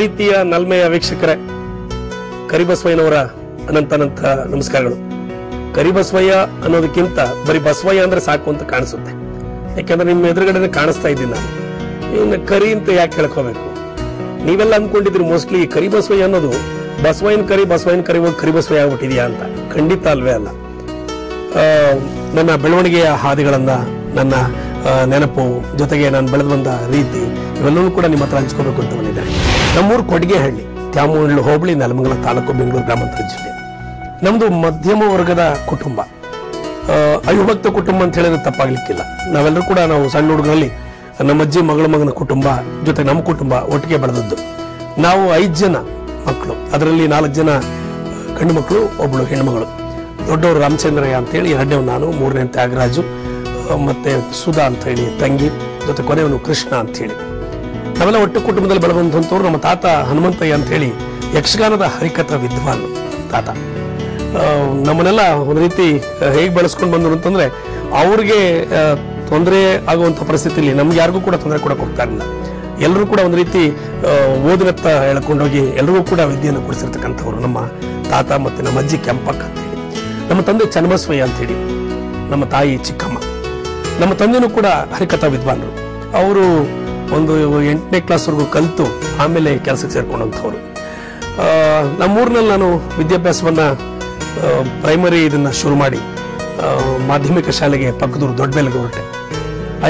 ಪ್ರೀತಿಯ ನಲ್ಮೆಯ ವೀಕ್ಷಕರೇ, ಕರಿಬಸವಯ್ಯನವರ ಅನಂತ ನಮಸ್ಕಾರಗಳು. ಕರಿಬಸವಯ್ಯ ಅನ್ನೋದಕ್ಕಿಂತ ಬರೀ ಬಸವಯ್ಯ ಅಂದ್ರೆ ಸಾಕು ಅಂತ ಕಾಣಿಸುತ್ತೆ. ಯಾಕಂದ್ರೆ ನಿಮ್ಮ ಎದುರುಗಡೆ ಕಾಣಿಸ್ತಾ ಇದ್ದೀನಿ ನಾನು. ಇನ್ನು ಕರಿ ಅಂತ ಯಾಕೆ ಕೇಳ್ಕೋಬೇಕು ನೀವೆಲ್ಲ ಅನ್ಕೊಂಡಿದ್ರಿ ಮೋಸ್ಟ್ಲಿ ಕರಿಬಸವಯ್ಯ ಅನ್ನೋದು ಬಸವಯ್ಯನ ಕರಿ ಬಸವಯ್ಯನ ಕರಿ ಹೋಗಿ ಕರಿಬಸವಯ್ಯ ಆಗ್ಬಿಟ್ಟಿದ್ಯಾ ಅಂತ. ಖಂಡಿತ ಅಲ್ವೇ ಅಲ್ಲ. ನನ್ನ ಬೆಳವಣಿಗೆಯ ಹಾದಿಗಳನ್ನ, ನನ್ನ ನೆನಪು ಜೊತೆಗೆ ನಾನು ಬೆಳೆದು ಬಂದ ರೀತಿ ಇವೆಲ್ಲವೂ ಕೂಡ ನಿಮ್ಮ ಹತ್ರ ಹಂಚ್ಕೋಬೇಕು ಅಂತ ಬಂದಿದ್ದೇನೆ. ನಮ್ಮೂರು ಕೊಡ್ಗೆಹಳ್ಳಿ ತ್ಯಾಮೂರು ಹೋಬಳಿ, ನೆಲಮಂಗಲ ತಾಲೂಕು, ಬೆಂಗಳೂರು ಗ್ರಾಮಾಂತರ ಜಿಲ್ಲೆ. ನಮ್ಮದು ಮಧ್ಯಮ ವರ್ಗದ ಕುಟುಂಬ. ಅವಿಭಕ್ತ ಕುಟುಂಬ ಅಂತ ಹೇಳಿದ್ರೆ ತಪ್ಪಾಗ್ಲಿಕ್ಕಿಲ್ಲ. ನಾವೆಲ್ಲರೂ ಕೂಡ ನಾವು ಸಣ್ಣ ಹುಡುಗರಲ್ಲಿ ನಮ್ಮ ಅಜ್ಜಿ, ಮಗಳ ಮಗನ ಕುಟುಂಬ, ಜೊತೆ ನಮ್ಮ ಕುಟುಂಬ ಒಟ್ಟಿಗೆ ಬೆಳೆದದ್ದು. ನಾವು ಐದು ಜನ ಮಕ್ಕಳು. ಅದರಲ್ಲಿ ನಾಲ್ಕು ಜನ ಗಂಡು ಮಕ್ಕಳು ಒಬ್ಬಳು ಹೆಣ್ಮಗಳು ದೊಡ್ಡವರು ರಾಮಚಂದ್ರಯ್ಯ ಅಂತೇಳಿ ಎರಡನೇವ್ ನಾನು ಮೂರನೇ ತ್ಯಾಗರಾಜು ಮತ್ತೆ ಸುಧಾ ಅಂತ ಹೇಳಿ, ತಂಗಿ, ಜೊತೆ ಕೊನೆಯವನು ಕೃಷ್ಣ ಅಂತ ಹೇಳಿ ನಾವೆಲ್ಲ ಒಟ್ಟು ಕುಟುಂಬದಲ್ಲಿ ಬೆಳೆದಂಥವ್ರು ನಮ್ಮ ತಾತ ಹನುಮಂತಯ್ಯ ಅಂತ ಹೇಳಿ ಯಕ್ಷಗಾನದ ಹರಿಕಥ ವಿದ್ವಾನ್ ತಾತ. ನಮ್ಮನ್ನೆಲ್ಲ ಒಂದು ರೀತಿ ಹೇಗೆ ಬೆಳೆಸ್ಕೊಂಡು ಬಂದರು ಅಂತಂದ್ರೆ ಅವ್ರಿಗೆ ತೊಂದರೆ ಆಗುವಂಥ ಪರಿಸ್ಥಿತಿಯಲ್ಲಿ ನಮ್ಗೆ ಯಾರಿಗೂ ಕೂಡ ತೊಂದರೆ ಕೊಡಕ್ಕೆ ಹೋಗ್ತಾ ಇರಲಿಲ್ಲ. ಎಲ್ಲರೂ ಕೂಡ ಒಂದು ರೀತಿ ಓದಿನತ್ತ ಹೇಳ್ಕೊಂಡೋಗಿ ಎಲ್ಲರಿಗೂ ಕೂಡ ವಿದ್ಯೆಯನ್ನು ಕೊಡಿಸಿರ್ತಕ್ಕಂಥವ್ರು ನಮ್ಮ ತಾತ ಮತ್ತೆ ನಮ್ಮ ಅಜ್ಜಿ ಕೆಂಪಕ್ಕ ಅಂತ ಹೇಳಿ ನಮ್ಮ ತಂದೆ ಚನ್ನಬಸವಯ್ಯ ಅಂತ ಹೇಳಿ ನಮ್ಮ ತಾಯಿ ಚಿಕ್ಕಮ್ಮ. ನಮ್ಮ ತಂದೆನೂ ಕೂಡ ಹರಿಕಥಾ ವಿದ್ವಾನ್ರು. ಅವರು ಒಂದು ಎಂಟನೇ ಕ್ಲಾಸ್ವರೆಗೂ ಕಲಿತು ಆಮೇಲೆ ಕೆಲಸಕ್ಕೆ ಸೇರ್ಕೊಂಡಂಥವ್ರು. ನಮ್ಮೂರಿನಲ್ಲಿ ನಾನು ವಿದ್ಯಾಭ್ಯಾಸವನ್ನ ಪ್ರೈಮರಿ ಇದನ್ನ ಶುರು ಮಾಡಿ ಮಾಧ್ಯಮಿಕ ಶಾಲೆಗೆ ಪಕ್ಕದೂರು ದೊಡ್ಡಬೆಲೆಗೆ ಹೊರಟೆ.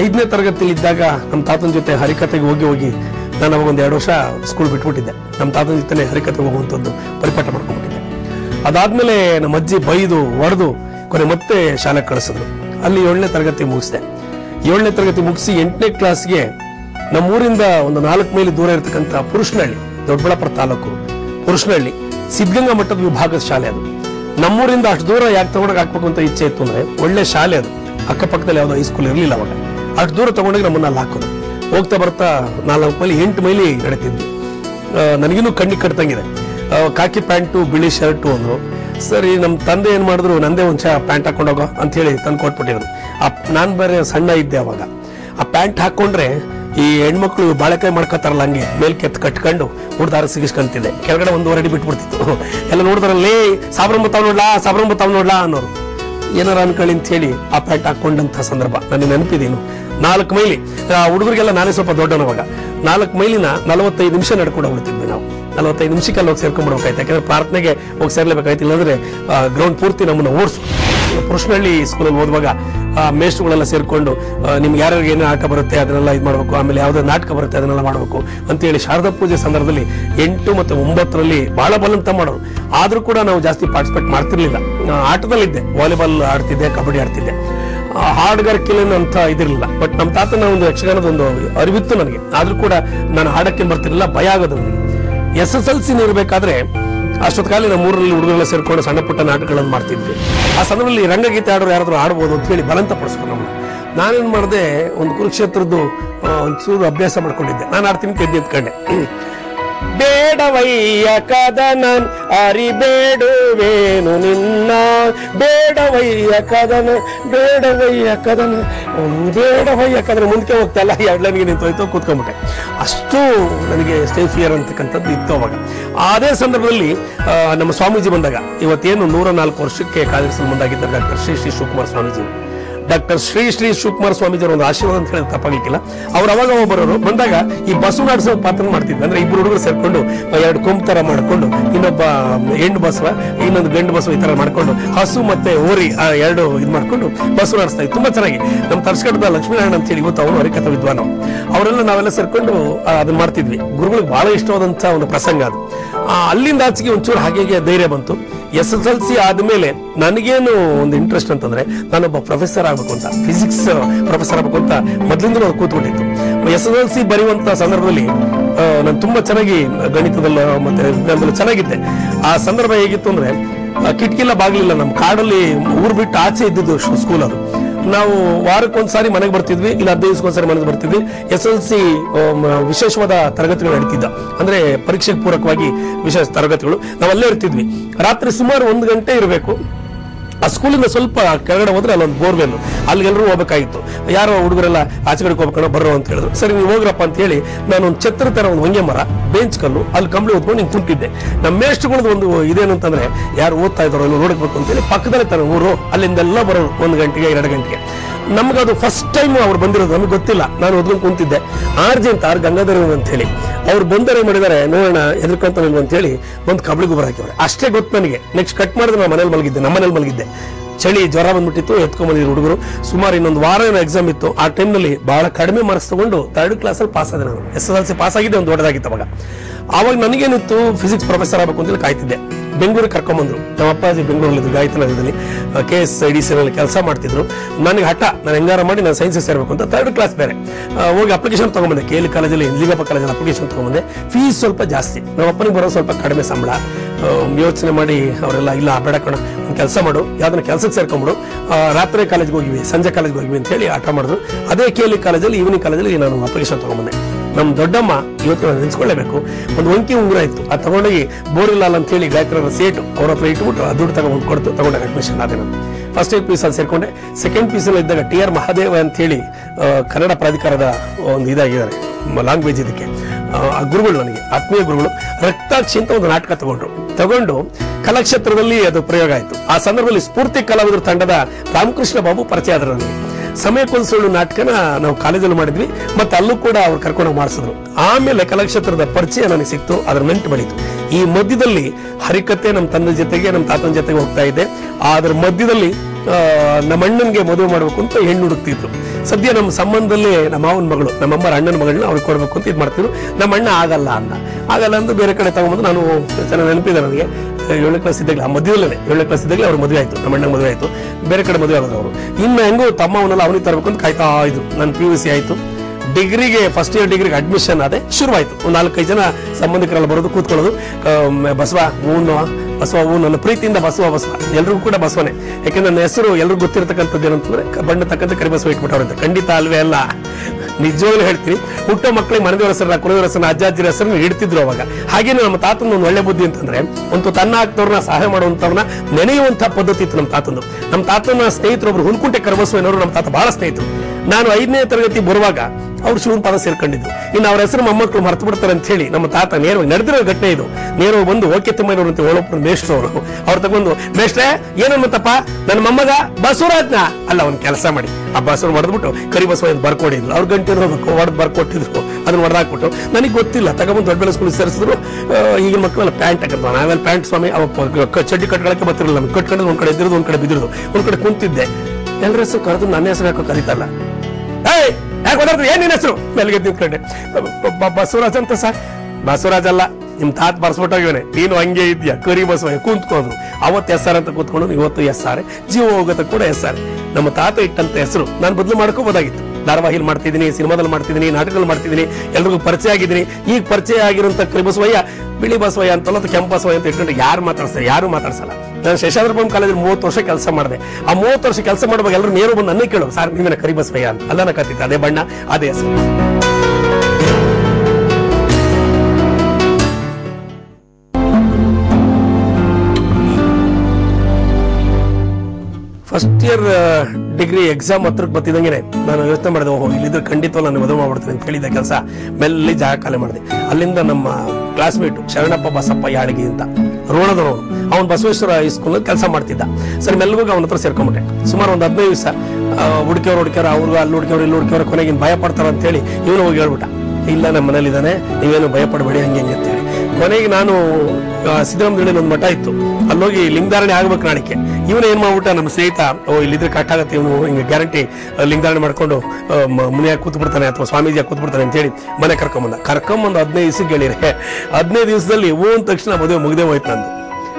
ಐದನೇ ತರಗತಿಯಲ್ಲಿ ಇದ್ದಾಗ ನಮ್ಮ ತಾತನ ಜೊತೆ ಹರಿಕತೆಗೆ ಹೋಗಿ ಹೋಗಿ ನಾನು ಅವಾಗ ಒಂದು ಎರಡು ವರ್ಷ ಸ್ಕೂಲ್ ಬಿಟ್ಬಿಟ್ಟಿದ್ದೆ. ನಮ್ಮ ತಾತನ ಜೊತೆ ಹರಿಕತೆಗೆ ಹೋಗುವಂಥದ್ದು ಪರಿಪಾಠ ಮಾಡ್ಕೊಂಡ್ಬಿಟ್ಟಿದ್ದೆ. ಅದಾದ್ಮೇಲೆ ನಮ್ಮ ಅಜ್ಜಿ ಬೈದು ಹೊಡೆದು ಕೊನೆ ಮತ್ತೆ ಶಾಲೆಗೆ ಕಳಿಸಿದ್ರು. ಅಲ್ಲಿ ಏಳನೇ ತರಗತಿ ಮುಗಿಸಿದೆ. ಏಳನೇ ತರಗತಿ ಮುಗಿಸಿ ಎಂಟನೇ ಕ್ಲಾಸ್ಗೆ ನಮ್ಮೂರಿಂದ ಒಂದು ನಾಲ್ಕು ಮೈಲಿ ದೂರ ಇರತಕ್ಕಂಥ ಪುರುಷನಹಳ್ಳಿ, ದೊಡ್ಡಬಳ್ಳಾಪುರ ತಾಲೂಕು ಪುರುಷನಹಳ್ಳಿ ಸಿದ್ಧಗಂಗಾ ಮಠದ ವಿಭಾಗದ ಶಾಲೆ ಅದು. ನಮ್ಮೂರಿಂದ ಅಷ್ಟು ದೂರ ಯಾಕೆ ತಗೊಂಡಾಗ ಹಾಕ್ಬೇಕು ಅಂತ ಇಚ್ಛೆ ಇತ್ತು ಅಂದ್ರೆ ಒಳ್ಳೆ ಶಾಲೆ ಅದು. ಅಕ್ಕಪಕ್ಕದಲ್ಲಿ ಯಾವುದೋ ಹೈಸ್ಕೂಲ್ ಇರಲಿಲ್ಲ ಅವಾಗ. ಅಷ್ಟು ದೂರ ತಗೊಂಡಾಗ ನಮ್ಮನ್ನ ಹಾಕೋದು. ಹೋಗ್ತಾ ಬರ್ತಾ ನಾಲ್ಕು ಮೈಲಿ, ಎಂಟು ಮೈಲಿ ನಡೀತಿದ್ವಿ. ನನಗಿನ್ನೂ ಕಣ್ಣಿಗೆ ಕಟ್ತಂಗಿದೆ. ಕಾಕಿ ಪ್ಯಾಂಟು, ಬಿಳಿ ಶರ್ಟು ಅಂದರು. ಸರಿ ನಮ್ಮ ತಂದೆ ಏನ್ ಮಾಡಿದ್ರು, ನಂದೇ ಒಂದು ಚಾ ಪ್ಯಾಂಟ್ ಹಾಕೊಂಡೋಗೋ ಅಂತ ಹೇಳಿ ತಂದು ಕೊಟ್ಬಿಟ್ಟಿದ್ರು ಆ ನಾನು ಬೇರೆ ಸಣ್ಣ ಇದ್ದೆ ಅವಾಗ. ಆ ಪ್ಯಾಂಟ್ ಹಾಕೊಂಡ್ರೆ ಈ ಹೆಣ್ಮಕ್ಳು ಬಾಳೆಕಾಯಿ ಮಾಡ್ಕೋತಾರಲ್ಲ ಹಂಗೆ, ಮೇಲ್ ಕೆತ್ ಕಟ್ಕೊಂಡು ಹುಡ್ದಾರ ಸಿಗಿಸ್ಕೊಂತಿದ್ದೆ. ಕೆಳಗಡೆ ಒಂದು ಅಡಿ ಬಿಟ್ಬಿಡ್ತಿತ್ತು. ಎಲ್ಲ ನೋಡಿದ್ರಲ್ಲಿ ಸಾಬ್ರಂಬ ತಾವ್ ನೋಡ್ಲಾ ಸಾಬ್ರಂಬ ತಾವ್ ನೋಡ್ಲಾ ಅನ್ನೋರು. ಏನಾರ ಅನ್ಕೊಳ್ಳಿ ಅಂತ ಹೇಳಿ ಆ ಪ್ಯಾಂಟ್ ಹಾಕೊಂಡಂತ ಸಂದರ್ಭ ನನಗೆ ನೆನಪಿದೀನು. ನಾಲ್ಕು ಮೈಲಿ, ಆ ಹುಡುಗರಿಗೆಲ್ಲ ನಾನೇ ಸ್ವಲ್ಪ ದೊಡ್ಡನವಾಗ ನಾಲ್ಕು ಮೈಲಿನ ನಲವತ್ತೈದು ನಿಮಿಷ ನಡ್ಕೊಂಡು ಹೋಗ್ತಿದ್ವಿ ನಾವು. ನಲವತ್ತೈದು ನಿಮಿಷಕ್ಕೆ ಅಲ್ಲಿ ಹೋಗಿ ಸೇರ್ಕೊಂಡ್ಬಿಡ್ಬೇಕಾಯ್ತು ಯಾಕಂದ್ರೆ ಪ್ರಾರ್ಥನೆಗೆ ಹೋಗಿ ಸೇರ್ಲೇಬೇಕಾಯ್ತು, ಇಲ್ಲಾಂದ್ರೆ ಗ್ರೌಂಡ್ ಪೂರ್ತಿ ನಮ್ಮನ್ನ ಓಡಿಸು. ಪುರುಷನಹಳ್ಳಿ ಸ್ಕೂಲಲ್ಲಿ ಓದುವಾಗ ಮೇಷ್ಟ್ರುಗಳೆಲ್ಲ ಸೇರ್ಕೊಂಡು ಆ, ನಿಮ್ಗೆ ಯಾರ್ಯಾರಿಗೆ ಏನೇ ಆಟ ಬರುತ್ತೆ ಅದನ್ನೆಲ್ಲ ಇದು ಮಾಡಬೇಕು ಆಮೇಲೆ ಯಾವುದೇ ನಾಟಕ ಬರುತ್ತೆ ಅದನ್ನೆಲ್ಲ ಮಾಡಬೇಕು ಅಂತೇಳಿ ಶಾರದಾ ಪೂಜೆ ಸಂದರ್ಭದಲ್ಲಿ ಎಂಟು ಮತ್ತು ಒಂಬತ್ತರಲ್ಲಿ ಬಹಳ ಬಲಂತ ಮಾಡೋರು. ಆದ್ರೂ ಕೂಡ ನಾವು ಜಾಸ್ತಿ ಪಾರ್ಟಿಸಿಪೇಟ್ ಮಾಡ್ತಿರ್ಲಿಲ್ಲ. ಆಟದಲ್ಲಿದ್ದೆ. ವಾಲಿಬಾಲ್ ಆಡ್ತಿದ್ದೆ ಕಬಡ್ಡಿ ಆಡ್ತಿದ್ದೆ. ಆ, ಹಾಡುಗಾರಿಕೆಲೇನು ಅಂತ ಇದಿರಲಿಲ್ಲ. ಬಟ್ ನಮ್ಮ ತಾತನ ಒಂದು ಯಕ್ಷಗಾನದ ಒಂದು ಅರಿವಿತ್ತು ನನಗೆ. ಆದ್ರೂ ಕೂಡ ನಾನು ಹಾಡಕ್ಕೆ ಬರ್ತಿರಲಿಲ್ಲ ಭಯ ಆಗೋದು ನನಗೆ. ಎಸ್ ಎಸ್ ಎಲ್ ಸಿ ಇರಬೇಕಾದ್ರೆ ಅಷ್ಟೊತ್ಕಾಲಿ ನಮ್ಮ ಊರಲ್ಲಿ ಹುಡುಗರೆಲ್ಲ ಸೇರ್ಕೊಂಡು ಸಣ್ಣ ಪುಟ್ಟ ನಾಟಕಗಳನ್ನು ಮಾಡ್ತಿದ್ವಿ. ಆ ಸಂದರ್ಭದಲ್ಲಿ ರಂಗಗೀತೆ ಆಡೋರು ಯಾರಾದರೂ ಆಡ್ಬೋದು ಅಂತ ಹೇಳಿ ಬಲಂತ ಪಡಿಸ್ಕೊಂಡು ನಾನೇನು ಮಾಡಿದೆ, ಒಂದು ಕುರುಕ್ಷೇತ್ರದ್ದು ಒಂದು ಒಂಚೂರು ಅಭ್ಯಾಸ ಮಾಡ್ಕೊಂಡಿದ್ದೆ. ನಾನು ಆಡ್ತೀನಿ ಅಂತ ಎತ್ಕೊಂಡೆ ಬೇಡವಯ್ಯ ಕದನ ಅರಿಬೇಡುವೇನು ನಿನ್ನ. ಬೇಡವಯ್ಯ ಕದನ ಬೇಡವಯ್ಯ ಕದನ. ಬೇಡವಯ್ಯ ಕದನ. ಮುಂದಕ್ಕೆ ಹೋಗ್ತಲ್ಲ ನಿಂತು ನಿಂತೋಯ್ತು ಕೂತ್ಕೊಂಡ್ಬಿಟ್ಟೆ ಅಷ್ಟು ನನಗೆ ಸ್ಟೇಫಿಯರ್ ಅಂತಕ್ಕಂಥದ್ದು ಇತ್ತು ಅವಾಗ. ಅದೇ ಸಂದರ್ಭದಲ್ಲಿ ನಮ್ಮ ಸ್ವಾಮೀಜಿ ಬಂದಾಗ, ಇವತ್ತೇನು ನೂರ ನಾಲ್ಕು ವರ್ಷಕ್ಕೆ ಕಾಂಗ್ರೆಸ್ ಮುಂದಾಗಿದ್ದ ಡಾಕ್ಟರ್ ಶ್ರೀ ಶ್ರೀ ಶಿವಕುಮಾರ್ ಸ್ವಾಮೀಜಿ. ಡಾಕ್ಟರ್ ಶ್ರೀ ಶ್ರೀ ಶಿವಕುಮಾರ ಸ್ವಾಮೀಜಿಯವರ ಒಂದು ಆಶೀರ್ವಾದ ಅಂತ ಹೇಳಿ ತಪ್ಪಾಗಲಿಕ್ಕಿಲ್ಲ. ಅವ್ರು ಅವಾಗ ಬರೋರು ಬಂದಾಗ ಈ ಬಸವ ನಡೆಸೋ ಪಾತ್ರ ಮಾಡ್ತಿದ್ವಿ ಅಂದ್ರೆ ಇಬ್ರು ಹುಡುಗರು ಸೇರ್ಕೊಂಡು ಎರಡು ಕೊಂಬು ತರ ಮಾಡ್ಕೊಂಡು, ಇನ್ನೊಬ್ಬ ಹೆಣ್ಣು ಬಸವ, ಇನ್ನೊಂದು ಗಂಡು ಬಸವ ಈ ತರ ಮಾಡ್ಕೊಂಡು, ಹಸು ಮತ್ತೆ ಆ ಎರಡು ಇದು ಮಾಡ್ಕೊಂಡು ಬಸವ ನಡೆಸ್ತಾ ಇದ್ವಿ ತುಂಬಾ ಚೆನ್ನಾಗಿ. ನಮ್ಮ ತರ್ಸ್ಕಟ್ಟದ ಲಕ್ಷ್ಮೀನಾರಾಯಣ ಅಂತ ಹೇಳಿ ಇವತ್ತು ಅವನು ಹರಿಕಥ ವಿದ್ವಾನ. ಅವರೆಲ್ಲ ನಾವೆಲ್ಲ ಸೇರ್ಕೊಂಡು ಅದನ್ನ ಮಾಡ್ತಿದ್ವಿ. ಗುರುಗಳಿಗೆ ಬಹಳ ಇಷ್ಟವಾದಂತಹ ಒಂದು ಪ್ರಸಂಗ ಅದು. ಅಲ್ಲಿಂದ ಆಚೆಗೆ ಒಂಚೂರು ಹೀಗೆ ಧೈರ್ಯ ಬಂತು. ಎಸ್ ಎಸ್ ಎಲ್ ಸಿ ಆದ್ಮೇಲೆ ನನಗೇನು ಒಂದು ಇಂಟ್ರೆಸ್ಟ್ ಅಂತಂದ್ರೆ ನಾನೊಬ್ಬ ಪ್ರೊಫೆಸರ್ ಆಗ್ಬೇಕು ಅಂತ ಫಿಸಿಕ್ಸ್ ಪ್ರೊಫೆಸರ್ ಆಗ್ಬೇಕು ಅಂತ ಮೊದಲಿಂದಲೂ ಕೂತ್ಕೊಂಡಿತ್ತು ಎಸ್ ಎಸ್ ಎಲ್ ಸಿ ಬರೆಯುವಂತ ಸಂದರ್ಭದಲ್ಲಿ ನಾನು ತುಂಬಾ ಚೆನ್ನಾಗಿ ಗಣಿತದಲ್ಲ ಮತ್ತೆ ವಿಜ್ಞಾನದಲ್ಲೂ ಚೆನ್ನಾಗಿದ್ದೆ. ಆ ಸಂದರ್ಭ ಹೇಗಿತ್ತು ಅಂದ್ರೆ ಕಿಟಕಿಲ್ಲ ಬಾಗ್ಲಿಲ್ಲ, ನಮ್ಮ ಕಾಡಲ್ಲಿ ಊರು ಬಿಟ್ಟು ಆಚೆ ಇದ್ದಿದ್ದು ಸ್ಕೂಲ್ ಅದು. ನಾವು ವಾರಕ್ಕೊಂದ್ಸಾರಿ ಮನೆಗೆ ಬರ್ತಿದ್ವಿ, ಇಲ್ಲ ಹದಿನೈದು ದಿವಸಕ್ಕೊಂದ್ಸಾರಿ ಮನೆಗೆ ಬರ್ತಿದ್ವಿ. ಎಸ್ ಎಲ್ ಸಿ ವಿಶೇಷವಾದ ತರಗತಿಗಳು ನಡೀತಿದ್ದ. ಅಂದ್ರೆ ಪರೀಕ್ಷೆಗೆ ಪೂರಕವಾಗಿ ವಿಶೇಷ ತರಗತಿಗಳು. ನಾವು ಅಲ್ಲೇ ಇರ್ತಿದ್ವಿ. ರಾತ್ರಿ ಸುಮಾರು ಒಂದು ಗಂಟೆ ಇರಬೇಕು. ಆ ಸ್ಕೂಲಿಂದ ಸ್ವಲ್ಪ ಕೆಳಗಡೆ ಹೋದ್ರೆ ಅಲ್ಲೊಂದು ಬೋರ್ವೆಲ್. ಅಲ್ಲಿ ಎಲ್ಲರೂ ಹೋಗ್ಬೇಕಾಗಿತ್ತು. ಯಾರೋ ಹುಡುಗರೆಲ್ಲ ಆಚೆ ಕಡೆಗೆ ಹೋಗ್ಬೇಕಣ ಬರೋ ಅಂತ ಹೇಳಿದ್ರು. ಸರಿ, ನೀವು ಹೋಗ್ರಪ್ಪ ಅಂತ ಹೇಳಿ ನಾನು ಒಂದು ಛತ್ರ ತರ ಒಂದು ಹೊಂಗೆ ಮರ, ಬೆಂಚ್ ಕಲ್ಲು, ಅಲ್ಲಿ ಕಂಬಳಿ ಹೊತ್ಕೊಂಡು ಹಿಂಗೆ ಕುಂತಿದ್ದೆ. ನಮ್ಮ ಮೇಷ್ಟ್ರಗಳದ್ದು ಒಂದು ಇದೇನು ಅಂತಂದ್ರೆ, ಯಾರು ಓದ್ತಾ ಇದ್ದಾರೋ ಅಲ್ಲಿ ನೋಡಬೇಕು ಅಂತೇಳಿ ಪಕ್ಕದಲ್ಲೇ ತರ ಊರು ಅಲ್ಲಿಂದೆಲ್ಲ ಬರೋರು ಒಂದು ಗಂಟೆಗೆ, ಎರಡು ಗಂಟೆಗೆ. ನಮ್ಗದು ಫಸ್ಟ್ ಟೈಮ್ ಅವ್ರು ಬಂದಿರೋದು ನಮ್ಗೆ ಗೊತ್ತಿಲ್ಲ. ನಾನು ಓದ್ಕೊಂಡು ಕುಂತಿದ್ದೆ. ಆರ್ಜಿ ಅಂತ, ಆರ್ ಗಂಗಾಧರ ಅಂತ ಹೇಳಿ ಅವ್ರು ಬಂದರೆ ಮಾಡಿದರೆ, ನೋಡೋಣ ಎದ್ರಕೊಂತ ಅಂತ ಹೇಳಿ ಒಂದು ಕಬಳಿ ಗೊಬ್ಬರ ಹಾಕಿವ್ರೆ ಅಷ್ಟೇ ಗೊತ್ತು ನನಗೆ. ನೆಕ್ಸ್ಟ್ ಕಟ್ ಮಾಡಿದ್ರೆ ನಾನು ಮನೇಲಿ ಮಲಗಿದ್ದೆ ನಮ್ಮ ಮನೇಲಿ ಮಲಗಿದ್ದೆ. ಚಳಿ, ಜ್ವರ ಬಂದ್ಬಿಟ್ಟಿತ್ತು ಎತ್ಕೊಂಡ್ಬಂದಿದ್ರು ಹುಡುಗರು. ಸುಮಾರು ಇನ್ನೊಂದು ವಾರ ಏನೋ ಎಕ್ಸಾಮ್ ಇತ್ತು. ಆ ಟೈಮ್ನಲ್ಲಿ ಬಹಳ ಕಡಿಮೆ ಮಾರ್ಕ್ಸ್ ತಗೊಂಡು ತರ್ಡ್ ಕ್ಲಾಸಲ್ಲಿ ಪಾಸ್ ಆದೆ ನಾನು. S S L C pass ಆಗಿದ್ದೆ ಒಂದು ದೊಡ್ಡದಾಗಿತ್ತು ಅವಾಗ. ಆವಾಗ ನನಗೇನಿತ್ತು ಫಿಸಿಕ್ಸ್ ಪ್ರೊಫೆಸರ್ ಆಗಬೇಕು ಅಂತೇಳಿ ಕಾಯ್ತಿದ್ದೆ. ಬೆಂಗಳೂರಿಗೆ ಕರ್ಕೊಂಬಂದ್ರು. ನಮ್ಮ ಅಪ್ಪಾಜಿ ಬೆಂಗಳೂರಲ್ಲಿ ಗಾಯತನಗರದಲ್ಲಿ ಕೆ ಎಸ್ ಐ ಡಿ ನಲ್ಲಿ ಕೆಲಸ ಮಾಡ್ತಿದ್ರು. ನನಗೆ ಹಠ, ನಾನು ಹೆಂಗಾರ ಮಾಡಿ ನಾನು ಸೈನ್ಸ್ ಸೇರಬೇಕು ಅಂತ ಥರ್ಡ್ ಕ್ಲಾಸ್ ಬೇರೆ. ಹೋಗಿ ಅಪ್ಲಿಕೇಶನ್ ತಗೊಂಬಂದೆ. ಕೆ ಎಲ್ ಕಾಲೇಜಲ್ಲಿ ಇಂದಿಗಪ್ಪ ಕಾಲೇಜಲ್ಲಿ ಅಪ್ಲಿಕೇಶನ್ ತಗೊಂಬಂದೆ. ಫೀಸ್ ಸ್ವಲ್ಪ ಜಾಸ್ತಿ. ನಮ್ಮ ಅಪ್ಪನಿಗೆ ಬರೋ ಸ್ವಲ್ಪ ಕಡಿಮೆ ಸಂಬಳ. ಯೋಚನೆ ಮಾಡಿ ಅವರೆಲ್ಲ, ಇಲ್ಲ, ಬೇಡ ಕಣ ಕೆಲಸ ಮಾಡು. ಯಾವ್ದನ್ನ ಕೆಲಸಕ್ಕೆ ಸೇರ್ಕೊಂಬಿಡು. ರಾತ್ರಿ ಕಾಲೇಜ್ಗೆ ಹೋಗಿವಿ, ಸಂಜೆ ಕಾಲೇಜ್ಗೆ ಹೋಗಿವಿ ಅಂತ ಹೇಳಿ ಆಟ ಮಾಡಿದ್ರು. ಅದೇ ಕೆ ಎಲ್ ಕಾಲೇಜಲ್ಲಿ ಈವ್ನಿಂಗ್ ಕಾಲೇಜಲ್ಲಿ ನಾನು ಅಪ್ಲಿಕೇಶನ್ ತಗೊಂಬಂದೆ. ನಮ್ಮ ದೊಡ್ಡಮ್ಮ ಇವತ್ತು ನಾನು ನೆನ್ಸ್ಕೊಳ್ಳೇಬೇಕು. ಒಂದು ಒಂಕಿ ಉಂಗುರ ಇತ್ತು ಅದು ತಗೊಂಡೋಗಿ ಬೋರಿಲಾಲ್ ಅಂತ ಹೇಳಿ ಗಾಯತ್ರರ ಸೇಟು. ಅವ್ರ ಹತ್ರ ಇಟ್ಬಿಟ್ಟು ಆ ದುಡ್ಡು ತಗೊಂಡು ಕೊಡ್ತು. ತಗೊಂಡಾಗ ಅಡ್ಮಿಷನ್ ಆದ ಫಸ್ಟ್ ಇಯರ್ ಪೀಸ್ ಅಲ್ಲಿ ಸೇರ್ಕೊಂಡೆ. ಸೆಕೆಂಡ್ ಪೀಸ್ ಅಲ್ಲಿ ಇದ್ದಾಗ ಟಿ ಆರ್ ಮಹಾದೇವ ಅಂತ ಹೇಳಿ ಕನ್ನಡ ಪ್ರಾಧಿಕಾರದ ಒಂದು ಇದಾಗಿದ್ದಾರೆ. ಲ್ಯಾಂಗ್ವೇಜ್ ಇದಕ್ಕೆ. ಆ ಗುರುಗಳು ನನಗೆ, ಆತ್ಮೀಯ ಗುರುಗಳು. ರಕ್ತಾಕ್ಷಿ ಅಂತ ಒಂದು ನಾಟಕ ತಗೊಂಡ್ರು. ತಗೊಂಡು ಕಲಾಕ್ಷೇತ್ರದಲ್ಲಿ ಅದು ಪ್ರಯೋಗ ಆಯಿತು. ಆ ಸಂದರ್ಭದಲ್ಲಿ ಸ್ಫೂರ್ತಿ ಕಲಾವಿದರ ತಂಡದ ರಾಮಕೃಷ್ಣ ಬಾಬು ಪರಿಚಯ ಆದರು ನನಗೆ. ಸಮಯಕ್ಕೊಂದು ಸುಳ್ಳು ನಾಟಕನ ನಾವು ಕಾಲೇಜಲ್ಲಿ ಮಾಡಿದ್ವಿ, ಮತ್ತೆ ಅಲ್ಲೂ ಕೂಡ ಅವ್ರು ಕರ್ಕೊಂಡು ಮಾಡಿಸಿದ್ರು. ಆಮೇಲೆ ಕಲಾಕ್ಷೇತ್ರದ ಪರಿಚಯ ನನಗೆ ಸಿಕ್ತು, ಅದ್ರ ನೆಂಟು ಬೆಳೀತು ಈ ಮಧ್ಯದಲ್ಲಿ ಹರಿಕತೆ ನಮ್ಮ ತಂದೆ ಜೊತೆಗೆ ನಮ್ಮ ತಾತನ ಜೊತೆಗೆ ಹೋಗ್ತಾ ಇದ್ದೆ ಅದ್ರ ಮಧ್ಯದಲ್ಲಿ ನಮ್ಮ ಅಣ್ಣನ್ಗೆ ಮದುವೆ ಮಾಡ್ಬೇಕು ಅಂತ ಹೆಣ್ಣು ಹುಡುಕ್ತಿದ್ರು. ಸದ್ಯ ನಮ್ಮ ಸಂಬಂಧದಲ್ಲಿ ನಮ್ಮ ಮಾವನ ಮಗಳು, ನಮ್ಮ ಅಮ್ಮರ ಅಣ್ಣನ ಮಗಳನ್ನ ಅವ್ರಿಗೆ ಕೊಡ್ಬೇಕು ಅಂತ ಇದು ಮಾಡ್ತಿದ್ರು. ನಮ್ಮ ಅಣ್ಣ ಆಗಲ್ಲ ಅಂದ. ಆಗಲ್ಲ ಅಂತ ಬೇರೆ ಕಡೆ ತಗೊಂಡ್ಬಂದು ನಾನು ಚೆನ್ನಾಗಿ ನೆನಪಿದೆ ನನಗೆ. ಏಳನೇ ಕ್ಲಾಸ್ ಇದ್ದಾಗಲೇ ಆ ಮಧ್ಯದಲ್ಲೇ ಏಳನೇ ಕ್ಲಾಸ್ ಇದ್ದಾಗಲೇ ಅವ್ರ ಮದುವೆ ಆಯ್ತು, ನಮ್ಮ ಮದುವೆ ಆಯ್ತು. ಬೇರೆ ಕಡೆ ಮದುವೆ ಆಗೋದು ಅವರು. ಇನ್ನು ಹೆಂಗೋ ತಮ್ಮ ಅವನ್ನೆಲ್ಲ ಅವನಿಗೆ ತರಬೇಕು ಅಂತ ಕಾಯ್ತಾ ಇದ್ರು. ನನ್ನ ಪಿ ಯು ಸಿ ಆಯ್ತು. ಡಿಗ್ರಿಗೆ ಫಸ್ಟ್ ಇಯರ್ ಡಿಗ್ರಿಗೆ ಅಡ್ಮಿಷನ್ ಅದೇ ಶುರುವಾಯಿತು. ಒಂದು ನಾಲ್ಕೈದು ಜನ ಸಂಬಂಧಿಕರೆಲ್ಲ ಬರೋದು, ಕೂತ್ಕೊಳ್ಳೋದು. ಬಸವ ಹೂನು ಬಸವ ಹೂ ನನ್ನ ಪ್ರೀತಿಯಿಂದ ಬಸವ ಬಸವ. ಎಲ್ರಿಗೂ ಕೂಡ ಬಸವನೇ. ಯಾಕಂದ್ರೆ ನನ್ನ ಹೆಸರು ಎಲ್ರಿಗೂ ಗೊತ್ತಿರತಕ್ಕಂಥದ್ದು ಏನಂತಂದ್ರೆ, ಬಣ್ಣ ತಕ್ಕಂತ ಕರಿಬಸವ ಇಟ್ಬಿಟ್ಟವ್ರಂತೆ. ಖಂಡಿತ ಅಲ್ವೇ ಅಲ್ಲ. ನಿಜವಾಗ್ಲೂ ಹೇಳ್ತೀನಿ, ಹುಟ್ಟ ಮಕ್ಕಳಿಗೆ ಮನೆದೇವರ ಹೆಸರನ್ನ, ಕುಲದೇವರ ಹೆಸರನ್ನ ಅಜ್ಜಾಜಿರ ಹೆಸರನ್ನ ಇಡ್ತಿದ್ರು ಅವಾಗ. ಹಾಗೇನೆ ನಮ್ಮ ತಾತನ ಒಂದು ಒಳ್ಳೆ ಬುದ್ಧಿ ಅಂತಂದ್ರೆ, ಒಂದು ತನ್ನ ಆಗ್ತವ್ರನ್ನ ಸಹಾಯ ಮಾಡುವಂತವ್ರನ್ನ ನೆನೆಯುವಂತಹ ಪದ್ಧತಿ ಇತ್ತು ನಮ್ಮ ತಾತಂದು. ನಮ್ಮ ತಾತನ ಸ್ನೇಹಿತರೊಬ್ರು ಒಬ್ರು ಹುಲ್ಕುಂಟೆ ಕರಬಸವನವರು ನಮ್ಮ ತಾತ ಬಹಳ ಸ್ನೇಹಿತರು. ನಾನು ಐದನೇ ತರಗತಿ ಬರುವಾಗ ಅವ್ರು ಶಿವನ ಪಾದ ಸೇರ್ಕೊಂಡಿದ್ದು ಇನ್ನು ಅವ್ರ ಹೆಸರು ಮೊಮ್ಮಕ್ಕಳು ಮರ್ತು ಬಿಡ್ತಾರೆ ಅಂತ ಹೇಳಿ ನಮ್ಮ ತಾತ ನೇರವಾಗಿ ನಡೆದಿರೋ ಘಟನೆ ಇದು. ನೇರವಾಗಿ ಬಂದು ಓಕೆ ತುಂಬ ಅಂತ ಒಳಪುರ ಮೇಷ್ಟ್ರು ಅವರು ಅವ್ರು ತಗೊಂಡು ಮೇಷ್ಟ್ರೆ ಏನಂತಪ್ಪ ನನ್ನ ಮೊಮ್ಮಗ ಬಸವರಾಜ್ನ. ಅಲ್ಲ, ಅವ್ನು ಕೆಲಸ ಮಾಡಿ. ಆ ಬಸವನ್ ಹೊಡೆದ್ಬಿಟ್ಟು ಕರಿ ಬಸವ ಅಂತ ಬರ್ಕೊಡಿದ್ರು. ಅವ್ರ ಗಂಟೆ ಹೋಗ್ಬೇಕು ಹೊಡೆದು ಬರ್ಕೊಟ್ಟಿದ್ರು. ಅದನ್ನ ಹೊಡೆದಾಕ್ಬಿಟ್ಟು, ನನಗೆ ಗೊತ್ತಿಲ್ಲ ತಗೊಂಬಂದು ದೊಡ್ಡ ಬೆಳೆ ಸ್ಕೂಲ್ ಸೇರಿಸಿದ್ರು. ಈಗಿನ ಮಕ್ಕಳೆಲ್ಲ ಪ್ಯಾಂಟ್ ಹಾಕಿದ್ರು. ಆಮೇಲೆ ಪ್ಯಾಂಟ್ ಸ್ವಾಮಿ, ಅವ ಚಡ್ಡಿ ಕಟ್ಕೊಳಕ್ಕೆ ಬರ್ತಿರಲಿಲ್ಲ. ನಮ್ಗೆ ಕಟ್ಕೊಂಡು ಒಂದ್ ಕಡೆ ಇದ್ರದ್ದು ಒಂದ್ ಕಡೆ ಬಿದ್ದಿರೋದು. ಒಂದ್ ಕಡೆ ಕುಂತಿದ್ದೆ. ಎಲ್ಲರ ಹೆಸರು ಕರೆದು ನನ್ನ ಹೆಸರು ಯಾಕೋ ಕರೀತಲ್ಲ ಏಯ್! ಯಾಕೆ ಗೊತ್ತಾಗ್ತದೆ ಏನ್ ನಿನ್ನ ಹೆಸರು? ಬ- ಬ- ಬಸವರಾಜ್ ಅಂತ ಸರ್? ಬಸವರಾಜ್ ಅಲ್ಲ, ನಿಮ್ ತಾತ ಬರ್ಸ್ಬಿಟ್ಟೋಗಿವನೆ ನೀನು ಹಂಗೆ ಇದ್ಯಾ ಕರಿ ಬಸವ ಕೂತ್ಕೊಂಡ್ರು. ಅವತ್ ಎಸ್ ಆರ್ ಅಂತ ಕೂತ್ಕೊಂಡು ಇವತ್ತು ಎಸ್ ಆರ್ ಜೀವ ಹೋಗತ್ತ ಕೂಡ ಎಸ್ ಆರ್ ನಮ್ಮ ತಾತ ಇಟ್ಟಂತ ಹೆಸರು. ನಾನು ಬದಲು ಮಾಡ್ಕೋಬೋದಾಗಿತ್ತು. ಧಾರಾವಾಹಿಲ್ ಮಾಡ್ತಿದ್ದೀನಿ, ಸಿನಿಮಾದಲ್ಲಿ ಮಾಡ್ತಿದ್ದೀನಿ, ನಾಟಕದಲ್ಲಿ ಮಾಡ್ತಿದ್ದೀನಿ, ಎಲ್ರಿಗೂ ಪರಿಚಯ ಆಗಿದ್ದೀನಿ. ಈಗ ಪರಿಚಯ ಆಗಿರುವಂತ ಕ್ರಿಬಸವಯ್ಯ ಬಿಳಿ ಬಸವಯ್ಯ ಅಂತಲ್ಲ ಕೆಂಪು ಬಸವಯ್ಯ ಅಂತ ಇಟ್ಕೊಂಡು ಯಾರು ಮಾತಾಡ್ತಾರೆ ಯಾರು ಮಾತಾಡ್ಸಲ್ಲ. ನಾನು ಶೇಷಾದ್ರಪುರಂ ಕಾಲೇಜಲ್ಲಿ ಮೂವತ್ತು ವರ್ಷ ಕೆಲಸ ಮಾಡಿದೆ. ಆ ಮೂವತ್ತು ವರ್ಷ ಕೆಲಸ ಮಾಡುವಾಗ ಎಲ್ಲರೂ ನೇರು ಬಂದು ನನ್ನೇ ಕೇಳೋ ಸರ್, ನೀವೇನ ಕರಿ ಬಸವಯ್ಯ ಅಂತ ಕತ್ತಿತ್ತು ಅದೇ ಬಣ್ಣ, ಅದೇ ಹೆಸರು. ಫಸ್ಟ್ ಇಯರ್ ಡಿಗ್ರಿ ಎಕ್ಸಾಮ್ ಹತ್ರಕ್ಕೆ ಬರ್ತಿದಂಗೆ ನಾನು ಯೋಚನೆ ಮಾಡಿದೆ, ಓಹೋ, ಇಲ್ಲಿದ್ರೆ ಖಂಡಿತ ನಾನು ಮದುವೆ ಮಾಡ್ಬಿಡ್ತೀನಿ ಅಂತ ಹೇಳಿದ ಕೆಲಸ ಮೆಲ್ಲಿ ಜಾಗ ಖಾಲಿ ಮಾಡಿದೆ. ಅಲ್ಲಿಂದ ನಮ್ಮ ಕ್ಲಾಸ್ಮೇಟ್ ಶರಣಪ್ಪ ಬಸಪ್ಪ ಯಾಳಗಿ ಅಂತ, ರೋಣದವರು, ಅವನು ಬಸವೇಶ್ವರ ಹೈಸ್ಕೂಲ್ ಕೆಲಸ ಮಾಡ್ತಿದ್ದ. ಸರಿ ಮೆಲ್ಲಗೋಗಿ ಅವನ ಹತ್ರ ಸೇರ್ಕೊಂಡ್ಬಿಟ್ಟೆ. ಸುಮಾರು ಒಂದು ಹದಿನೈದು ದಿವಸ ಹುಡುಕಿಯವ್ರು ಹುಡುಕ್ಯಾರ, ಅವ್ರಿಗೂ ಅಲ್ಲಿ ಹುಡುಕಿಯವ್ರು, ಇಲ್ಲಿ ಹುಡುಕಿಯವ್ರು, ಕೊನೆಗಿನ ಭಯ ಪಡ್ತಾರ ಅಂತ ಹೇಳಿ ಇವನು ಹೋಗಿ ಹೇಳ್ಬಿಟ್ಟ. ಇಲ್ಲ ನಮ್ಮ ಮನೇಲಿ ಇದ್ದಾನೆ ನೀವೇನು ಭಯ ಪಡಬೇಡಿ ಹಂಗೆ ಹಂಗೆ ಅಂತೇಳಿ ಕೊನೆಗೆ ನಾನು ಸಿದ್ದರಾಮದಲ್ಲಿ ಒಂದು ಮಠ ಇತ್ತು. ಅಲ್ಲೋಗಿ ಲಿಂಗಧಾರಣೆ ಆಗ್ಬೇಕು ನಾಳಿಕೆ ಇವನು ಏನ್ ಮಾಡ್ಬಿಟ್ಟ? ನಮ್ಮ ಸ್ನೇಹಿತ, ಓ, ಇಲ್ಲಿದ್ರೆ ಕಟ್ಟಾಗತ್ತೆ ಇವನು ಹಿಂಗೆ ಗ್ಯಾರಂಟಿ ಲಿಂಗಧಾರಣೆ ಮಾಡ್ಕೊಂಡು ಕೂತು ಮುನಿಯಾಗಿ ಕೂತ್ ಬಿಡ್ತಾನೆ ಅಥವಾ ಸ್ವಾಮೀಜಿಯಾಗಿ ಕೂತ್ ಬಿಡ್ತಾನೆ ಅಂತ ಹೇಳಿ ಮನೆ ಕರ್ಕೊಂಬಂದ. ಕರ್ಕೊಂಬಂದು ಹದಿನೈದು ದಿವಸಕ್ಕೆ ಹೇಳಿದ್ರೆ ಹದಿನೈದು ದಿವಸದಲ್ಲಿ ಹೂ ಅಂದ ತಕ್ಷಣ ಮದುವೆ ಮುಗ್ದೇ ಹೋಯ್ತು ನಂದು.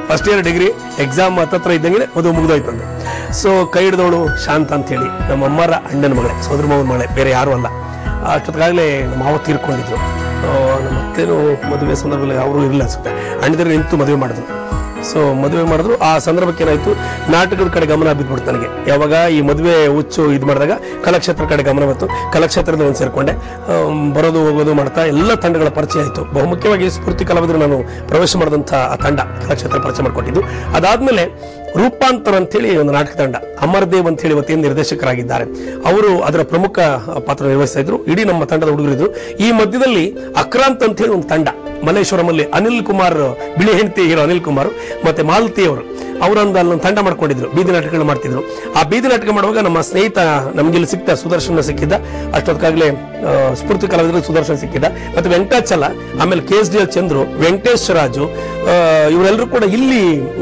ಫಸ್ಟ್ ಇಯರ್ ಡಿಗ್ರಿ ಎಕ್ಸಾಮ್ ಹತ್ತತ್ರ ಇದ್ದಂಗೆ ಮದುವೆ ಮುಗ್ದೋಯ್ತು ನಂದು. ಸೊ ಕೈ ಹಿಡಿದವಳು ಶಾಂತ ಅಂತ ಹೇಳಿ ನಮ್ಮ ಅಮ್ಮರ ಅಣ್ಣನ ಮಗಳೇ, ಸೋದರ ಮಾವನ ಮಗಳೇ, ಬೇರೆ ಯಾರು ಅಲ್ಲ. ಅಷ್ಟೊತ್ತಿಗಾಗಲೇ ನಮ್ಮ ಮಾವ ತೀರ್ಕೊಂಡಿದ್ರು. ನಮ್ಮ ಮತ್ತೇನು ಮದುವೆ ಸಂದರ್ಭದಲ್ಲಿ ಅವರು ಇರಲಿಲ್ಲ ಅನ್ಸುತ್ತೆ. ಅಣ್ಣದ್ರೆ ನಿಂತು ಮದುವೆ ಮಾಡಿದ್ರು. ಸೊ ಮದುವೆ ಮಾಡಿದ್ರು. ಆ ಸಂದರ್ಭಕ್ಕೆ ಏನಾಯ್ತು? ನಾಟಕದ ಕಡೆ ಗಮನ ಬಿದ್ಬಿಡ್ತು ನನಗೆ. ಯಾವಾಗ ಈ ಮದುವೆ ಹುಚ್ಚು ಇದು ಮಾಡಿದಾಗ ಕಲಾಕ್ಷೇತ್ರ ಕಡೆ ಗಮನ ಬಂತು. ಕಲಾಕ್ಷೇತ್ರದ ಒಂದು ಸೇರಿಕೊಂಡೆ. ಬರೋದು ಹೋಗೋದು ಮಾಡ್ತಾ ಎಲ್ಲ ತಂಡಗಳ ಪರಿಚಯ ಆಯಿತು. ಬಹುಮುಖ್ಯವಾಗಿ ಸ್ಫೂರ್ತಿ ಕಲಾವಿದರು ನಾನು ಪ್ರವೇಶ ಮಾಡಿದಂಥ ಆ ತಂಡ ಕಲಾಕ್ಷೇತ್ರ ಪರಿಚಯ ಮಾಡಿಕೊಟ್ಟಿದ್ದು. ಅದಾದ್ಮೇಲೆ ರೂಪಾಂತರ ಅಂತೇಳಿ ಒಂದು ನಾಟಕ ತಂಡ ಅಮರ್ದೇವ್ ಅಂತ ಹೇಳಿ ಇವತ್ತೇನು ನಿರ್ದೇಶಕರಾಗಿದ್ದಾರೆ. ಅವರು ಅದರ ಪ್ರಮುಖ ಪಾತ್ರ ನಿರ್ವಹಿಸ್ತಾ ಇದ್ರು. ಇಡೀ ನಮ್ಮ ತಂಡದ ಹುಡುಗರಿದ್ರು ಈ ಮಧ್ಯದಲ್ಲಿ ಅಕ್ರಾಂತ್ ಅಂತ ಹೇಳಿ ಒಂದು ತಂಡ, ಮಲ್ಲೇಶ್ವರಮಲ್ಲಿ ಅನಿಲ್ ಕುಮಾರ್, ಬಿಳಿ ಹೆಂಡತಿ ಹೀರೋ ಅನಿಲ್ ಕುಮಾರ್, ಮತ್ತೆ ಮಾಲತಿ ಅವರು. ಅವರೊಂದು ಅಲ್ಲೊಂದು ತಂಡ ಮಾಡ್ಕೊಂಡಿದ್ರು ಬೀದಿ ನಾಟಕಗಳು ಮಾಡ್ತಿದ್ರು. ಆ ಬೀದಿ ನಾಟಕ ಮಾಡುವಾಗ ನಮ್ಮ ಸ್ನೇಹಿತ ನಮ್ಗೆ ಇಲ್ಲಿ ಸಿಕ್ತ ಸುದರ್ಶನ ಸಿಕ್ಕಿದ್ದ ಅಷ್ಟೊತ್ತಿಗಾಗಲೇ ಆ, ಸ್ಫೂರ್ತಿ ಕಲಾವಿದರು ಸುದರ್ಶನ ಸಿಕ್ಕಿದ್ದ. ಮತ್ತೆ ವೆಂಕಟಾಚಲ ಆಮೇಲೆ K S D L Chandru Venkatesh Raju ಇವರೆಲ್ಲರೂ ಕೂಡ ಇಲ್ಲಿ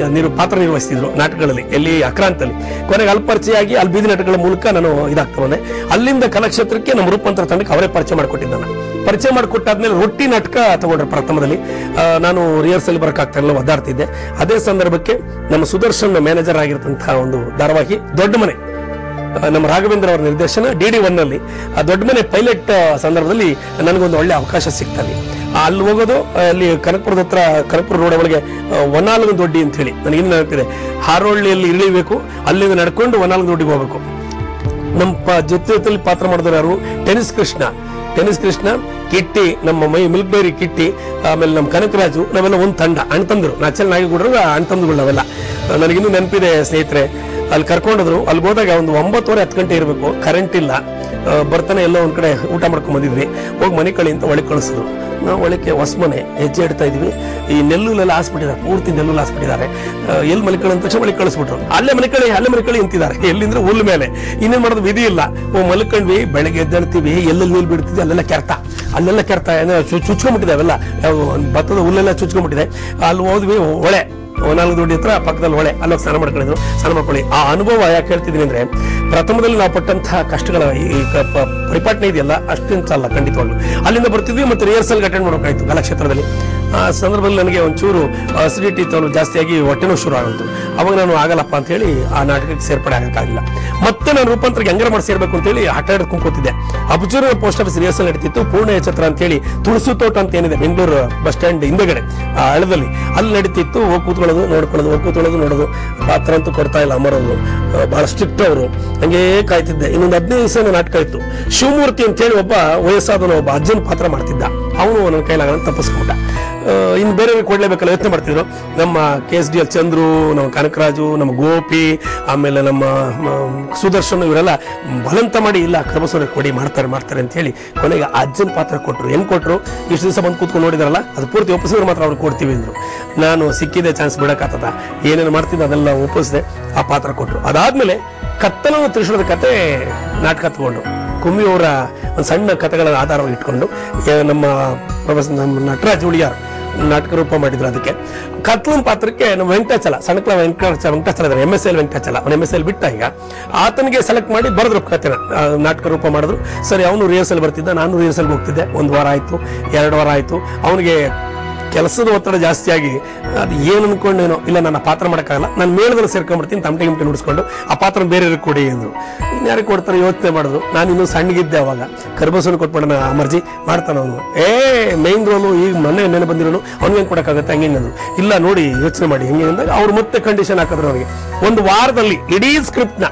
ನೀರು ಪಾತ್ರ ನಿರ್ವಹಿಸ್ತಿದ್ರು ನಾಟಕಗಳಲ್ಲಿ ಎಲ್ಲಿ ಅಕ್ರಾಂತಲ್ಲಿ. ಕೊನೆಗೆ ಅಲ್ಲಿ ಪರಿಚಯ ಆಗಿ ಅಲ್ಲಿ ಬೀದಿ ನಾಟಕಗಳ ಮೂಲಕ ನಾನು ಇದಾಗ್ತಾ ಬಂದೆ. ಅಲ್ಲಿಂದ ಕಲಾಕ್ಷೇತ್ರಕ್ಕೆ ನಮ್ಮ ರೂಪಾಂತರ ತಂಡಕ್ಕೆ ಅವರೇ ಪರಿಚಯ ಮಾಡಿಕೊಟ್ಟಿದ್ದಾನೆ. ಪರಿಚಯ ಮಾಡಿಕೊಟ್ಟಾದ್ಮೇಲೆ ರೊಟ್ಟಿ ನಾಟಕ ತಗೊಂಡ್ರೆ ಪ್ರಥಮದಲ್ಲಿ. ನಾನು ರಿಹರ್ಸಲ್ ಬರೋಕ್ಕಾಗ್ತಾ ಇಲ್ಲ ಒದ್ದಾಡ್ತಿದ್ದೆ ಅದೇ ಸಂದರ್ಭಕ್ಕೆ ನಮ್ಮ ಸುದರ್ಶನ್ ಮ್ಯಾನೇಜರ್ ಆಗಿರ್ತಂತಹ ಒಂದು ಧಾರಾವಾಹಿ, ದೊಡ್ಡ ಮನೆ. ನಮ್ಮ ರಾಘವೇಂದ್ರ ಅವರ ನಿರ್ದೇಶನ ಡಿ ಡಿ ಒನ್ ಅಲ್ಲಿ ಆ ದೊಡ್ಡ ಮನೆ ಪೈಲಟ್ ಸಂದರ್ಭದಲ್ಲಿ ನನಗೊಂದು ಒಳ್ಳೆ ಅವಕಾಶ ಸಿಗ್ತಲ್ಲಿ ಅಲ್ಲಿ ಹೋಗೋದು ಅಲ್ಲಿ ಕನಕಪುರದ ಹತ್ರ, ಕನಕಪುರ ರೋಡ್ ಒಳಗೆ ಒನಾಲ್ಗು ದೊಡ್ಡಿ ಅಂತ ಹೇಳಿ. ನನಗೆ ಇನ್ನು ನೆನಪಿದೆ. ಹಾರೋಳ್ಳಿಯಲ್ಲಿ ಇಳಿಬೇಕು, ಅಲ್ಲಿಂದ ನಡ್ಕೊಂಡು ಒನಾಲ್ಗು ದೊಡ್ಡಿಗೆ ಹೋಗ್ಬೇಕು. ನಮ್ಮ ಜೊತೆ ಜೊತೆಲಿ ಪಾತ್ರ ಮಾಡಿದ್ರು ಯಾರು? ಟೆನಿಸ್ ಕೃಷ್ಣ. ಟೆನಿಸ್ ಕೃಷ್ಣ, ಕಿಟ್ಟಿ, ನಮ್ಮ ಮೈ ಮಿಲ್ಕ್ ಬೇರಿ ಕಿಟ್ಟಿ, ಆಮೇಲೆ ನಮ್ಮ ಕನಕರಾಜು ನಾವೆಲ್ಲ ಒಂದು ತಂಡ, ಅಣ್ತಂದ್ರು ನಾಚಲ್ ನಾಗೇಗೌಡರು ಅಣ್ತಂದುಗಳು ನಾವೆಲ್ಲ ನನಗಿನ್ನೂ ನೆನಪಿದೆ ಸ್ನೇಹಿತರೆ, ಅಲ್ಲಿ ಕರ್ಕೊಂಡಿದ್ರು, ಅಲ್ಲಿ ಹೋದಾಗ ಒಂದು ಒಂಬತ್ತುವರೆ ಹತ್ತು ಗಂಟೆ ಇರಬೇಕು ಕರೆಂಟ್ ಇಲ್ಲ. ಬರ್ತಾನೆ ಎಲ್ಲೋ ಒಂದು ಕಡೆ ಊಟ ಮಾಡ್ಕೊಂಡ್ ಬಂದಿದ್ವಿ. ಹೋಗಿ ಮನೆ ಕಳಿ ಅಂತ ಒಳಗೆ ಕಳಿಸಿದ್ರು. ನಾವು ಒಳಕ್ಕೆ ಹೊಸಮನೆ ಹೆಜ್ಜೆ ಇಡ್ತಾ ಇದ್ವಿ. ಈ ನೆಲ್ಲುಲೆಲ್ಲ ಹಾಸ್ಬಿಟ್ಟಿದ್ದಾರೆ ಪೂರ್ತಿ ನೆಲ್ಲೂಲ್ ಹಾಸ್ಬಿಟ್ಟಿದ್ದಾರೆ ಎಲ್ಲಿ ಮಲಿಕಳಿ ಅಂತ ಒಳಗೆ ಕಳಿಸ್ಬಿಟ್ರು. ಅಲ್ಲೇ ಮಲಿಕಳಿ ಅಲ್ಲೇ ಮಲಿಕಳಿ ಅಂತಿದ್ದಾರೆ ಎಲ್ಲಿಂದ್ರೆ ಹುಲ್ ಮೇಲೆ. ಇನ್ನೇನ್ ಮಾಡೋದು ವಿಧಿ ಇಲ್ಲ. ಓ, ಮಲ್ಕೊಂಡ್ವಿ, ಬೆಳಗ್ಗೆ ಎದ್ದೇಳ್ತೀವಿ ಎಲ್ಲೆಲ್ಲಿ ನೀಲ್ ಬಿಡ್ತಿದ್ವಿ ಅಲ್ಲೆಲ್ಲ ಕೆರ್ತ. ಅಲ್ಲೆಲ್ಲ ಕೆರ್ತ ಚುಚ್ಕೊಂಡ್ಬಿಟ್ಟಿದೆ ಅವೆಲ್ಲ. ಭತ್ತದ ಹುಲ್ಲೆಲ್ಲ ಚುಚ್ಕೊಂಡ್ಬಿಟ್ಟಿದೆ. ಅಲ್ಲಿ ಹೋದ್ವಿ ಹೊಳೆ ನಾಲ್ಕು ದುಡ್ಡಿ ಹತ್ರ ಪಕ್ಕದಲ್ಲಿ ಹೊಳೆ. ಅಲ್ಲೋಗಿ ಸ್ನಾನ ಮಾಡ್ಕೊಂಡಿದ್ರು. ಸ್ನಾನ ಮಾಡ್ಕೊಳ್ಳಿ ಆ ಅನುಭವ ಯಾಕೆ ಹೇಳ್ತಿದ್ದೀನಿ ಅಂದ್ರೆ, ಪ್ರಥಮದಲ್ಲಿ ನಾವು ಪಟ್ಟಂತಹ ಕಷ್ಟಗಳ ಈ ಪರಿಪಾಟನೆ ಇದೆಯಲ್ಲ, ಅಷ್ಟೇಂತ ಅಲ್ಲ, ಖಂಡಿತವಾಗ್ಲು. ಅಲ್ಲಿಂದ ಬರ್ತಿದ್ವಿ ಮತ್ತೆ ರಿಹರ್ಸಲ್ ಅಟೆಂಡ್ ಮಾಡಬೇಕಾಯ್ತು ಕಲಾಕ್ಷೇತ್ರದಲ್ಲಿ. ಆ ಸಂದರ್ಭದಲ್ಲಿ ನನಗೆ ಒಂಚೂರು ಅಸಿಡಿಟಿ ತಗೊಂಡು ಜಾಸ್ತಿಯಾಗಿ ಹೊಟ್ಟೆನೂ ಶುರು ಆಗೋದು ಅವಾಗ ನಾನು ಆಗಲ್ಲಪ್ಪ ಅಂತ ಹೇಳಿ ಆ ನಾಟಕಕ್ಕೆ ಸೇರ್ಪಡೆ ಆಗೋಕ್ಕಾಗಿಲ್ಲ. ಮತ್ತೆ ನಾನು ರೂಪಾಂತರಕ್ಕೆ ಹೆಂಗಾರ ಮಾಡಿ ಸೇರ್ಬೇಕು ಅಂತ ಹೇಳಿ ಹಠ ಹಿಡಿದು ಕುಂಕೋತಿದ್ದೆ. ಅಬ್ಜೂರ್ ಪೋಸ್ಟ್ ಆಫೀಸ್ ರಿಹರ್ಸಲ್ ನಡೀತಿತ್ತು. ಪೂರ್ಣ ಅಂತ ಹೇಳಿ ತುಳಸಿ ತೋಟ ಅಂತ ಏನಿದೆ, ಬೆಂಗಳೂರು ಬಸ್ ಸ್ಟ್ಯಾಂಡ್ ಹಿಂದೆಗಡೆ, ಆ ಹಳದಲ್ಲಿ ಅಲ್ಲಿ ನಡೀತಿತ್ತು. ಹೋಗಿ ಕೂತ್ಕೊಳ್ಳೋದು, ನೋಡ್ಕೊಳ್ಳೋದು, ಹೋಗಿ ಕೂತ್ಕೊಳ್ಳೋದು, ನೋಡೋದು. ಪಾತ್ರ ಅಂತೂ ಕೊಡ್ತಾ ಇಲ್ಲ ಅಮರವರು ಬಹಳ ಸ್ಟ್ರಿಕ್ಟ್ ಅವರು. ಹಂಗೇ ಕಾಯ್ತಿದ್ದೆ. ಇನ್ನೊಂದು ಹದಿನೈದು ದಿವಸ ನಾಟಕ ಇತ್ತು. ಶಿವಮೂರ್ತಿ ಅಂತ ಹೇಳಿ ಒಬ್ಬ ವಯಸ್ಸಾದವನು, ಒಬ್ಬ ಅಜ್ಜನ ಪಾತ್ರ ಮಾಡ್ತಿದ್ದ. ಅವನು ನನ್ನ ಕೈಲಾಗ ತಪ್ಪಿಸ್ಕೊಂಡ ಇನ್ನು ಬೇರೆಯವ್ರಿಗೆ ಕೊಡಲೇಬೇಕಲ್ಲ ಯತ್ನ ಮಾಡ್ತಿದ್ರು. ನಮ್ಮ K S D L Chandru, ನಮ್ಮ ಕನಕರಾಜು, ನಮ್ಮ ಗೋಪಿ, ಆಮೇಲೆ ನಮ್ಮ ಸುದರ್ಶನ್ ಇವರೆಲ್ಲ ಬಲಂತ ಮಾಡಿ ಇಲ್ಲ ಕರ್ಬಸೋರೆ ಕೊಡಿ ಮಾಡ್ತಾರೆ ಮಾಡ್ತಾರೆ ಅಂತ ಹೇಳಿ ಕೊನೆಗೆ ಅಜ್ಜನ ಪಾತ್ರ ಕೊಟ್ಟರು ಏನು ಕೊಟ್ಟರು ಇಷ್ಟು ದಿವಸ ಬಂದು ಕೂತ್ಕೊಂಡು ನೋಡಿದಾರಲ್ಲ, ಅದು ಪೂರ್ತಿ ಒಪ್ಪಿಸಿದ್ರೆ ಮಾತ್ರ ಅವ್ರು ಕೊಡ್ತೀವಿ ಅಂದರು. ನಾನು ಸಿಕ್ಕಿದೆ ಚಾನ್ಸ್ ಬಿಡೋಕ್ಕಾಗ್ತದ ಏನೇನು ಮಾಡ್ತಿದ್ದೆ ಅದೆಲ್ಲ ಒಪ್ಪಿಸಿದೆ, ಆ ಪಾತ್ರ ಕೊಟ್ಟರು ಅದಾದಮೇಲೆ ಕತ್ತಲನ್ನು ತಿಳಿಸೋದ ಕತೆ ನಾಟಕ ತಗೊಂಡು ಕುಮ್ಮಿಯವರ ಒಂದು ಸಣ್ಣ ಕಥೆಗಳ ಆಧಾರವಾಗಿ ಇಟ್ಕೊಂಡು ನಮ್ಮ ಪ್ರೊಫೆಸರ್, ನಮ್ಮ ನಟರಾಜ್ ಉಳಿಯಾರ್ ನಾಟಕ ರೂಪ ಮಾಡಿದ್ರು ಅದಕ್ಕೆ. ಕತ್ಲನ್ ಪಾತ್ರಕ್ಕೆ ನಮ್ಮ ವೆಂಕಟಾಚಲ ಸಣ್ಣಕ್ಲ ವೆಂಕಟಾಚಲ ವೆಂಕಟಾಚಲ ಇದ್ದಾರೆ ಎಂ ಎಸ್ ಎಲ್ ವೆಂಕಟಾಚಲ. ಅವ್ನು ಎಂ ಎಸ್ ಎಲ್ ಬಿಟ್ಟ ಈಗ. ಆತನಿಗೆ ಸೆಲೆಕ್ಟ್ ಮಾಡಿ ಬರೆದ್ರು ಕಥೆನ ನಾಟಕ ರೂಪ ಮಾಡಿದ್ರು. ಸರಿ, ಅವನು ರಿಹರ್ಸಲ್ ಬರ್ತಿದ್ದ, ನಾನು ರಿಹರ್ಸಲ್ ಹೋಗ್ತಿದ್ದೆ. ಒಂದು ವಾರ ಆಯ್ತು, ಎರಡು ವಾರ ಆಯ್ತು. ಅವನಿಗೆ ಕೆಲಸದ ಒತ್ತಡ ಜಾಸ್ತಿಯಾಗಿ ಅದು ಏನು ಅನ್ಕೊಂಡೇನೋ, ಇಲ್ಲ ನನ್ನ ಪಾತ್ರ ಮಾಡೋಕ್ಕಾಗಲ್ಲ, ನಾನು ಮೇಳದಲ್ಲಿ ಸೇರ್ಕೊಂಡ್ಬಿಡ್ತೀನಿ, ತಮಟೆ ಗಿಮಟೆ ನುಡಿಸ್ಕೊಂಡು, ಆ ಪಾತ್ರ ಬೇರೆ ಕೊಡಿ ಅಂದ್ರು. ಇನ್ಯಾರಿಗೆ ಕೊಡ್ತಾರೆ ಯೋಚನೆ ಮಾಡಿದ್ರು. ನಾನು ಇನ್ನೂ ಸಣ್ಣಗಿದ್ದೆ ಅವಾಗ. ಕರ್ಬಸನ್ನು ಕೊಟ್ಬಿಡೋಣ, ಅಮರ್ಜಿ ಮಾಡ್ತಾನೆ ಅವನು. ಏ ಮೈನ್ ರೋಲು ಈಗ ಮೊನ್ನೆ ನೆನೆ ಬಂದಿರೋನು ಅವ್ನಿಗೆ ಕೊಡೋಕ್ಕಾಗತ್ತೆ ಹಂಗೆ ಅಂದರು ಇಲ್ಲ ನೋಡಿ, ಯೋಚನೆ ಮಾಡಿ, ಹೆಂಗೆ ಅಂದಾಗ ಅವ್ರು ಮತ್ತೆ ಕಂಡೀಷನ್ ಹಾಕಿದ್ರು ಅವರಿಗೆ. ಒಂದು ವಾರದಲ್ಲಿ ಇಡೀ ಸ್ಕ್ರಿಪ್ಟ್ನ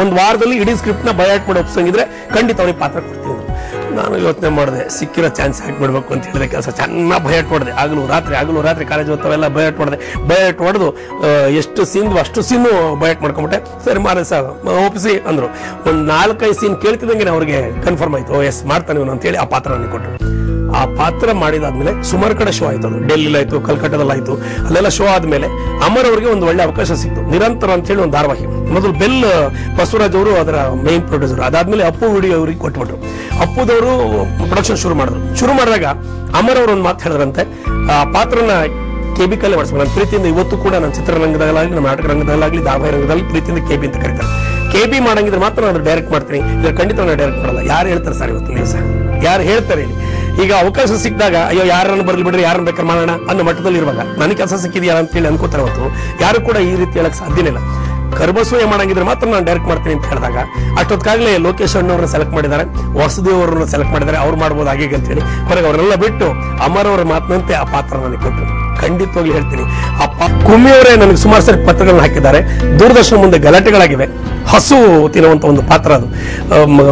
ಒಂದು ವಾರದಲ್ಲಿ ಇಡೀ ಸ್ಕ್ರಿಪ್ಟ್ನ ಬಯಾಟ್ ಮಾಡಿ ಒಪ್ಸಂಗಿದ್ರೆ ಖಂಡಿತ ಅವ್ರಿಗೆ ಪಾತ್ರ ಕೊಡ್ತೀನಿ. ನಾನು ಯೋಚನೆ ಮಾಡಿದೆ, ಸಿಕ್ಕಿರೋ ಚಾನ್ಸ್ ಹಾಕ್ಬಿಡ್ಬೇಕು ಅಂತ ಹೇಳಿದೆ ಕೆಲಸ. ಚೆನ್ನಾಗಿ ಭಯ ಹೊಡೆದೆ ಆಗಲೂ ರಾತ್ರಿ ಆಗಲೂ ರಾತ್ರಿ ಕಾಲೇಜ್ ಓದ್ತಾವೆಲ್ಲ ಭಯ ಹೊಡೆದೆ ಬಯಟ್ ಹೊಡೆದು ಎಷ್ಟು ಸೀನ್ ಅಷ್ಟು ಸೀನು ಭಯ ಮಾಡ್ಕೊಂಬಿಟ್ಟೆ. ಸರಿ ಮಾರ ಸರ್ ಒಪ್ಪಿಸಿ ಅಂದರು. ಒಂದು ನಾಲ್ಕೈದು ಸೀನ್ ಕೇಳ್ತಿದ್ದಂಗೆ ಅವ್ರಿಗೆ ಕನ್ಫರ್ಮ್ ಆಯ್ತು. ಎಸ್ ಮಾಡ್ತಾನೆ ಇವನು ಅಂತೇಳಿ ಆ ಪಾತ್ರ ಕೊಟ್ಟರು. ಆ ಪಾತ್ರ ಮಾಡಿದಾದ್ಮೇಲೆ ಸುಮಾರು ಕಡೆ ಶೋ ಆಯ್ತು ಅದು. ಡೆಲ್ಲಿಲಾಯ್ತು ಆಯ್ತು ಕಲ್ಕಟ್ಟದಲ್ಲಿ ಆಯ್ತು, ಅಲ್ಲೆಲ್ಲ ಶೋ ಆದ್ಮೇಲೆ ಅಮರ್ ಅವರಿಗೆ ಒಂದು ಒಳ್ಳೆ ಅವಕಾಶ ಸಿಕ್ತು. ನಿರಂತರ ಅಂತ ಹೇಳಿ ಒಂದು ಧಾರಾವಾಹಿ. ಮೊದಲು ಬೆಲ್ ಬಸವರಾಜ್ ಅವರು ಅದರ ಮೇನ್ ಪ್ರೊಡ್ಯೂಸರ್ ಅದಾದ್ಮೇಲೆ ಅಪ್ಪು ವಿಡಿಯೋ ಅವರಿಗೆ ಕೊಟ್ಬಿಟ್ರು. ಅಪ್ಪುದವರು ಪ್ರೊಡಕ್ಷನ್ ಶುರು ಮಾಡಿದ್ರು. ಶುರು ಮಾಡಿದಾಗ ಅಮರ್ ಅವರು ಒಂದು ಮಾತು ಹೇಳಿದ್ರಂತೆ, ಆ, ಪಾತ್ರನ ಕೆಬಿ ಕಲೆ ಮಾಡಿಸ್ಬೇಕು. ನನ್ನ ಪ್ರೀತಿಯಿಂದ ಇವತ್ತು ಕೂಡ ನನ್ನ ಚಿತ್ರರಂಗದಲ್ಲಾಗಲಿ, ನಮ್ಮ ನಾಟಕ ರಂಗದಲ್ಲಾಗಲಿ, ಧಾರಾವಾಹಿ ರಂಗದಲ್ಲಿ ಪ್ರೀತಿಯಿಂದ ಕೆಬಿ ಅಂತ ಕರೀತಾರೆ. ಕೆಬಿ ಮಾಡಂಗಿದ್ರೆ ಮಾತ್ರ ನಾನು ಡೈರೆಕ್ಟ್ ಮಾಡ್ತೀನಿ. ಇದ್ರೆ ಖಂಡಿತ ನಾನು ಡೈರೆಕ್ಟ್ ಮಾಡಲ್ಲ. ಯಾರು ಹೇಳ್ತಾರೆ ಸರ್ ಇವತ್ತು ನೀವು ಸರ್? ಯಾರು ಹೇಳ್ತಾರೆ ಹೇಳಿ? ಈಗ ಅವಕಾಶ ಸಿಕ್ಕಿದಾಗ, ಅಯ್ಯೋ, ಯಾರನ್ನು ಬರಲಿ ಬಿಡ್ರಿ, ಯಾರನ್ನ ಬೇಕಾದ್ರೆ ಮಾಡೋಣ? ಅನ್ನೋ ಮಟ್ಟದಲ್ಲಿ ಇರುವಾಗ ನನಗೆ ಕೆಲಸ ಸಿಕ್ಕಿದೆಯಾ ಅಂತ ಹೇಳಿ ಅನ್ಕೋತಾರೆ ಹೊತ್ತು ಯಾರು ಕೂಡ ಈ ರೀತಿ ಹೇಳಕ್ ಸಾಧ್ಯ ಇಲ್ಲ. ಕರ್ಬಸೂಯ ಮಾಡಂಗಿದ್ರೆ ಮಾತ್ರ ನಾನು ಡೈರೆಕ್ಟ್ ಮಾಡ್ತೀನಿ ಅಂತ ಹೇಳಿದಾಗ ಅಷ್ಟೊತ್ತಾಗಲೇ ಲೋಕೇಶ್ ಅಣ್ಣವ್ರನ್ನ ಸೆಲೆಕ್ಟ್ ಮಾಡಿದ್ದಾರೆ ವಾಸುದೇವ್ ಸೆಲೆಕ್ಟ್ ಮಾಡಿದ್ದಾರೆ, ಅವ್ರು ಮಾಡ್ಬೋದು ಹಾಗೆ ಅಂತ ಹೇಳಿ ಹೊರಗೆ ಅವರೆಲ್ಲ ಬಿಟ್ಟು ಅಮರ್ ಅವರ ಮಾತಿನಂತೆ ಆ ಪಾತ್ರ ನನಗೆ ಕೊಟ್ಟರು ಖಂಡಿತವಾಗ್ಲೂ ಹೇಳ್ತೀನಿ. ಆ ಕುಮ್ಮಿಯವರೇ ನನಗೆ ಸುಮಾರು ಸರಿ ಪತ್ರಗಳನ್ನ ಹಾಕಿದ್ದಾರೆ. ದೂರದರ್ಶನ ಮುಂದೆ ಗಲಾಟೆಗಳಾಗಿವೆ. ಹಸು ತಿನ್ನುವಂತ ಒಂದು ಪಾತ್ರ ಅದು.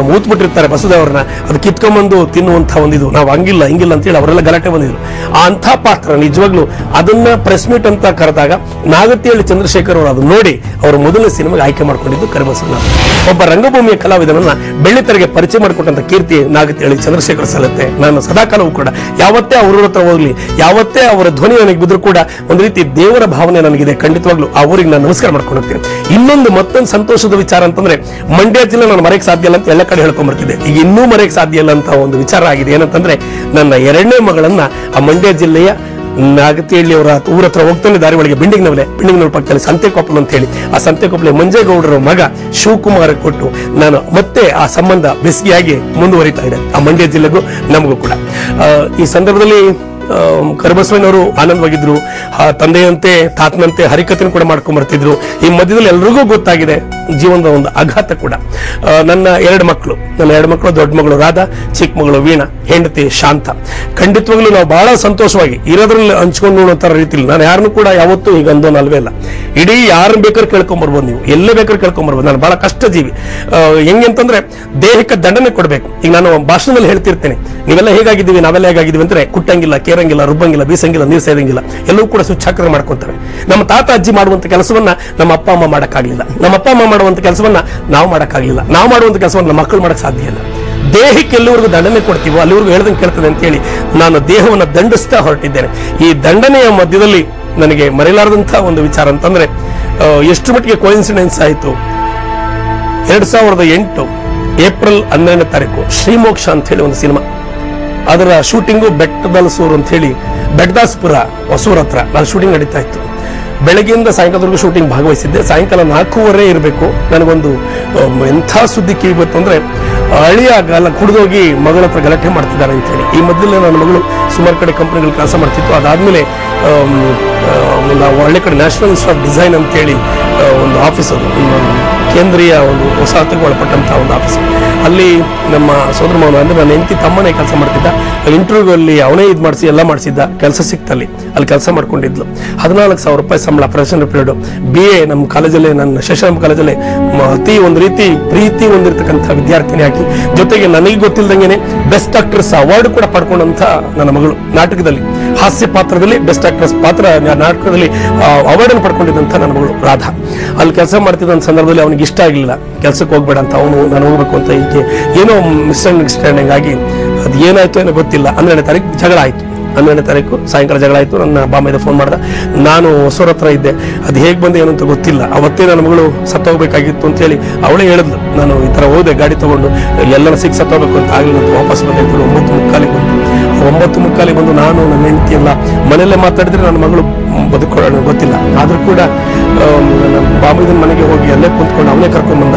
ಮೂತ್ಬಿಟ್ಟಿರ್ತಾರೆ ಬಸದೇವ್ರನ್ನ. ಅದು ಕಿತ್ಕೊಂಬಂದು ತಿನ್ನುವಂತ ಒಂದಿದು. ನಾವು ಹಂಗಿಲ್ಲ, ಹಿಂಗಿಲ್ಲ ಅಂತೇಳಿ ಅವರೆಲ್ಲ ಗಲಾಟೆ ಬಂದಿದ್ರು. ಆ ಅಂಥ ಪಾತ್ರ ನಿಜವಾಗ್ಲೂ ಅದನ್ನ ಪ್ರೆಸ್ ಮೀಟ್ ಅಂತ ಕರೆದಾಗ ನಾಗತಿಹಳ್ಳಿ ಚಂದ್ರಶೇಖರ್ ಅವರು ಅದನ್ನ ನೋಡಿ ಅವರು ಮೊದಲನೇ ಸಿನಿಮಾಗೆ ಆಯ್ಕೆ ಮಾಡ್ಕೊಂಡಿದ್ದು ಕರಿಬಸವನ ಒಬ್ಬ ರಂಗಭೂಮಿಯ ಕಲಾವಿದನನ್ನ ಬೆಳ್ಳಿತೆರೆಗೆ ಪರಿಚಯ ಮಾಡಿಕೊಟ್ಟಂತ ಕೀರ್ತಿ ನಾಗತಿಹಳ್ಳಿ ಚಂದ್ರಶೇಖರ್ ಸಲ್ಲತ್ತೆ. ನಾನು ಸದಾಕಾಲವೂ ಕೂಡ ಯಾವತ್ತೇ ಅವ್ರ ಹತ್ರ ಹೋಗ್ಲಿ, ಯಾವತ್ತೇ ಅವರ ಧ್ವನಿ ನನಗೆ ಬಿದ್ರು ಕೂಡ ಒಂದು ರೀತಿ ದೇವರ ಭಾವನೆ ನನಗಿದೆ. ಖಂಡಿತವಾಗ್ಲೂ ಆ ಊರಿಗೆ ನಾನು ನಮಸ್ಕಾರ ಮಾಡ್ಕೊಂಡು ಹೋಗ್ತೀನಿ. ಇನ್ನೊಂದು ಮತ್ತೊಂದು ಸಂತೋಷದ ವಿಚಾರ ಅಂತಂದ್ರೆ ಮಂಡ್ಯ ಜಿಲ್ಲೆ ನಾನು ಮರೆಯಕ್ಕೆ ಸಾಧ್ಯ ಇಲ್ಲ ಅಂತ ಎಲ್ಲ ಕಡೆ ಹೇಳ್ಕೊಂಡ್ ಬರ್ತಿದ್ದೆ ಈಗ ಇನ್ನೂ ಮರೆಯಕ್ಕೆ ಸಾಧ್ಯ ಇಲ್ಲ ಅಂತ ಒಂದು ವಿಚಾರ ಆಗಿದೆ. ಏನಂತಂದ್ರೆ ನನ್ನ ಎರಡನೇ ಮಗಳನ್ನ ಆ ಮಂಡ್ಯ ಜಿಲ್ಲೆಯ ನಾಗತಿಹಳ್ಳಿ ಅವರ ಊರ ಹತ್ರ ಹೋಗ್ತಾನೆ ದಾರಿ ಒಳಗೆ ಬಿಂಡಿಂಗ್ನವಲೆ ನವಲೆ ಬಿಂಡಿಂಗ್ ಪಕ್ಕದಲ್ಲಿ ಸಂತೆಕೊಪ್ಪಲು ಅಂತ ಹೇಳಿ. ಆ ಸಂತೆಕೊಪ್ಪಲೆ ಮಂಜೇಗೌಡರ ಮಗ ಶಿವಕುಮಾರ ಕೊಟ್ಟು ನಾನು ಮತ್ತೆ ಆ ಸಂಬಂಧ ಬೆಸಿಗೆಯಾಗಿ ಮುಂದುವರಿತಾ ಇದೆ ಆ ಮಂಡ್ಯ ಜಿಲ್ಲೆಗೂ ನಮಗೂ ಕೂಡ. ಈ ಸಂದರ್ಭದಲ್ಲಿ ಕರಿಬಸವನವರು ಆನಂದವಾಗಿದ್ರು. ತಂದೆಯಂತೆ, ತಾತನಂತೆ ಹರಿಕಥೆನ ಕೂಡ ಮಾಡ್ಕೊಂಡ್ ಬರ್ತಿದ್ರು ಈ ಮಧ್ಯದಲ್ಲಿ ಎಲ್ರಿಗೂ ಗೊತ್ತಾಗಿದೆ. ಜೀವನದ ಒಂದು ಆಘಾತ ಕೂಡ. ನನ್ನ ಎರಡು ಮಕ್ಕಳು, ನನ್ನ ಎರಡು ಮಕ್ಕಳು, ದೊಡ್ಡ ಮಗಳು ರಾಧಾ, ಚಿಕ್ಕ ಮಗಳು ವೀಣಾ, ಹೆಂಡತಿ ಶಾಂತ. ಖಂಡಿತವಾಗ್ಲೂ ನಾವು ಬಹಳ ಸಂತೋಷವಾಗಿ ಇರೋದ್ರಲ್ಲಿ ಹಂಚ್ಕೊಂಡು ನೋಡುವಂತ ರೀತಿಲಿ ನಾನು ಯಾರನ್ನು ಕೂಡ ಯಾವತ್ತೂ ಈಗ ಅಂದೋನ್ ಅಲ್ವೇ ಇಲ್ಲ. ಇಡೀ ಯಾರನ್ನ ಬೇಕಾದ್ರೆ ಕೇಳ್ಕೊಂಡ್ ಬರ್ಬೋದು ನೀವು. ಎಲ್ಲೇ ಬೇಕಾದ್ರೆ ಕೇಳ್ಕೊಂಡ್ ಬರ್ಬೋದು. ನಾನು ಬಹಳ ಕಷ್ಟ ಜೀವಿ ಹೆಂಗೆಂತಂದ್ರೆ ದೇಹಕ್ಕೆ ದಂಡನೆ ಕೊಡಬೇಕು. ಈಗ ನಾನು ಭಾಷಣದಲ್ಲಿ ಹೇಳ್ತಿರ್ತೇನೆ, ನೀವೆಲ್ಲ ಹೇಗಾಗಿದ್ದೀವಿ, ನಾವೆಲ್ಲ ಹೇಗಾಗಿದ್ದೀವಿ ಅಂದ್ರೆ ಕುಟ್ಟಂಗಿಲ್ಲ, ಕೇರಂಗಿಲ್ಲ, ರುಬ್ಬಂಗಿಲ್ಲ, ಬೀಸಂಗಿಲ್ಲ, ನೀರು ಸೇರಂಗಿಲ್ಲ ಎಲ್ಲವೂ ಕೂಡ ಸುಚ್ಚಾಕ್ರ ಮಾಡ್ಕೊತಾರೆ. ನಮ್ಮ ತಾತ, ಅಜ್ಜಿ ಮಾಡುವಂತ ಕೆಲಸವನ್ನ ನಮ್ಮ ಅಪ್ಪ, ಅಮ್ಮ ಮಾಡಕ್ಕಾಗ್ಲಿಲ್ಲ. ನಮ್ಮ ಅಪ್ಪ, ಅಮ್ಮ ಮಾಡುವಂತ ಕೆಲಸವನ್ನ ನಾವು ಮಾಡಕ್ಕಾಗ್ಲಿಲ್ಲ. ನಾವು ಮಾಡುವಂತ ಕೆಲಸವನ್ನ ನಮ್ಮ ಮಕ್ಕಳು ಮಾಡಕ್ ಸಾಧ್ಯ ಇಲ್ಲ. ದೇಹಕ್ಕೆ ಎಲ್ಲಿವರೆಗೂ ದಂಡನೆ ಕೊಡ್ತೀವೋ ಅಲ್ಲಿವರೆಗೂ ಹೇಳ್ದಂಗೆ ಕೇಳ್ತದೆ ಅಂತೇಳಿ ನಾನು ದೇಹವನ್ನು ದಂಡಿಸ್ತಾ ಹೊರಟಿದ್ದೇನೆ. ಈ ದಂಡನೆಯ ಮಧ್ಯದಲ್ಲಿ ನನಗೆ ಮರೆಯಲಾರದಂತಹ ಒಂದು ವಿಚಾರ ಅಂತಂದ್ರೆ ಎಷ್ಟು ಮಟ್ಟಿಗೆ ಕೋಇನ್ಸಿಡೆನ್ಸ್ ಆಯಿತು? ಎರಡ್ ಸಾವಿರದ ಎಂಟು ಏಪ್ರಿಲ್ ಹನ್ನೆರಡನೇ ತಾರೀಕು ಶ್ರೀಮೋಕ್ಷ ಅಂತ ಹೇಳಿ ಒಂದು ಸಿನಿಮಾ. ಅದರ ಶೂಟಿಂಗು ಬೆಟ್ಟದಲಸೂರು ಅಂತ ಹೇಳಿ ಬೆಟ್ಟದಾಸ್ಪುರ ಹೊಸೂರ್ ಹತ್ರ. ನಾನು ಶೂಟಿಂಗ್ ನಡೀತಾ ಇತ್ತು. ಬೆಳಗ್ಗೆಯಿಂದ ಸಾಯಂಕಾಲದವರೆಗೂ ಶೂಟಿಂಗ್ ಭಾಗವಹಿಸಿದ್ದೆ. ಸಾಯಂಕಾಲ ನಾಲ್ಕೂವರೆ ಇರಬೇಕು. ನನಗೊಂದು ಎಂಥ ಸುದ್ದಿ ಕೇಳಿ ಬಂತು ಅಂದ್ರೆ ಅಳಿಯ ಗಲ, ಕುಡಿದೋಗಿ ಮಗಳ ಹತ್ರ ಗಲಾಟೆ ಮಾಡ್ತಿದ್ದಾರೆ ಅಂತೇಳಿ. ಈ ಮೊದಲೇ ನನ್ನ ಮಗಳು ಸುಮಾರು ಕಡೆ ಕಂಪ್ನಿಗಳು ಕೆಲಸ ಮಾಡ್ತಿತ್ತು. ಅದಾದಮೇಲೆ ಒಂದು ಒಳ್ಳೆ ಕಡೆ ನ್ಯಾಷನಲ್ ಇನ್ಸ್ಟಿಟ್ಯೂಟ್ ಆಫ್ ಡಿಸೈನ್ ಅಂತೇಳಿ ಒಂದು ಆಫೀಸ್ ಅದು. ಕೇಂದ್ರೀಯ ಒಂದು ವಸಾಹತಿಗೆ ಒಳಪಟ್ಟಂತಹ ಒಂದು ಆಫೀಸ್. ಅಲ್ಲಿ ನಮ್ಮ ಸೋದರ ಮಾವನ ಅಂದ್ರೆ ನನ್ನ ಹೆಂಡತಿ ತಮ್ಮನೇ ಕೆಲಸ ಮಾಡ್ತಿದ್ದ. ಇಂಟರ್ವ್ಯೂ ಅಲ್ಲಿ ಅವನೇ ಇದು ಮಾಡಿಸಿ, ಎಲ್ಲ ಮಾಡಿಸಿದ್ದ. ಕೆಲಸ ಸಿಕ್ತಲ್ಲಿ. ಅಲ್ಲಿ ಕೆಲಸ ಮಾಡ್ಕೊಂಡಿದ್ಲು. ಹದಿನಾಲ್ಕು ಸಾವಿರ ರೂಪಾಯಿ ಸಂಬಳ ಪ್ರೊಫೆಷನಲ್ ಪೀರಿಯಡ್ ಬಿ ಎ ನಮ್ಮ ಕಾಲೇಜಲ್ಲಿ, ನನ್ನ ಶಶಾಂಬ ಕಾಲೇಜಲ್ಲಿ ಅತಿ ಒಂದು ರೀತಿ, ಪ್ರೀತಿ ಹೊಂದಿರತಕ್ಕಂಥ ವಿದ್ಯಾರ್ಥಿನಿ ಹಾಕಿ ಜೊತೆಗೆ ನನಗೆ ಗೊತ್ತಿಲ್ಲದಂಗೆ ಬೆಸ್ಟ್ ಆಕ್ಟ್ರೆಸ್ ಅವಾರ್ಡ್ ಕೂಡ ಪಡ್ಕೊಂಡಂತ ನನ್ನ ಮಗಳು ನಾಟಕದಲ್ಲಿ. ಹಾಸ್ಯ ಪಾತ್ರದಲ್ಲಿ ಬೆಸ್ಟ್ ಆಕ್ಟ್ರೆಸ್ ಪಾತ್ರ ನಾಟಕದಲ್ಲಿ ಅವಾರ್ಡ್ ಅನ್ನು ಪಡ್ಕೊಂಡಿದ್ದಂತ ನನ್ನ ಮಗಳು ರಾಧಾ. ಅಲ್ಲಿ ಕೆಲಸ ಮಾಡ್ತಿದ್ದ ಸಂದರ್ಭದಲ್ಲಿ ಅವನಿಗೆ ಇಷ್ಟ ಆಗಲಿಲ್ಲ. ಕೆಲಸಕ್ಕೆ ಹೋಗ್ಬೇಡ ಅಂತ ಅವನು ನಾನು ಹೋಗ್ಬೇಕು ಅಂತ ಏನೋ ಮಿಸ್ಅಂಡರ್ಸ್ಟ್ಯಾಂಡಿಂಗ್ ಆಗಿ, ಅದು ಏನಾಯ್ತು ಏನೋ ಗೊತ್ತಿಲ್ಲ. ಹನ್ನೆರಡನೇ ತಾರೀಕು ಜಗಳ ಆಯ್ತು. ಹನ್ನೆರಡನೇ ತಾರೀಕು ಸಾಯಂಕಾಲ ಜಗಳ ಆಯಿತು. ನನ್ನ ಬಾಮೈದ ಫೋನ್ ಮಾಡ್ದ. ನಾನು ಹೊಸೂರ ಹತ್ರ ಇದ್ದೆ. ಅದು ಹೇಗೆ ಬಂದೆ ಏನು ಅಂತ ಗೊತ್ತಿಲ್ಲ. ಅವತ್ತೇ ನನ್ನ ಮಗಳು ಸತ್ತೋಗ್ಬೇಕಾಗಿತ್ತು ಅಂತ ಹೇಳಿ ಅವಳೇ ಹೇಳಿದ್ಲು. ನಾನು ಈ ಥರ ಹೋದೆ, ಗಾಡಿ ತೊಗೊಂಡು. ಎಲ್ಲರ ಸಿಕ್ಕ ಸತ್ತೋಗ್ಬೇಕು ಅಂತ ಆಗಲಿಲ್ಲ ಅಂತ ವಾಪಸ್ ಬಂದೆ. ಅಂತ ಹೇಳಿ ಒಂಬತ್ತು ಮುಕ್ಕಾಲಿಗೆ ಬಂದು. ಒಂಬತ್ತು ಮುಕ್ಕಾಲಿಗೆ ಬಂದು ನಾನು ನನ್ನ ಹೆಂಡತಿ ಎಲ್ಲ ಮನೆಯಲ್ಲೇ ಮಾತಾಡಿದ್ರೆ ನನ್ನ ಮಗಳು ಬದುಕೊಳ್ಳೋಣ ಗೊತ್ತಿಲ್ಲ. ಆದರೂ ಕೂಡ ನನ್ನ ಬಾಮೈದನ ಮನೆಗೆ ಹೋಗಿ ಅಲ್ಲೇ ಕುಂತ್ಕೊಂಡು ಅವನೇ ಕರ್ಕೊಂಡ್ಬಂದ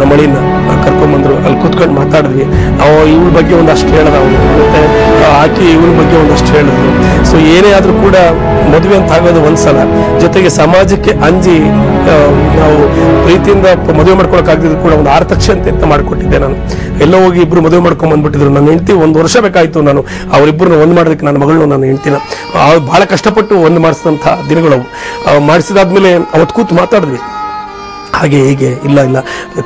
ನಮ್ಮ ಅಳಿನ ಕರ್ಕೊಂಡ್ಬಂದ್ರು ಅಲ್ಲಿ ಕುತ್ಕೊಂಡು ಮಾತಾಡಿದ್ವಿ. ಅವ ಇವ್ರ ಬಗ್ಗೆ ಒಂದಷ್ಟು ಹೇಳ್ದ ಅವನು. ಮತ್ತೆ ಆಕೆ ಇವಳ ಬಗ್ಗೆ ಒಂದಷ್ಟು ಹೇಳಿದ್ರು ಸೊ ಏನೇ ಆದ್ರೂ ಕೂಡ ಮದುವೆ ಅಂತ ಆಗೋದು ಒಂದ್ಸಲ. ಜೊತೆಗೆ ಸಮಾಜಕ್ಕೆ ಅಂಜಿ ನಾವು ಪ್ರೀತಿಯಿಂದ ಮದುವೆ ಮಾಡ್ಕೊಳಕ್ಕಾಗದಿದ್ರು ಕೂಡ ಒಂದು ಆರ್ತಕ್ಷೆ ಅಂತ ಮಾಡಿಕೊಟ್ಟಿದ್ದೆ ನಾನು. ಎಲ್ಲೋ ಹೋಗಿ ಇಬ್ರು ಮದುವೆ ಮಾಡ್ಕೊಂಡ್ ಬಂದ್ಬಿಟ್ಟಿದ್ರು ನನ್ನ ಹೆಂಡತಿ ಒಂದು ವರ್ಷ ಬೇಕಾಯಿತು ನಾನು. ಅವರಿಬ್ಬರನ್ನ ಒಂದು ಮಾಡೋದಕ್ಕೆ ನನ್ನ ಮಗಳು ನನ್ನ ಹೆಂಡತಿನ. ಬಹಳ ಕಷ್ಟಪಟ್ಟು ಒಂದು ಮಾಡಿಸಿದಂಥ ದಿನಗಳು ಅವು. ಆ, ಮಾಡಿಸಿದಾದ್ಮೇಲೆ ಅವತ್ತು ಕೂತು ಮಾತಾಡಿದ್ವಿ. ಹಾಗೆ ಹೀಗೆ, ಇಲ್ಲ ಇಲ್ಲ,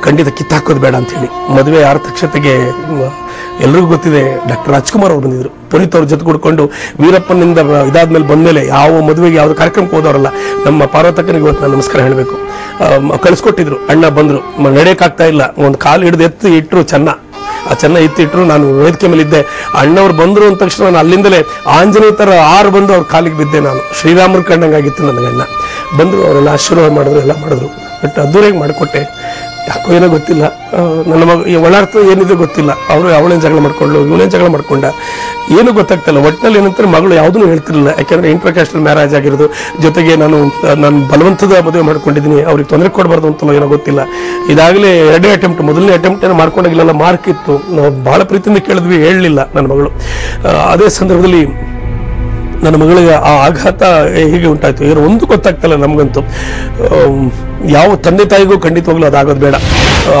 ಖಂಡಿತ ಕಿತ್ತಾಕೋದು ಬೇಡ ಅಂತ ಹೇಳಿ ಮದುವೆ ಆರ್ಥಕ್ಷತೆಗೆ ತಕ್ಷತೆಗೆ ಎಲ್ರಿಗೂ ಗೊತ್ತಿದೆ, ಡಾಕ್ಟರ್ ರಾಜ್ಕುಮಾರ್ ಅವರು ಬಂದಿದ್ರು. ಪುನೀತ್ ಅವ್ರ ಜೊತೆ ಕೂಡ್ಕೊಂಡು ವೀರಪ್ಪನಿಂದ ಇದಾದ್ಮೇಲೆ ಬಂದಮೇಲೆ ಯಾವ ಮದುವೆಗೆ ಯಾವ ಕಾರ್ಯಕ್ರಮಕ್ಕೆ ಹೋದವರಲ್ಲ, ನಮ್ಮ ಪಾರ್ವತಕ್ಕನಿಗೆ ಇವತ್ತು ನಾನು ನಮಸ್ಕಾರ ಹೇಳಬೇಕು. ಕಳಿಸ್ಕೊಟ್ಟಿದ್ರು. ಅಣ್ಣ ಬಂದರು. ನಡೆಯಕ್ಕಾಗ್ತಾ ಇಲ್ಲ. ಒಂದು ಕಾಲು ಹಿಡಿದು ಎತ್ತಿ ಇಟ್ಟರು ಚೆನ್ನ. ಆ ಚೆನ್ನ ನಾನು ವೇದಿಕೆ ಮೇಲೆ ಇದ್ದೆ ಅಣ್ಣವ್ರು ಬಂದ್ರು ಅಂದ ತಕ್ಷಣ ನಾನು ಅಲ್ಲಿಂದಲೇ ಆಂಜನೇಯ ತರ ಆರು ಬಂದು ಅವ್ರ ಕಾಲಿಗೆ ಬಿದ್ದೆ ನಾನು. ಶ್ರೀರಾಮರು ಕಂಡಂಗಾಗಿತ್ತು ನನಗೆ ಅಣ್ಣ. ಬಂದ್ರು, ಅವರೆಲ್ಲ ಆಶೀರ್ವಾದ ಮಾಡಿದ್ರು, ಎಲ್ಲ ಮಾಡಿದ್ರು. ಬಟ್ ಅದ್ದೂರಿಯಾಗಿ ಮಾಡಿಕೊಟ್ಟೆ. ಯಾಕೋ ಏನೋ ಗೊತ್ತಿಲ್ಲ. ನನ್ನ ಮಗ ಒಳಾರ್ಥ ಏನಿದೆ ಗೊತ್ತಿಲ್ಲ. ಅವರು ಅವಳೇನು ಜಗಳ ಮಾಡ್ಕೊಂಡು ಇವಳೇನು ಜಗಳ ಮಾಡ್ಕೊಂಡ? ಏನು ಗೊತ್ತಾಗ್ತಿಲ್ಲ. ಒಟ್ಟಿನಲ್ಲಿ ಏನಂತಾರೆ, ಮಗಳು ಯಾವುದೂ ಹೇಳ್ತಿರಲಿಲ್ಲ. ಯಾಕೆಂದ್ರೆ ಇಂಟರ್ ಕ್ಯಾಸ್ಟಲ್ ಮ್ಯಾರೇಜ್ ಆಗಿರೋದು. ಜೊತೆಗೆ ನಾನು ನಾನು ಬಲವಂತದ ಮದುವೆ ಮಾಡ್ಕೊಂಡಿದ್ದೀನಿ. ಅವ್ರಿಗೆ ತೊಂದರೆ ಕೊಡಬಾರ್ದು ಅಂತಲೋ ಏನೋ ಗೊತ್ತಿಲ್ಲ. ಇದಾಗಲೇ ಎರಡೇ ಅಟೆಂಪ್ಟ್ ಮೊದಲನೇ ಅಟೆಂಪ್ಟ್ ಏನೋ ಮಾಡ್ಕೊಂಡಾಗಿಲ್ಲ ಮಾರ್ಕ್ ಇತ್ತು. ನಾವು ಬಹಳ ಪ್ರೀತಿಯಿಂದ ಕೇಳಿದ್ವಿ, ಹೇಳಲಿಲ್ಲ ನನ್ನ ಮಗಳು. ಅದೇ ಸಂದರ್ಭದಲ್ಲಿ ನನ್ನ ಮಗಳಿಗೆ ಆ ಆಘಾತ ಹೇಗೆ ಉಂಟಾಯಿತು? ಏನು ಒಂದು ಗೊತ್ತಾಗ್ತಲ್ಲ ನಮಗಂತೂ. ಯಾವ ತಂದೆ ತಾಯಿಗೂ ಖಂಡಿತವಾಗ್ಲೂ ಅದಾಗೋದು ಬೇಡ.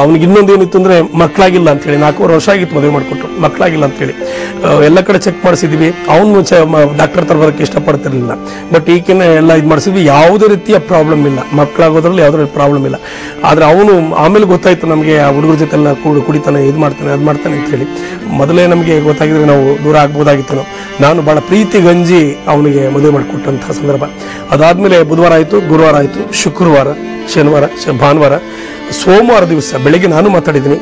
ಅವ್ನಿಗೆ ಇನ್ನೊಂದು ಏನಿತ್ತು ಅಂದ್ರೆ ಮಕ್ಕಳಾಗಿಲ್ಲ ಅಂತೇಳಿ ನಾಲ್ಕೂವರೆ ವರ್ಷ ಆಗಿತ್ತು ಮದುವೆ ಮಾಡಿಕೊಟ್ಟು ಮಕ್ಕಳಾಗಿಲ್ಲ ಅಂತೇಳಿ ಹೇಳಿ. ಎಲ್ಲ ಕಡೆ ಚೆಕ್ ಮಾಡಿಸಿದ್ವಿ. ಅವನು ಡಾಕ್ಟರ್ ತರ ಬರೋಕೆ ಇಷ್ಟಪಡ್ತಿರ್ಲಿಲ್ಲ. ಬಟ್ ಈಕಿನ ಎಲ್ಲ ಇದು ಮಾಡಿಸಿದ್ವಿ. ಯಾವುದೇ ರೀತಿಯ ಪ್ರಾಬ್ಲಮ್ ಇಲ್ಲ. ಮಕ್ಕಳಾಗೋದ್ರಲ್ಲಿ ಯಾವುದೇ ಪ್ರಾಬ್ಲಮ್ ಇಲ್ಲ. ಆದ್ರೆ ಅವನು ಆಮೇಲೆ ಗೊತ್ತಾಯ್ತು ನಮಗೆ ಆ ಹುಡುಗರ ಜೊತೆ ಎಲ್ಲ ಕೂಡು, ಕುಡಿತಾನೆ, ಇದು ಮಾಡ್ತಾನೆ, ಅದು ಮಾಡ್ತಾನೆ ಅಂತೇಳಿ ಮೊದಲೇ ನಮಗೆ ಗೊತ್ತಾಗಿದ್ರೆ ನಾವು ದೂರ ಆಗ್ಬೋದಾಗಿತ್ತು ನಾನು ಬಹಳ ಪ್ರೀತಿ ಗಂಜಿ ಅವನಿಗೆ ಮದುವೆ ಮಾಡಿಕೊಟ್ಟಂತಹ ಸಂದರ್ಭ. ಅದಾದಮೇಲೆ ಬುಧವಾರ ಆಯಿತು, ಗುರುವಾರ ಆಯಿತು, ಶುಕ್ರವಾರ. ಶನಿವಾರ ಭಾನುವಾರ, ಸೋಮವಾರ ದಿವಸ ಬೆಳಿಗ್ಗೆ ನಾನು ಮಾತಾಡಿದ್ದೀನಿ.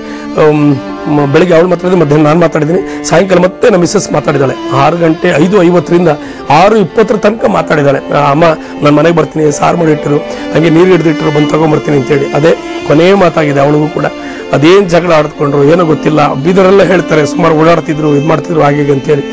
ಬೆಳಿಗ್ಗೆ ಅವಳು ಮಾತಾಡಿದ್ರೆ ಮಧ್ಯಾಹ್ನ ನಾನು ಮಾತಾಡಿದ್ದೀನಿ. ಸಾಯಂಕಾಲ ಮತ್ತೆ ನಮ್ಮ ಮಿಸ್ಸಸ್ ಮಾತಾಡಿದ್ದಾಳೆ. ಆರು ಗಂಟೆ ಐದು ಐವತ್ತರಿಂದ ಆರು ಇಪ್ಪತ್ತರ ತನಕ ಮಾತಾಡಿದ್ದಾಳೆ. ಅಮ್ಮ ನನ್ನ ಮನೆಗೆ ಬರ್ತೀನಿ, ಸಾರು ಮಾಡಿಟ್ಟರು ಹಂಗೆ ನೀರು ಹಿಡಿದಿಟ್ಟರು ಬಂದು ತಗೊಂಬರ್ತೀನಿ ಅಂತೇಳಿ. ಅದೇ ಕೊನೆಯ ಮಾತಾಗಿದೆ ಅವಳಿಗೂ ಕೂಡ. ಅದೇನು ಜಗಳ ಆಡ್ಕೊಂಡ್ರು, ಏನೋ ಗೊತ್ತಿಲ್ಲ. ಬೀದರೆಲ್ಲ ಹೇಳ್ತಾರೆ, ಸುಮಾರು ಓಡಾಡ್ತಿದ್ರು ಇದು ಮಾಡ್ತಿದ್ರು ಹೀಗೆ ಅಂತೇಳಿ.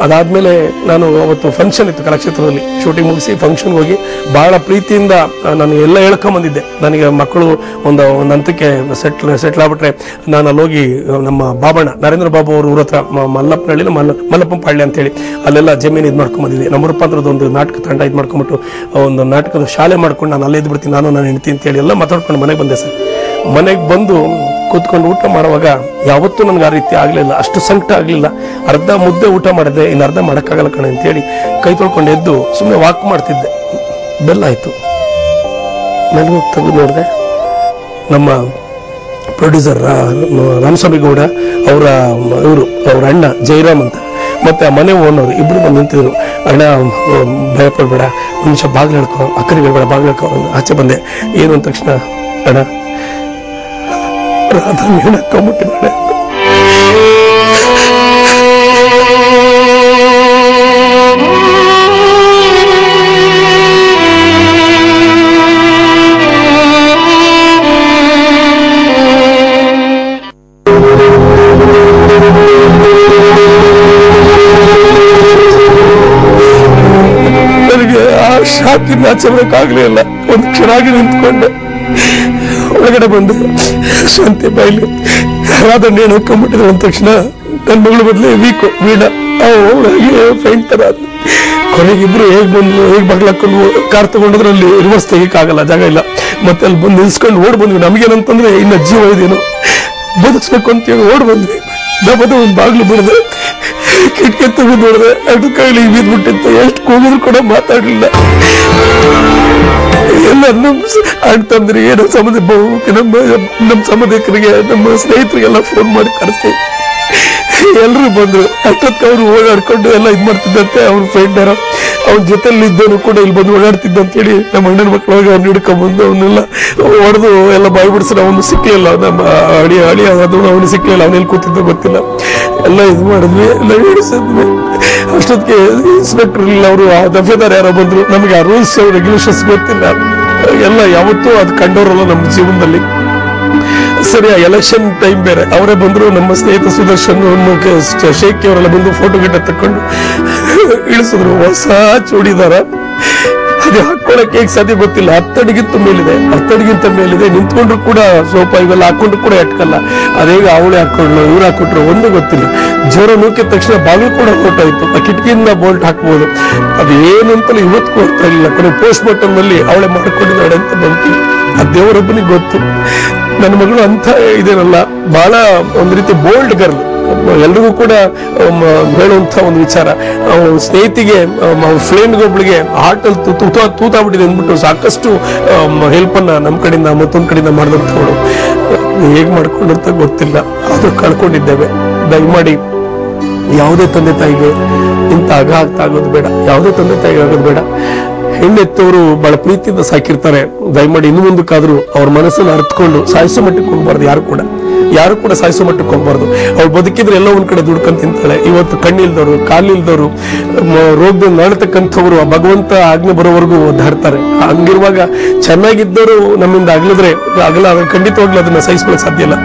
ಅದಾದ್ಮೇಲೆ ನಾನು ಅವತ್ತು ಫಂಕ್ಷನ್ ಇತ್ತು ಕಲಾಕ್ಷೇತ್ರದಲ್ಲಿ. ಶೂಟಿಂಗ್ ಮುಗಿಸಿ ಫಂಕ್ಷನ್ ಹೋಗಿ ಬಹಳ ಪ್ರೀತಿಯಿಂದ ನಾನು ಎಲ್ಲ ಹೇಳ್ಕೊಂಬಂದಿದ್ದೆ. ನನಗೆ ಮಕ್ಕಳು ಒಂದು ಒಂದು ಹಂತಕ್ಕೆ ಸೆಟ್ಲ್ ಸೆಟ್ಲ್ ಆಗ್ಬಿಟ್ರೆ ನಾನು ಅಲ್ಲಿ ಹೋಗಿ ನಮ್ಮ ಬಾಬಣ್ಣ, ನರೇಂದ್ರ ಬಾಬು ಅವರು ಊರ ಹತ್ರ ಮ- ಮಲ್ಲಪ್ಪನಹಳ್ಳಿ ಮಲ್ಲ ಮಲ್ಲಪ್ಪ ಪಾಳ್ಯ ಅಂತೇಳಿ, ಅಲ್ಲೆಲ್ಲ ಜಮೀನು ಇದು ಮಾಡ್ಕೊಂಬಂದಿದ್ದೆ. ನಮ್ಮ ರೂಪಾಂತರದ ಒಂದು ನಾಟಕ ತಂಡ ಇದು ಮಾಡ್ಕೊಂಬಿಟ್ಟು ಒಂದು ನಾಟಕದ ಶಾಲೆ ಮಾಡ್ಕೊಂಡು ನಾನು ಅಲ್ಲೇ ಇದ್ಬಿಡ್ತೀನಿ, ನಾನು ನಾನು ಹೆಂಡ್ತಿ ಅಂತೇಳಿ ಎಲ್ಲ ಮಾತಾಡ್ಕೊಂಡು ಮನೆಗೆ ಬಂದೆ ಸರ್. ಮನೆಗೆ ಬಂದು ಕೂತ್ಕೊಂಡು ಊಟ ಮಾಡುವಾಗ ಯಾವತ್ತೂ ನನಗೆ ಆ ರೀತಿ ಆಗಲಿಲ್ಲ, ಅಷ್ಟು ಸಂಕಟ ಆಗಲಿಲ್ಲ. ಅರ್ಧ ಮುದ್ದೆ ಊಟ ಮಾಡಿದೆ, ಇನ್ನು ಅರ್ಧ ಮಾಡೋಕ್ಕಾಗಲ್ಲ ಕಣೆ ಅಂತೇಳಿ ಕೈ ತೊಳ್ಕೊಂಡು ಎದ್ದು ಸುಮ್ಮನೆ ವಾಕ್ ಮಾಡ್ತಿದ್ದೆ. ಬೆಲ್ಲ ಆಯಿತು. ನನಗೂ ತೆಗೆದು ನೋಡಿದೆ. ನಮ್ಮ ಪ್ರೊಡ್ಯೂಸರ್ ರಾಮಸ್ವಾಮಿ ಗೌಡ ಅವರ, ಇವರು, ಅವ್ರ ಅಣ್ಣ ಜಯರಾಮ್ ಅಂತ. ಮತ್ತೆ ಆ ಮನೆ ಓನರ್ ಇಬ್ಬರು ಬಂದು ನಿಂತಿದ್ರು. ಅಣ್ಣ ಭಯ ಒಂದು ನಿಮಿಷ ಬಾಗ್ಲು ಹೇಳ್ಕೊ ಅಕ್ಕರಿಗೆ ಹೇಳ್ಬೇಡ ಬಾಗ್ಲಾಡ್ಕೊ ಆಚೆ ಬಂದೆ. ಏನು ಅಂದ ತಕ್ಷಣ, ಅಣ್ಣ ರಾಧಾ ಹೇಳಕ್ಕೊಂಬಿಟ್ಟಿದ್ದಾಳೆ ನನಗೆ ಆ ಶಾಕಿಂದ ಆಚೆ ಇಲ್ಲ. ಒಂದು ಕ್ಷಣ ನಿಂತ್ಕೊಂಡೆ. ಒಳಗಡೆ ಬಂದು ಶಾಂತಿ ಬಾಯಿಲಿ ರಾಧಣ್ಣ ಏನು ಹಾಕೊಂಡ್ಬಿಟ್ಟಿದ್ರು ಅಂದ ತಕ್ಷಣ ನನ್ನ ಮಗಳು ಬದಲೇ ವೀಕು, ವೀಣ. ಅವಳಾಗಿ ತರ ಆದ್ಲು. ಕೊನೆಗೆ ಇಬ್ರು ಹೇಗೆ ಬಂದು ಹೇಗೆ ಬಗ್ಲ ಹಾಕೊಂಡು ಕಾರ್ ತಗೊಂಡಿದ್ರೆ ಅಲ್ಲಿ ರಿವರ್ಸ್ ತೆಗಿಯಕ್ಕಾಗಲ್ಲ, ಜಾಗ ಇಲ್ಲ. ಮತ್ತೆ ಅಲ್ಲಿ ಬಂದು ನಿಲ್ಸ್ಕೊಂಡು ಓಡ್ ಬಂದ್ವಿ. ನಮಗೇನಂತಂದ್ರೆ ಇನ್ನ ಜೀವ ಇದೇನು. ಬದುಕ್ಸ್ಬೇಕು ಅಂತೇಳಿ ಓಡ್ ಬಂದ್ವಿ. ದಬ್ಬದ ಒಂದು ಬಾಗ್ಲು ಬಿಡದೆ ಕಿಟಕಿ ತೆಗೆದು ನೋಡಿದೆ ಅದ್ರ ಕೈಲಿ ಬಿದ್ಬಿಟ್ಟಿತ್ತು. ಎಷ್ಟು ಕೂಗಿದ್ರು ಕೂಡ ಮಾತಾಡಲಿಲ್ಲ. ಎಲ್ಲ ನಮ್ಮ ಅಣ್ಣ ತಂದ್ರಿಗೆ ನಮ್ಮ ಸಂಬಂಧ ನಮ್ಮ ನಮ್ಮ ಸಂಬಂಧಿಕರಿಗೆ, ನಮ್ಮ ಸ್ನೇಹಿತರಿಗೆಲ್ಲ ಫೋನ್ ಮಾಡಿ ಕರೆಸಿ. ಎಲ್ಲರೂ ಬಂದರು. ಅಷ್ಟೊತ್ತಿಗೆ ಅವರು ಓಡಾಡ್ಕೊಂಡು ಎಲ್ಲ ಇದು ಮಾಡ್ತಿದ್ದಂತೆ, ಅವ್ರ ಫ್ರೆಂಡ್ ಯಾರೋ. ಅವ್ನ ಜೊತೆಲಿ ಇದ್ದವನು ಕೂಡ ಇಲ್ಲಿ ಬಂದು ಓಡಾಡ್ತಿದ್ದ ಅಂತೇಳಿ ನಮ್ಮ ಅಣ್ಣನ ಮಕ್ಕಳಾಗ ಅವ್ನು ಹಿಡ್ಕೊಂಡ್ಬಂದು ಅವನ್ನೆಲ್ಲ ಹೊಡೆದು ಎಲ್ಲ ಬಾಯಿ ಬಿಡಿಸಿದ ಅವನು ಸಿಕ್ಕಲಿಲ್ಲ ನಮ್ಮ ಅಡಿ ಅಳಿ ಅದನ್ನು ಅವನು ಸಿಕ್ಕಲಿಲ್ಲ ಅವನು ಕೂತಿದ್ದು ಕೂತಿದ್ದ ಗೊತ್ತಿಲ್ಲ. ಎಲ್ಲ ಇದು ಮಾಡಿದ್ವಿ, ಎಲ್ಲ ಹಿಡಿಸಿದ್ವಿ ಅಷ್ಟೊತ್ತಿಗೆ ಇನ್ಸ್ಪೆಕ್ಟರ್ ಇಲ್ಲ ಅವರು, ಆ ದಫೇದಾರ್ ಯಾರೋ ಬಂದ್ರು. ನಮಗೆ ಆ ರೂಲ್ಸ್ ರೆಗ್ಯುಲೇಷನ್ಸ್ ಗೊತ್ತಿಲ್ಲ. ಎಲ್ಲ ಯಾವತ್ತೂ ಅದು ಕಂಡವರಲ್ಲ ನಮ್ಮ ಜೀವನದಲ್ಲಿ. ಸರಿ ಎಲೆಕ್ಷನ್ ಟೈಮ್ ಬೇರೆ. ಅವರೇ ಬಂದ್ರು, ನಮ್ಮ ಸ್ನೇಹಿತ ಸುದರ್ಶನ್ ಶೇಖಿ ಅವರೆಲ್ಲ ಬಂದು ಫೋಟೋ ಗಿಟ್ಟ ತಕೊಂಡು ಇಳಿಸಿದ್ರು. ಹೊಸ ಚೂಡಿದಾರ. ಅದು ಹಾಕೊಳಕ್ಕೆ ಹೇಗೆ ಗೊತ್ತಿಲ್ಲ. ಹತ್ತಡಿಗಿಂತ ಮೇಲಿದೆ. ಹತ್ತಡಿಗಿಂತ ಮೇಲಿದೆ. ನಿಂತ್ಕೊಂಡ್ರು ಕೂಡ ಸೋಪ ಇವೆಲ್ಲ ಹಾಕೊಂಡ್ರು ಕೂಡ ಎಟ್ಕಲ್ಲ. ಅದೇಗ ಅವಳೆ ಹಾಕೊಂಡ್ಲು ಇವ್ರು ಹಾಕೊಟ್ರು, ಒಂದು ಗೊತ್ತಿಲ್ಲ. ಜ್ವರ ನೂಕಿದ ತಕ್ಷಣ ಬಾಗಿಲು ಕೂಡ ಹೊರಟಾಯ್ತು ಆ ಕಿಟಕಿಯಿಂದ ಬೋಲ್ಟ್ ಹಾಕ್ಬೋದು. ಅದು ಏನಂತಲೂ ಇವತ್ತು ಇರಲಿಲ್ಲ ಅರ್ಥ ಆಗಿಲ್ಲ ಕೊನೆ ಪೋಸ್ಟ್ ಮಾರ್ಟಮ್ನಲ್ಲಿ ಅವಳೆ ಮಾಡ್ಕೊಂಡಿದ್ದಾಳೆ ಅಂತ ಬಂತು. ಆ ದೇವರೊಬ್ಬನಿಗೆ ಗೊತ್ತು. ನನ್ನ ಮಗಳು ಅಂತ ಇದೇನಲ್ಲ, ಬಹಳ ಒಂದು ರೀತಿ ಬೋಲ್ಡ್ ಗರ್ಲ್ ಎಲ್ರಿಗೂ ಕೂಡ ಹೇಳುವಂತ ಒಂದು ವಿಚಾರ. ಸ್ನೇಹಿತಿಗೆ ಫ್ರೆಂಡ್ಗೊಬ್ಳಿಗೆ ಹಾರ್ಟ್ ಅಲ್ಲಿ ತೂತ ತೂತಾಗ್ಬಿಟ್ಟಿದೆ ಅಂದ್ಬಿಟ್ಟು ಸಾಕಷ್ಟು ಹೆಲ್ಪ್ ಅನ್ನ ನಮ್ಮ ಕಡೆಯಿಂದ, ಮತ್ತೊಂದ್ ಕಡೆಯಿಂದ ಮಾಡಿದಂಥವಳು ಹೇಗ್ ಮಾಡ್ಕೊಂಡಂತ ಗೊತ್ತಿಲ್ಲ. ಅದು ಕಳ್ಕೊಂಡಿದ್ದೇವೆ. ದಯಮಾಡಿ ಯಾವುದೇ ತಂದೆ ತಾಯಿಗೆ ಇಂಥ ಆಗ್ತಾ ಆಗೋದು ಬೇಡ. ಯಾವುದೇ ತಂದೆ ತಾಯಿಗೆ ಆಗೋದು ಬೇಡ. ಹೆಣ್ಣೆತ್ತವರು ಬಹಳ ಪ್ರೀತಿಯಿಂದ ಸಾಕಿರ್ತಾರೆ. ದಯಮಾಡಿ ಇನ್ನು ಮುಂದಕ್ಕಾದ್ರೂ ಅವ್ರ ಮನಸ್ಸನ್ನು ಅರ್ಥಕೊಂಡು ಸಾಯಿಸೋ ಮಟ್ಟಕ್ಕೆ ಹೋಗ್ಬಾರ್ದು ಯಾರು ಕೂಡ. ಯಾರು ಕೂಡ ಸಾಯಿಸೋ ಮಟ್ಟಕ್ಕೆ ಹೋಗ್ಬಾರ್ದು. ಅವ್ರು ಬದುಕಿದ್ರೆ ಎಲ್ಲ ಒಂದ್ ಕಡೆ ದುಡ್ಕೊಂಡ್ ತಿಂತಾಳೆ ಇವತ್ತು ಕಣ್ಣಿಲ್ದವ್ರು, ಕಾಲಿಲ್ದವರು ರೋಗದ ನಡತಕ್ಕಂಥವ್ರು ಆ ಭಗವಂತ ಆಜ್ಞೆ ಬರೋವರೆಗೂ ಒದ್ದಾಡ್ತಾರೆ ಹಂಗಿರುವಾಗ ಚೆನ್ನಾಗಿದ್ದವರು ನಮ್ಮಿಂದ ಅಗಲಿದ್ರೆ ಅಗಲ ಖಂಡಿತವಾಗ್ಲೂ ಅದನ್ನ ಸಹಿಸ್ಕೊಳ್ಳೋಕೆ ಸಾಧ್ಯ ಇಲ್ಲ.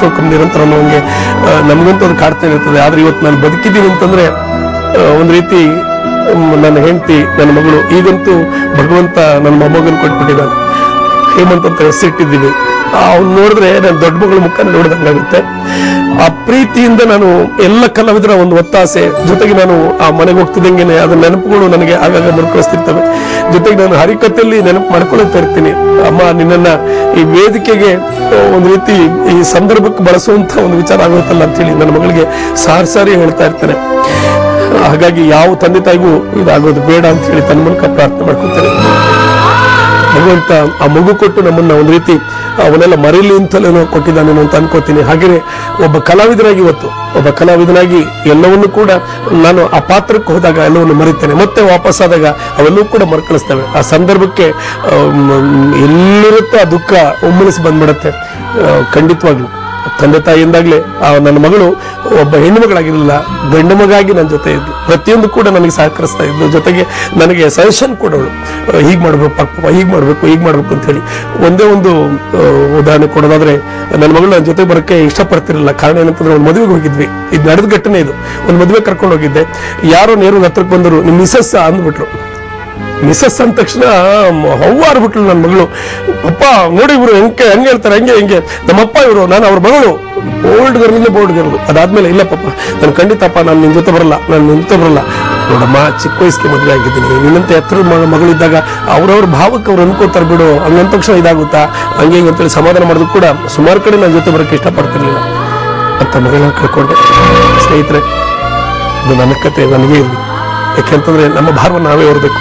ಶೋಕಂ ನಿರಂತರ ನಮಗೆ ನಮಗಂತೂ ಅದು ಕಾಡ್ತಾ ಇರ್ತದೆ. ಆದ್ರೆ ಇವತ್ತು ನಾನು ಬದುಕಿದ್ದೀನಿ ಅಂತಂದ್ರೆ ಒಂದ್ ರೀತಿ ನನ್ನ ಹೆಂಡತಿ, ನನ್ನ ಮಗಳು, ಈಗಂತೂ ಭಗವಂತ ನನ್ನ ಮೊಮ್ಮಗನ್ ಕೊಟ್ಬಿಟ್ಟಿದ್ದಾನೆ. ಹೇಮಂತ ಅಂತ ಹೆಸರಿಟ್ಟಿದ್ದೀವಿ. ಅವ್ನು ನೋಡಿದ್ರೆ ನನ್ನ ದೊಡ್ಡ ಮಗಳ ಮುಖ ನೋಡಿದಂಗಾಗುತ್ತೆ ಆ ಪ್ರೀತಿಯಿಂದ ನಾನು ಎಲ್ಲ ಕಲಾವಿದರ ಒಂದು ಒತ್ತಾಸೆ, ಜೊತೆಗೆ ನಾನು ಆ ಮನೆಗೆ ಹೋಗ್ತಿದ್ದಂಗೆನೆ ಅದ್ರ ನೆನಪುಗಳು ನನಗೆ ಆಗಾಗ ಮರುಕಳಿಸ್ತಿರ್ತವೆ. ಜೊತೆಗೆ ನಾನು ಹರಿಕತೆಯಲ್ಲಿ ನೆನಪು ಮಾಡ್ಕೊಳ್ತಾ ಇರ್ತೀನಿ. ಅಮ್ಮ ನಿನ್ನ ಈ ವೇದಿಕೆಗೆ ಒಂದು ರೀತಿ ಈ ಸಂದರ್ಭಕ್ಕೆ ಬಳಸುವಂತ ಒಂದು ವಿಚಾರ ಆಗುತ್ತಲ್ಲ ಅಂತೇಳಿ ನನ್ನ ಮಗಳಿಗೆ ಸಾರಿ ಸಾರಿ ಹೇಳ್ತಾ ಇರ್ತೇನೆ. ಹಾಗಾಗಿ ಯಾವ ತಂದೆ ತಾಯಿಗೂ ಇದಾಗೋದು ಬೇಡ ಅಂತ ಹೇಳಿ ತನ್ನ ಮೂಲಕ ಪ್ರಾರ್ಥನೆ ಮಾಡ್ಕೊತಾರೆ ಭಗವಂತ ಆ ಮಗು ಕೊಟ್ಟು ನಮ್ಮನ್ನ ಒಂದು ರೀತಿ ಅವನ್ನೆಲ್ಲ ಮರೀಲಿ ಅಂತಲೇನೋ ಕೊಟ್ಟಿದ್ದಾನೆ ಅಂತ ಅನ್ಕೋತೀನಿ ಹಾಗೆಯೇ ಒಬ್ಬ ಕಲಾವಿದನಾಗಿ ಇವತ್ತು, ಒಬ್ಬ ಕಲಾವಿದನಾಗಿ ಎಲ್ಲವನ್ನೂ ಕೂಡ ನಾನು ಆ ಪಾತ್ರಕ್ಕೆ ಹೋದಾಗ ಎಲ್ಲವನ್ನು ಮರಿತೇನೆ. ಮತ್ತೆ ವಾಪಸ್ ಆದಾಗ ಅವೆಲ್ಲವೂ ಕೂಡ ಮರುಕಳಿಸ್ತವೆ. ಆ ಸಂದರ್ಭಕ್ಕೆ ಎಲ್ಲಿರುತ್ತೆ ಆ ದುಃಖ ಒಮ್ಮಳಿಸಿ ಬಂದ್ಬಿಡುತ್ತೆ. ಖಂಡಿತವಾಗ್ಲೂ ತಂದೆ ತಾಯಿಯಿಂದಾಗಲೇ ನನ್ನ ಮಗಳು ಒಬ್ಬ ಹೆಣ್ಣು ಮಗಳಾಗಿರಲಿಲ್ಲ ಗಂಡು ಮಗಾಗಿ ನನ್ನ ಜೊತೆ ಇದ್ದು ಪ್ರತಿಯೊಂದು ಕೂಡ ನನಗೆ ಸಹಕರಿಸ್ತಾ ಇದ್ದು ಜೊತೆಗೆ ನನಗೆ ಸಜೆಷನ್ ಕೊಡೋಳು ಹೀಗೆ ಮಾಡ್ಬೇಕು, ಪಾಪ ಹೀಗೆ ಮಾಡಬೇಕು, ಹೀಗೆ ಮಾಡ್ಬೇಕು ಅಂತ ಹೇಳಿ. ಒಂದೇ ಒಂದು ಉದಾಹರಣೆ ಕೊಡೋದಾದ್ರೆ, ನನ್ನ ಮಗಳು ನನ್ನ ಜೊತೆ ಬರೋಕ್ಕೆ ಇಷ್ಟಪಡ್ತಿರಲಿಲ್ಲ. ಕಾರಣ ಏನಂತಂದ್ರೆ, ಒಂದು ಮದುವೆಗೆ ಹೋಗಿದ್ವಿ. ಇದು ನಡೆದ ಘಟನೆ ಇದು. ಒಂದು ಮದುವೆ ಕರ್ಕೊಂಡು ಹೋಗಿದ್ದೆ. ಯಾರೋ ನೇರು ಹತ್ರಕ್ಕೆ ಬಂದರು ನಿಮ್ಮ ಮಿಸಸ್ ಅಂದ್ಬಿಟ್ರು. ಮಿಸಸ್ ಅಂದ ತಕ್ಷಣ ಹೌವಾರ್ಬಿಟ್ಲು ಬಿಟ್ಲು ನನ್ನ ಮಗಳು. ಅಪ್ಪ, ನೋಡಿ ಇವರು ಹೆಂಗೆ ಹೆಂಗೆ ಹೇಳ್ತಾರೆ, ಹಂಗೆ, ಹೆಂಗೆ. ನಮ್ಮಪ್ಪ ಇವರು, ನಾನು ಅವ್ರ ಮಗಳು. ಬೋಲ್ಡ್ ಗರ್ಲಿಂದ ಬೋಲ್ಡ್ ಗರ್ಲು ಅದಾದ್ಮೇಲೆ, ಇಲ್ಲ ಪಪ್ಪ ನಾನು ಖಂಡಿತಪ್ಪ ನಾನು ನಿನ್ನ ಜೊತೆ ಬರಲ್ಲ, ನಾನು ನಿಂತ ಬರಲ್ಲ. ನೋಡಮ್ಮ, ಚಿಕ್ಕ ವಯಸ್ಸಿಗೆ ಮದುವೆ ಆಗಿದ್ದೀನಿ. ನಿನ್ನಂತ ಎತ್ತರ ಮಗಳಿದ್ದಾಗ ಅವ್ರವ್ರ ಭಾವಕ್ಕೆ ಅವ್ರು ಅನ್ಕೋತಾರೆ ಬಿಡು. ಹಂಗಂದ ತಕ್ಷಣ ಇದಾಗುತ್ತಾ? ಹಂಗೆ ಹಿಂಗೆ ಅಂತೇಳಿ ಸಮಾಧಾನ ಮಾಡೋದು ಕೂಡ ಸುಮಾರು ಕಡೆ ನನ್ನ ಜೊತೆ ಬರೋಕ್ಕೆ ಇಷ್ಟಪಡ್ತಿರ್ಲಿಲ್ಲ. ಅಂತ ಮಗಳನ್ನ ಕಳ್ಕೊಂಡೆ. ಸ್ನೇಹಿತರೆ, ಇದು ನನ್ನ ಕತೆ, ನನಗೆ ಇರಲಿ. ಯಾಕೆಂತಂದ್ರೆ ನಮ್ಮ ಭಾರವನ್ನು ನಾವೇ ಹೊರಬೇಕು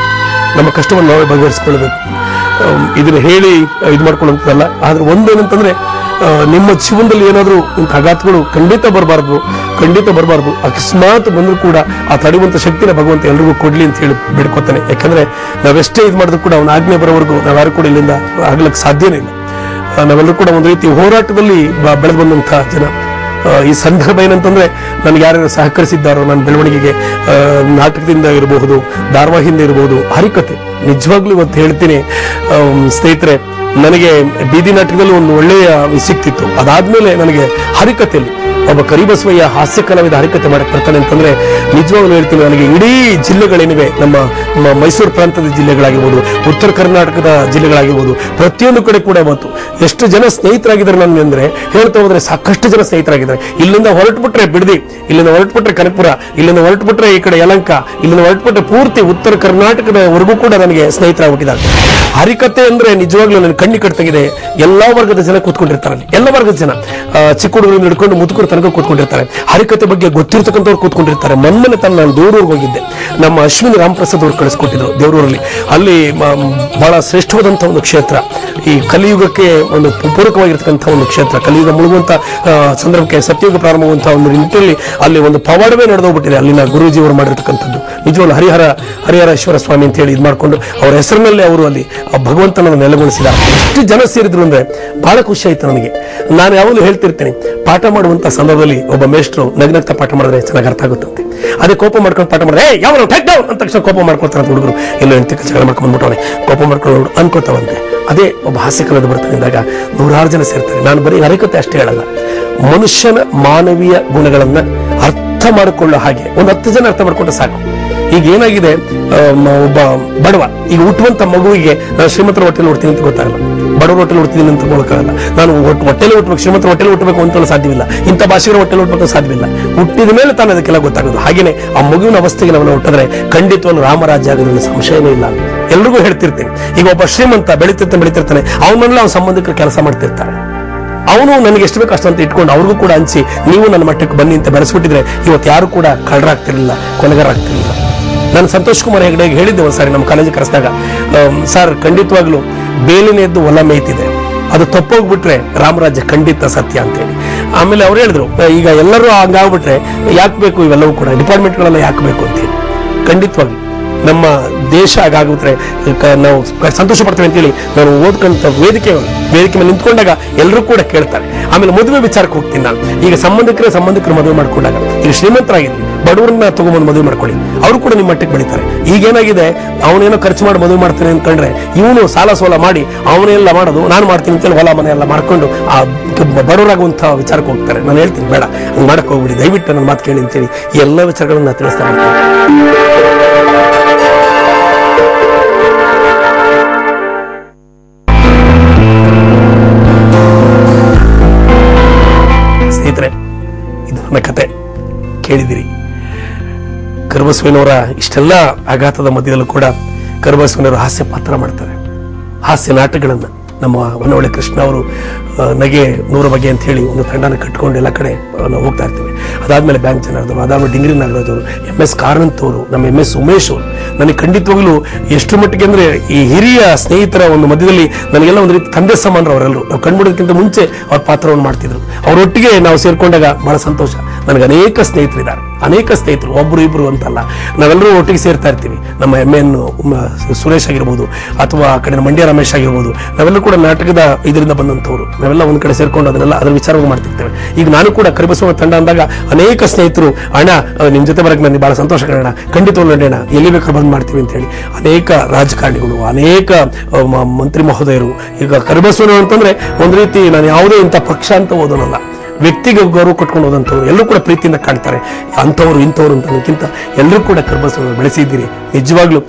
ನಮ್ಮ ಕಷ್ಟವನ್ನು ನಾವೇ ಬಗೆಹರಿಸ್ಕೊಳ್ಬೇಕು ಇದನ್ನು ಹೇಳಿ ಇದು ಮಾಡ್ಕೊಳ್ಳೋಂಥದ್ದಲ್ಲ ಆದ್ರೆ ಒಂದೇನಂತಂದ್ರೆ ನಿಮ್ಮ ಜೀವನದಲ್ಲಿ ಏನಾದರೂ ಇಂಥ ಆಘಾತಗಳು ಖಂಡಿತ ಬರಬಾರ್ದು ಖಂಡಿತ ಬರಬಾರ್ದು. ಅಕಸ್ಮಾತ್ ಬಂದರೂ ಕೂಡ ಆ ತಡೆಯುವಂತ ಶಕ್ತಿನ ಭಗವಂತ ಎಲ್ರಿಗೂ ಕೊಡ್ಲಿ ಅಂತ ಹೇಳಿ ಬೇಡ್ಕೊತಾನೆ. ಯಾಕಂದ್ರೆ ನಾವೆಷ್ಟೇ ಇದು ಮಾಡಿದ್ರು ಕೂಡ ಅವನ ಆಜ್ಞೆ ಬರೋವರೆಗೂ ನಾವ್ಯಾರು ಕೂಡ ಇಲ್ಲಿಂದ ಆಗ್ಲಿಕ್ಕೆ ಸಾಧ್ಯನೇ ಇಲ್ಲ. ನಾವೆಲ್ಲರೂ ಕೂಡ ಒಂದು ರೀತಿ ಹೋರಾಟದಲ್ಲಿ ಬೆಳೆದು ಬಂದಂಥ ಜನ. ಈ ಸಂದರ್ಭ ಏನಂತಂದ್ರೆ ನನಗೆ ಯಾರ್ಯಾರು ಸಹಕರಿಸಿದ್ದಾರೋ ನನ್ನ ಬೆಳವಣಿಗೆಗೆ ನಾಟಕದಿಂದ ಇರಬಹುದು, ಧಾರವಾಹಿಯಿಂದ ಇರಬಹುದು ಹರಿಕತೆ ನಿಜವಾಗ್ಲೂ ಇವತ್ತು ಹೇಳ್ತೀನಿ. ಸ್ನೇಹಿತರೆ, ನನಗೆ ಬೀದಿ ನಾಟಕದಲ್ಲಿ ಒಂದು ಒಳ್ಳೆಯ ಸಿಕ್ತಿತ್ತು. ಅದಾದ್ಮೇಲೆ ನನಗೆ ಹರಿಕತೆಯಲ್ಲಿ ಒಬ್ಬ ಕರಿಬಸವಯ್ಯ ಹಾಸ್ಯ ಕಲಾವಿದ ಹರಿಕತೆ ಮಾಡಕ್ ಬರ್ತಾನೆ ಅಂತಂದ್ರೆ ನಿಜವಾಗ್ಲೂ ಹೇಳ್ತೀನಿ ನನಗೆ ಇಡೀ ಜಿಲ್ಲೆಗಳೇನಿವೆ, ನಮ್ಮ ಮೈಸೂರು ಪ್ರಾಂತದ ಜಿಲ್ಲೆಗಳಾಗಿರ್ಬೋದು, ಉತ್ತರ ಕರ್ನಾಟಕದ ಜಿಲ್ಲೆಗಳಾಗಿರ್ಬೋದು, ಪ್ರತಿಯೊಂದು ಕಡೆ ಕೂಡ ಬಂತು. ಎಷ್ಟು ಜನ ಸ್ನೇಹಿತರಾಗಿದ್ದಾರೆ ನನಗೆ ಅಂದ್ರೆ ಹೇಳ್ತಾ ಹೋದ್ರೆ ಸಾಕಷ್ಟು ಜನ ಸ್ನೇಹಿತರಾಗಿದ್ದಾರೆ. ಇಲ್ಲಿಂದ ಹೊರಟುಬಿಟ್ರೆ ಬಿಡದಿ, ಇಲ್ಲಿಂದ ಹೊರಟುಬಿಟ್ರೆ ಕನಕಪುರ, ಇಲ್ಲಿಂದ ಹೊರಟುಬಿಟ್ರೆ ಈ ಕಡೆ ಯಲಂಕ, ಇಲ್ಲಿಂದ ಹೊರಟುಬಿಟ್ರೆ ಪೂರ್ತಿ ಉತ್ತರ ಕರ್ನಾಟಕದವರೆಗೂ ಕೂಡ ನನಗೆ ಸ್ನೇಹಿತರಾಗ್ಬಿಟ್ಟಿದ್ದಾರೆ. ಹರಿಕತೆ ಅಂದ್ರೆ ನಿಜವಾಗ್ಲೂ ನನ್ನ ಕಣ್ಣಿ ಕಟ್ತಾಗಿದೆ. ಎಲ್ಲಾ ವರ್ಗದ ಜನ ಕೂತ್ಕೊಂಡಿರ್ತಾರೆ ಎಲ್ಲ ವರ್ಗದ ಜನ. ಚಿಕ್ಕ ಹುಡುಗರಿಂದ ಹಿಡ್ಕೊಂಡು ಮುದುಕರ ತನಕ ಕೂತ್ಕೊಂಡಿರ್ತಾರೆ. ಹರಿಕತೆ ಬಗ್ಗೆ ಗೊತ್ತಿರ್ತಕ್ಕಂಥವ್ರು ಕೂತ್ಕೊಂಡಿರ್ತಾರೆ. ಮೊನ್ನೆ ತನ್ನ ನಾನು ದೇವರೂರಿಗೆ ಹೋಗಿದ್ದೆ. ನಮ್ಮ ಅಶ್ವಿನಿ ರಾಮಪ್ರಸಾದ್ ಅವರು ಕಳಿಸ್ಕೊಟ್ಟಿದ್ರು ದೇವರೂರಲ್ಲಿ. ಅಲ್ಲಿ ಬಹಳ ಶ್ರೇಷ್ಠವಾದಂತಹ ಒಂದು ಕ್ಷೇತ್ರ. ಈ ಕಲಿಯುಗಕ್ಕೆ ಒಂದು ಪೂರಕವಾಗಿರ್ತಕ್ಕಂಥ ಒಂದು ಕ್ಷೇತ್ರ. ಕಲಿಯುಗ ಮುಳುಗುವಂತ ಸಂದರ್ಭಕ್ಕೆ ಸತ್ಯಯುಗ ಪ್ರಾರಂಭವಂತಹ ಒಂದು ನಿಟ್ಟಿನಲ್ಲಿ ಅಲ್ಲಿ ಒಂದು ಪವಾಡವೇ ನಡೆದೋಗ್ಬಿಟ್ಟಿದೆ. ಅಲ್ಲಿನ ಗುರುಜಿಯವರು ಮಾಡಿರ್ತಕ್ಕಂಥದ್ದು. ನಿಜವಾಗ್ಲೂ ಹರಿಹರ, ಹರಿಹರೇಶ್ವರ ಸ್ವಾಮಿ ಅಂತ ಹೇಳಿ ಇದು ಮಾಡ್ಕೊಂಡು ಅವರ ಹೆಸರಿನಲ್ಲೇ ಅವರು ಅಲ್ಲಿ, ಆ, ಭಗವಂತನನ್ನು ನೆಲೆಗೊಳಿಸಿದ ಎಷ್ಟು ಜನ ಸೇರಿದ್ರು ಅಂದ್ರೆ ಬಹಳ ಖುಷಿ ಆಯ್ತು ನನಗೆ. ನಾನು ಯಾವಾಗಲೂ ಹೇಳ್ತಿರ್ತೀನಿ, ಪಾಠ ಮಾಡುವಂತ ಸಂದರ್ಭದಲ್ಲಿ ಒಬ್ಬ ಮೇಷ್ಟ್ರು ನಗ್ನಗ್ತಾ ಪಾಠ ಮಾಡಿದ್ರೆ ಚೆನ್ನಾಗಿ ಅರ್ಥ ಆಗುತ್ತಂತೆ. ಅದೇ ಕೋಪ ಮಾಡ್ಕೊಂಡು ಪಾಠ ಮಾಡಿದ್ರೆ ಯಾವ ಟೆಕ್ ಡೌನ್ ಅಂತ ತಕ್ಷಣ ಕೋಪ ಮಾಡ್ಕೊಳ್ತಾರೆ ಹುಡುಗರು. ಎಲ್ಲೋ ಎಂತ ಜಗಳ ಮಾಡ್ಕೊಂಡು ಬಂದ್ಬಿಟ್ಟವನೆ. ಕೋಪ ಮಾಡ್ಕೊಂಡು ಅನ್ಕೋತಾವಂತೆ. ಅದೇ ಒಬ್ಬ ಹಾಸ್ಯ ಕಲಾವಿದ ಬರ್ತಾನೆ ಅಂದಾಗ ನೂರಾರು ಜನ ಸೇರ್ತಾರೆ. ನಾನು ಬರೀ ಹರಿಕತೆ ಅಷ್ಟೇ ಹೇಳಲ್ಲ. ಮನುಷ್ಯನ ಮಾನವೀಯ ಗುಣಗಳನ್ನ ಅರ್ಥ ಮಾಡಿಕೊಳ್ಳೋ ಹಾಗೆ, ಒಂದು ಹತ್ತು ಜನ ಅರ್ಥ ಮಾಡ್ಕೊಂಡ್ರೆ ಸಾಕು. ಈಗ ಏನಾಗಿದೆ ಒಬ್ಬ ಬಡವ, ಈಗ ಹುಟ್ಟುವಂತ ಮಗುವಿಗೆ ನಾನು ಶ್ರೀಮಂತರ ಹೊಟ್ಟೆಲಿ ಹುಡ್ತೀನಿ ಅಂತ ಗೊತ್ತಾಗಲ್ಲ. ಬಡವರ ಹೊಟ್ಟೆಲಿ ಹುಡ್ತೀನಿ ಅಂತ ಗೊತ್ತಾಗಲ್ಲ ನಾನು ಹೊಟ್ಟೆ- ಹೊಟ್ಟೆಲಿ ಹುಟ್ಟಬೇಕು, ಶ್ರೀಮಂತರ ಹೊಟ್ಟೆಲಿ ಹುಟ್ಟಬೇಕು ಅಂತ ಸಾಧ್ಯವಿಲ್ಲ. ಇಂಥ ಭಾಷೆಗಳ ಹೊಟ್ಟೆಲಿ ಹುಟ್ಟಬೇಕು ಸಾಧ್ಯವಿಲ್ಲ. ಹುಟ್ಟಿದ ಮೇಲೆ ತಾನು ಅದಕ್ಕೆಲ್ಲ ಗೊತ್ತಾಗೋದು. ಹಾಗೇನೆ ಆ ಮಗುವಿನ ಅವಸ್ಥೆಗೆ ನಾವು ಹುಟ್ಟಿದ್ರೆ ಖಂಡಿತವನ್ನು ರಾಮರಾಜ್ಯ ಆಗೋದ್ರಲ್ಲಿ ಸಂಶಯನೇ ಇಲ್ಲ ಎಲ್ರಿಗೂ ಹೇಳ್ತಿರ್ತೇನೆ. ಈಗ ಒಬ್ಬ ಶ್ರೀಮಂತ ಬೆಳಿತಿರ್ತಾನೆ ಬೆಳಿತಿರ್ತಾನೆ. ಅವನ ಸಂಬಂಧಕ್ಕೆ ಅವ್ನ ಸಂಬಂಧಿಕರು ಕೆಲಸ ಮಾಡ್ತಿರ್ತಾರೆ. ಅವನು ನನಗೆ ಎಷ್ಟು ಬೇಕು ಅಷ್ಟಂತ ಇಟ್ಕೊಂಡು ಅವ್ರಿಗೂ ಕೂಡ ಹಂಚಿ, ನೀವು ನನ್ನ ಮಟ್ಟಕ್ಕೆ ಬನ್ನಿ ಅಂತ ಬೆಳೆಸ್ಬಿಟ್ಟಿದ್ರೆ ಇವತ್ತು ಯಾರು ಕೂಡ ಕಳ್ಳರಾಗ್ತಿರ್ಲಿಲ್ಲ ಕೊಲೆಗಾರಾಗ್ತಿರ್ಲಿಲ್ಲ ನಾನು ಸಂತೋಷ್ ಕುಮಾರ್ ಹೆಗಡೆಗೆ ಹೇಳಿದ್ದೆ ಒಂದ್ಸಾರಿ ನಮ್ಮ ಕಾಲೇಜಿಗೆ ಕರೆಸಿದಾಗ. ಸರ್, ಖಂಡಿತವಾಗ್ಲೂ ಬೇಲಿನ ಎದ್ದು ಹೊಲ ಮೇಯ್ತಿದೆ. ಅದು ತಪ್ಪೋಗ್ಬಿಟ್ರೆ ರಾಮರಾಜ್ಯ ಖಂಡಿತ ಸತ್ಯ ಅಂತೇಳಿ. ಆಮೇಲೆ ಅವ್ರು ಹೇಳಿದ್ರು ಈಗ ಎಲ್ಲರೂ ಹಂಗಾಗ್ಬಿಟ್ರೆ ಯಾಕೆ ಬೇಕು ಇವೆಲ್ಲವೂ ಕೂಡ? ಡಿಪಾರ್ಟ್ಮೆಂಟ್ಗಳೆಲ್ಲ ಯಾಕೆ ಬೇಕು? ಅಂತೇಳಿ. ಖಂಡಿತವಾಗಿ. ನಮ್ಮ ದೇಶ ಹಾಗಾಗ್ಬಿಟ್ರೆ ನಾವು ಸಂತೋಷ ಪಡ್ತೇವೆ ಅಂತೇಳಿ ನಾನು ಓದ್ಕೊಂತ ವೇದಿಕೆ ವೇದಿಕೆ ಮೇಲೆ ನಿಂತ್ಕೊಂಡಾಗ ಎಲ್ಲರೂ ಕೂಡ ಕೇಳ್ತಾರೆ. ಆಮೇಲೆ ಮದುವೆ ವಿಚಾರಕ್ಕೆ ಹೋಗ್ತೀನಿ ನಾನು. ಈಗ ಸಂಬಂಧಿಕರೇ ಸಂಬಂಧಿಕರು ಮದುವೆ ಮಾಡ್ಕೊಂಡಾಗ ಈಗ ಶ್ರೀಮಂತರಾಗಿದ್ವಿ, ಬಡವರನ್ನ ತಗೊಂಬಂದು ಮದುವೆ ಮಾಡ್ಕೊಳ್ಳಿ. ಅವರು ಕೂಡ ನಿಮ್ಮ ಮಟ್ಟಕ್ಕೆ ಬೆಳಿತಾರೆ. ಈಗೇನಾಗಿದೆ, ಅವನೇನೋ ಖರ್ಚು ಮಾಡಿ ಮದುವೆ ಮಾಡ್ತಾನೆ ಅನ್ಕೊಂಡ್ರೆ ಇವನು ಸಾಲ ಸೋಲ ಮಾಡಿ ಅವನೆಲ್ಲ ಮಾಡೋದು, ನಾನು ಮಾಡ್ತೀನಿ ಅಂತೇಳಿ ಹೊಲ ಮನೆ ಎಲ್ಲ ಮಾಡ್ಕೊಂಡು ಆ ಬಡವರಾಗುವಂಥ ವಿಚಾರಕ್ಕೆ ಹೋಗ್ತಾರೆ. ನಾನು ಹೇಳ್ತೀನಿ, ಬೇಡ, ಹಂಗೆ ಮಾಡಕ್ಕೆ ಹೋಗ್ಬಿಡಿ. ದಯವಿಟ್ಟು ನನ್ನ ಮಾತು ಕೇಳಿ ಅಂತೇಳಿ ಎಲ್ಲ ವಿಚಾರಗಳನ್ನ ತಿಳಿಸ್ತಾ ಇರ್ತೀನಿ. ಕೇಳಿದಿರಿ. ಕರ್ಬಸ್ವೇನವರ ಇಷ್ಟೆಲ್ಲ ಆಘಾತದ ಮಧ್ಯದಲ್ಲೂ ಕೂಡ ಕರ್ಬಸ್ವೇನವರು ಹಾಸ್ಯ ಪಾತ್ರ ಮಾಡ್ತಾರೆ. ಹಾಸ್ಯ ನಾಟಕಗಳನ್ನು ನಮ್ಮ ಹೊನ್ನವಳ್ಳಿ ಕೃಷ್ಣ ಅವರು ನಗೆ ನೂರ ಬಗೆ ಅಂತ ಹೇಳಿ ಒಂದು ತಂಡನ ಕಟ್ಕೊಂಡು ಎಲ್ಲ ಕಡೆ ನಾವು ಹೋಗ್ತಾ ಇರ್ತೀವಿ. ಅದಾದ್ಮೇಲೆ ಬ್ಯಾಂಕ್ ಜನಾರ್ದವರು ಅದಾದ್ಮೇಲೆ ಡಿಂಗ್ರಿ ನಾಗರಾಜ್ ಅವರು ಎಂ ಎಸ್ ಕಾರಂತ್ ಅವರು, ನಮ್ಮ ಎಂ ಎಸ್ ಉಮೇಶ್ ಅವರು. ನನಗೆ ಖಂಡಿತವಾಗ್ಲೂ ಎಷ್ಟು ಮಟ್ಟಿಗೆ ಅಂದ್ರೆ ಈ ಹಿರಿಯ ಸ್ನೇಹಿತರ ಒಂದು ಮಧ್ಯದಲ್ಲಿ ನನಗೆಲ್ಲ ಒಂದು ರೀತಿ ತಂದೆ ಸಮಾನರು ಅವರೆಲ್ಲರೂ. ನಾವು ಕಂಡುಬಿಡೋದಕ್ಕಿಂತ ಮುಂಚೆ ಅವ್ರ ಪಾತ್ರವನ್ನು ಮಾಡ್ತಿದ್ರು. ಅವರೊಟ್ಟಿಗೆ ನಾವು ಸೇರ್ಕೊಂಡಾಗ ಬಹಳ ಸಂತೋಷ. ನನಗೆ ಅನೇಕ ಸ್ನೇಹಿತರಿದ್ದಾರೆ. ಅನೇಕ ಸ್ನೇಹಿತರು ಒಬ್ಬರು ಇಬ್ಬರು ಅಂತಲ್ಲ. ನಾವೆಲ್ಲರೂ ಒಟ್ಟಿಗೆ ಸೇರ್ತಾ ಇರ್ತೀವಿ. ನಮ್ಮ ಎಂ ಎನ್ ಸುರೇಶ್ ಆಗಿರ್ಬೋದು, ಅಥವಾ ಆ ಕಡೆ ಮಂಡ್ಯ ರಮೇಶ್ ಆಗಿರ್ಬೋದು, ನಾವೆಲ್ಲರೂ ಕೂಡ ನಾಟಕದ ಇದರಿಂದ ಬಂದಂಥವ್ರು. ನಾವೆಲ್ಲ ಒಂದು ಕಡೆ ಸೇರ್ಕೊಂಡು ಅದನ್ನೆಲ್ಲ ಅದರ ವಿಚಾರವಾಗಿ ಮಾಡ್ತಿರ್ತೇವೆ. ಈಗ ನಾನು ಕೂಡ ಕರಿಬಸವ ತಂಡ ಅಂದಾಗ ಅನೇಕ ಸ್ನೇಹಿತರು, ಅಣ್ಣ ನಿಮ್ಮ ಜೊತೆ ಬರಕ್ಕೆ ನನಗೆ ಭಾಳ ಸಂತೋಷ ಕಣ ಖಂಡಿತವಾಗಿ ನಡೆಯೋಣ ಎಲ್ಲಿ ಬೇಕಾದ್ರೂ ಬಂದು ಮಾಡ್ತೀವಿ ಅಂತ ಹೇಳಿ ಅನೇಕ ರಾಜಕಾರಣಿಗಳು, ಅನೇಕ ಮಂತ್ರಿ ಮಹೋದಯರು. ಈಗ ಕರಿಬಸವನು ಅಂತಂದ್ರೆ ಒಂದು ರೀತಿ ನಾನು ಯಾವುದೇ ಇಂಥ ಪಕ್ಷ ಅಂತ ಓದೋನಲ್ಲ. ವ್ಯಕ್ತಿಗೆ ಗೌರವ ಕೊಟ್ಕೊಂಡು ಹೋದಂಥವ್ರು ಎಲ್ಲರೂ ಕೂಡ ಪ್ರೀತಿಯಿಂದ ಕಾಣ್ತಾರೆ. ಅಂಥವ್ರು, ಇಂಥವ್ರು ಅಂತಕ್ಕಿಂತ ಎಲ್ಲರೂ ಕೂಡ ಕರ್ಬಸವನ್ನು ಬೆಳೆಸಿದ್ದೀರಿ. ನಿಜವಾಗ್ಲೂ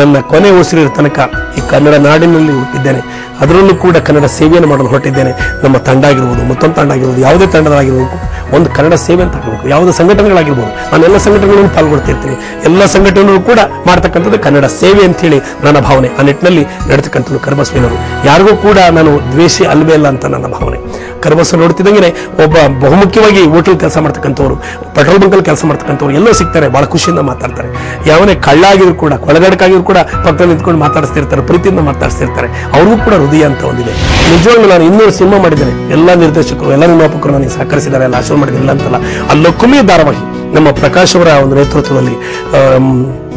ನನ್ನ ಕೊನೆ ಉಸಿರಿರೋ ತನಕ ಈ ಕನ್ನಡ ನಾಡಿನಲ್ಲಿ ಹುಟ್ಟಿದ್ದೇನೆ. ಅದರಲ್ಲೂ ಕೂಡ ಕನ್ನಡ ಸೇವೆಯನ್ನು ಮಾಡಲು ಹೊರಟಿದ್ದೇನೆ. ನಮ್ಮ ತಂಡ ಆಗಿರ್ಬೋದು ಮತ್ತೊಂದು ತಂಡ ಆಗಿರ್ಬೋದು ಯಾವುದೇ ತಂಡದಾಗಿರ್ಬೋದು ಒಂದು ಕನ್ನಡ ಸೇವೆ ಅಂತ ಹಾಕಬೇಕು ಯಾವುದೇ ಸಂಘಟನೆಗಳಾಗಿರ್ಬೋದು, ನಾನು ಎಲ್ಲ ಸಂಘಟನೆಗಳನ್ನು ಪಾಲ್ಗೊಳ್ತಿರ್ತೀನಿ. ಎಲ್ಲ ಸಂಘಟನೆಗಳು ಕೂಡ ಮಾಡ್ತಕ್ಕಂಥದ್ದು ಕನ್ನಡ ಸೇವೆ ಅಂತ ಹೇಳಿ ನನ್ನ ಭಾವನೆ. ಆ ನಿಟ್ಟಿನಲ್ಲಿ ನಡೆತಕ್ಕಂಥದ್ದು ಕರ್ಬಸ್ವಿನವರು ಯಾರಿಗೂ ಕೂಡ ನಾನು ದ್ವೇಷಿ ಅಲ್ವೇ ಇಲ್ಲ ಅಂತ ನನ್ನ ಭಾವನೆ. ಕರ್ಬಸ್ವ ನೋಡ್ತಿದ್ದಂಗೆ ಒಬ್ಬ ಬಹುಮುಖ್ಯವಾಗಿ ಹೋಟೆಲ್ ಕೆಲಸ ಮಾಡ್ತಕ್ಕಂಥವ್ರು, ಪೆಟ್ರೋಲ್ ಬಂಕಲ್ಲಿ ಕೆಲಸ ಮಾಡ್ತಕ್ಕಂಥವ್ರು ಎಲ್ಲೋ ಸಿಗ್ತಾರೆ, ಬಹಳ ಖುಷಿಯಿಂದ ಮಾತಾಡ್ತಾರೆ. ಯಾವನೇ ಕಳ್ಳ ಆಗಿದ್ರು ಕೂಡ ಕೊಳಗಡಕಾಗಿದ್ರು ಕೂಡ ಪಕ್ಕದಲ್ಲಿ ನಿಂತ್ಕೊಂಡು ಮಾತಾಡಿಸ್ತಿರ್ತಾರೆ, ಪ್ರೀತಿಯಿಂದ ಮಾತಾಡಿಸ್ತಿರ್ತಾರೆ. ಅವ್ರಿಗೂ ಕೂಡ ಹೃದಯ ಅಂತ ಒಂದಿದೆ. ನಿಜವಾಗ್ಲೂ ನಾನು ಇನ್ನೂರು ಸಿನಿಮಾ ಮಾಡಿದ್ದೇನೆ. ಎಲ್ಲ ನಿರ್ದೇಶಕರು, ಎಲ್ಲ ನಿರ್ಮಾಪಕರು ನನಗೆ ಸಹಕರಿಸಿದ್ದಾರೆ, ಎಲ್ಲ ಆಶೀರ್ವಾದ ಮಾಡಿದಿಲ್ಲ ಅಂತಲ್ಲ. ಅಲ್ಲೊಕ್ಕುಮಿ ಧಾರಾವಾಹಿ, ನಮ್ಮ ಪ್ರಕಾಶ್ ಅವರ ಒಂದು ನೇತೃತ್ವದಲ್ಲಿ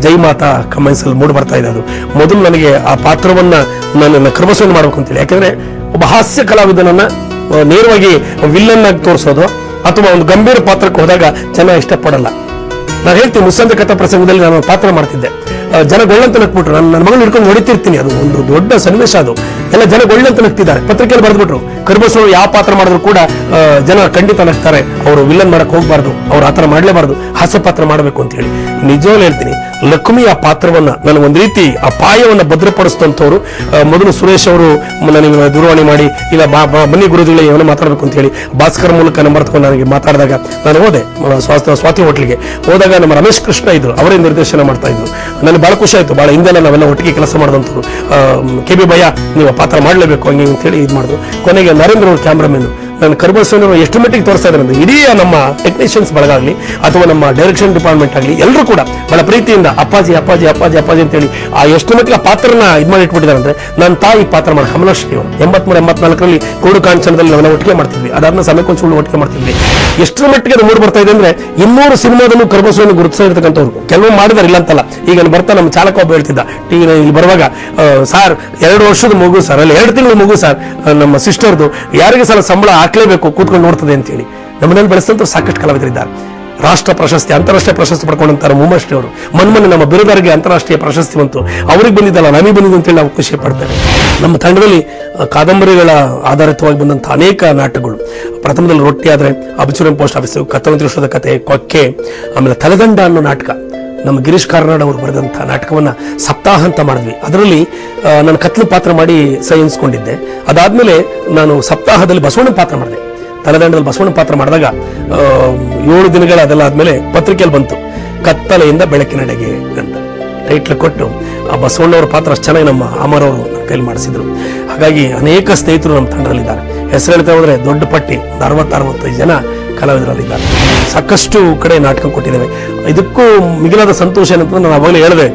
ಜೈ ಮಾತಾ ಕಮೆಂಟ್ಸಲ್ಲಿ ಮೂಡ್ ಬರ್ತಾ ಇದೆ ಅದು. ಮೊದಲು ನನಗೆ ಆ ಪಾತ್ರವನ್ನ ನಾನು ಕರ್ಮಸವನ್ನು ಮಾಡಬೇಕು ಅಂತೇಳಿ. ಯಾಕಂದ್ರೆ ಒಬ್ಬ ಹಾಸ್ಯ ಕಲಾವಿದನನ್ನು ನೇರವಾಗಿ ವಿಲ್ಲನ್ ಆಗಿ ತೋರಿಸೋದು ಅಥವಾ ಒಂದು ಗಂಭೀರ ಪಾತ್ರಕ್ಕೆ ಹೋದಾಗ ಜನ ಇಷ್ಟಪಡಲ್ಲ. ನಾನು ಹೇಳ್ತೀನಿ, ಮುಸ್ಸಂತ ಕಥಾ ಪ್ರಸಂಗದಲ್ಲಿ ನಾನು ಪಾತ್ರ ಮಾಡ್ತಿದ್ದೆ. ಜನ ಗೊಳ್ಳಂತ ನಕ್ಬಿಟ್ರು ನಾನು ನನ್ನ ಮಗಳು ಹಿಡ್ಕೊಂಡು ಹೊಡಿತಿರ್ತೀನಿ. ಅದು ಒಂದು ದೊಡ್ಡ ಸನ್ನಿವೇಶ ಅದು. ಎಲ್ಲ ಜನ ಗೊಳ್ಳಂತ ನಗ್ತಿದ್ದಾರೆ. ಪತ್ರಿಕೆಯಲ್ಲಿ ಬರೆದ್ಬಿಟ್ರು. ಕರ್ಬಸರು ಯಾವ ಪಾತ್ರ ಮಾಡಿದ್ರು ಕೂಡ ಜನ ಖಂಡಿತ ನಗ್ತಾರೆ. ಅವರು ವಿಲ್ಲನ್ ಮಾಡಕ್ ಹೋಗ್ಬಾರ್ದು. ಅವ್ರು ಆತರ ಮಾಡ್ಲೇಬಾರ್ದು. ಹಾಸ್ಯ ಪಾತ್ರ ಮಾಡಬೇಕು ಅಂತ ಹೇಳಿ. ನಿಜವಾಗ್ಲೂ ಹೇಳ್ತೀನಿ ಲಕ್ಷ್ಮಿ ಆ ಪಾತ್ರವನ್ನ ನನ್ನ ಒಂದು ರೀತಿ ಅಪಾಯವನ್ನ ಭದ್ರಪಡಿಸಿದಂಥವ್ರು ಮೊದಲು ಸುರೇಶ್ ಅವರು ನನಗೆ ದೂರವಾಣಿ ಮಾಡಿ, ಇಲ್ಲ ಬನ್ನಿ ಗುರುಜಿಗಳೇ ಏನೋ ಮಾತಾಡಬೇಕು ಅಂತ ಹೇಳಿ ಭಾಸ್ಕರ್ ಮೂಲಕ ನಂಬರ್ ತಗೊಂಡು ನನಗೆ ಮಾತಾಡಿದಾಗ ನಾನು ಹೋದೆ ಸ್ವಾತಿ ಹೋಟ್ಲಿಗೆ. ಹೋದಾಗ ನಮ್ಮ ರಮೇಶ್ ಕೃಷ್ಣ ಇದ್ರು, ಅವರೇ ನಿರ್ದೇಶನ ಮಾಡ್ತಾ ಇದ್ರು. ನನಗೆ ಬಹಳ ಖುಷಿ ಆಯ್ತು, ಬಹಳ ಹಿಂದೆಲ್ಲ ನಾವೆಲ್ಲ ಒಟ್ಟಿಗೆ ಕೆಲಸ ಮಾಡಿದಂಥವ್ರು. ಕೆ ಬಿ ಭಯ ನೀವು ಪಾತ್ರ ಮಾಡಲೇಬೇಕು, ಹಂಗೆ ಅಂತ ಹೇಳಿ ಇದು ಮಾಡಿದ್ರು. ಕೊನೆಗೆ ನರೇಂದ್ರ ಅವರು ಕ್ಯಾಮ್ರಾಮನ್ ನಾನು ಕರ್ಮಸನ್ನು ಎಷ್ಟು ಮಟ್ಟಿಗೆ ತೋರಿಸ್ತಾ ಇದ್ದಾರೆ ಅಂದ್ರೆ ಇಡೀ ನಮ್ಮ ಟೆಕ್ನಿಷಿಯನ್ಸ್ ಬಳಗಾಗ್ಲಿ ಅಥವಾ ನಮ್ಮ ಡೈರೆಕ್ಷನ್ ಡಿಪಾರ್ಟ್ಮೆಂಟ್ ಆಗಲಿ ಎಲ್ಲರೂ ಕೂಡ ಬಹಳ ಪ್ರೀತಿಯಿಂದ ಅಪ್ಪಾಜಿ ಅಪ್ಪಾಜಿ ಅಪ್ಪಾಜಿ ಅಪ್ಪಾಜಿ ಅಂತೇಳಿ ಆ ಎಷ್ಟು ಮಟ್ಟಿಗೆ ಆ ಪಾತ್ರನ ಇದು ಮಾಡಿ ಇಟ್ಬಿಟ್ಟಿದ್ದಾರೆ ಅಂದ್ರೆ ನನ್ನ ತಾಯಿ ಪಾತ್ರ ಮಾಡಿ ಕಮಲಾಶ್ರೀ ಅವರು. ಎಂಬತ್ಮೂರ, ಎಂಬತ್ನಾಲ್ಕರಲ್ಲಿ ಕೋಡು ಕಾಂಚನದಲ್ಲಿ ನಾವೆಲ್ಲ ಒಟ್ಟಿಗೆ ಮಾಡ್ತಿದ್ವಿ. ಅದಾದ್ಮೇಲೆ ಸಮಯ ಸುಳ್ಳು ಒಟ್ಟಿಗೆ ಮಾಡ್ತಿದ್ವಿ. ಎಷ್ಟು ಮಟ್ಟಿಗೆ ಅದು ಮೂಡಿ ಬರ್ತಾ ಇದೆ ಅಂದ್ರೆ ಇನ್ನೂರು ಸಿನಿಮಾದಲ್ಲೂ ಕರ್ಬಸ್ವನ ಗುರುತಿಸ್ತಾ ಕೆಲವು ಮಾಡಿದಾರೆ ಇಲ್ಲ ಅಂತಲ್ಲ ಈಗ ಬರ್ತಾ ನಮ್ಮ ಚಾಲಕ ಒಬ್ಬ ಹೇಳ್ತಿದ್ದ ಟಿವಿ ಇಲ್ಲಿ ಬರುವಾಗ ಸರ್, ಎರಡು ವರ್ಷದ ಮಗು ಸರ್, ಅಲ್ಲಿ ಎರಡು ತಿಂಗಳು ಮಗು ಸರ್ ನಮ್ಮ ಸಿಸ್ಟರ್ದು ಯಾರಿಗೆ ಸಲ ಸಂಬಳ ಹಾಕ್ಲೇಬೇಕು ಕೂತ್ಕೊಂಡು ನೋಡ್ತದೆ ಅಂತ ಹೇಳಿ ನಮ್ಮನೇಲಿ ಬೆಳೆಸಿದಂತ ಸಾಕಷ್ಟು ಕಲಾವಿದರಿದ್ದಾರೆ. ರಾಷ್ಟ್ರ ಪ್ರಶಸ್ತಿ, ಅಂತಾರಾಷ್ಟ್ರೀಯ ಪ್ರಶಸ್ತಿ ಪಡ್ಕೊಂಡಂತಾರೆ ಮುಮ್ಮಶ್ರೀ ಅವರು. ಮನ್ಮನೆ ನಮ್ಮ ಬಿರುದಾರಿಗೆ ಅಂತಾರಾಷ್ಟ್ರೀಯ ಪ್ರಶಸ್ತಿ ಬಂತು. ಅವ್ರಿಗೆ ಬಂದಿದ್ದಲ್ಲ, ನಮಗೆ ಅಂತ ಅಂತೇಳಿ ನಾವು ಖುಷಿ ಪಡ್ತೇವೆ. ನಮ್ಮ ತಂಡದಲ್ಲಿ ಕಾದಂಬರಿಗಳ ಆಧಾರಿತವಾಗಿ ಬಂದಂಥ ಅನೇಕ ನಾಟಕಗಳು. ಪ್ರಥಮದಲ್ಲಿ ರೊಟ್ಟಿ ಆದ್ರೆ ಅಬಚೂರಂ ಪೋಸ್ಟ್ ಆಫೀಸ್ ಕತ್ತವಂತಿ ವರ್ಷದ ಕತೆ ಕೊಕ್ಕೆ, ಆಮೇಲೆ ತಲೆದಂಡ ಅನ್ನೋ ನಾಟಕ. ನಮ್ಮ ಗಿರೀಶ್ ಕಾರ್ನಾಡ್ ಅವರು ಬರೆದಂಥ ನಾಟಕವನ್ನ ಸಪ್ತಾಹ ಅಂತ ಮಾಡಿದ್ವಿ. ಅದರಲ್ಲಿ ನಾನು ಕತ್ಲು ಪಾತ್ರ ಮಾಡಿ ಸೈ ಅದಾದ್ಮೇಲೆ ನಾನು ಸಪ್ತಾಹದಲ್ಲಿ ಬಸವಣ್ಣ ಪಾತ್ರ ಮಾಡಿದೆ. ತಲೆದಂಡದಲ್ಲಿ ಬಸವಣ್ಣ ಪಾತ್ರ ಮಾಡಿದಾಗ ಏಳು ದಿನಗಳ ಅದೆಲ್ಲ ಆದ್ಮೇಲೆ ಪತ್ರಿಕೆಯಲ್ಲಿ ಬಂತು, ಕತ್ತಲೆಯಿಂದ ಬೆಳಕಿನಡೆಗೆ ಅಂತ. ಟೈಟ್ಲ್ ಕೊಟ್ಟು, ಆ ಬಸವಣ್ಣವ್ರ ಪಾತ್ರ ಅಷ್ಟು ಚೆನ್ನಾಗಿ ನಮ್ಮ ಅಮರವರು ಕೈಲಿ ಮಾಡಿಸಿದ್ರು. ಹಾಗಾಗಿ ಅನೇಕ ಸ್ನೇಹಿತರು ನಮ್ಮ ತಂಡದಲ್ಲಿದ್ದಾರೆ. ಹೆಸರು ಹೇಳ್ತಾ ಹೋದ್ರೆ ದೊಡ್ಡ ಪಟ್ಟಿ, ಒಂದು ಅರವತ್ತು, ಅರವತ್ತೈದು ಜನ ಕಲಾವಿದರಲ್ಲಿದ್ದಾರೆ ಸಾಕಷ್ಟು ಕಡೆ ನಾಟಕ ಕೊಟ್ಟಿದ್ದೇವೆ. ಇದಕ್ಕೂ ಮಿಗಿಲಾದ ಸಂತೋಷ ಏನಂತಂದ್ರೆ ನಾನು ಅವಾಗಲೇ ಹೇಳಿದೆ.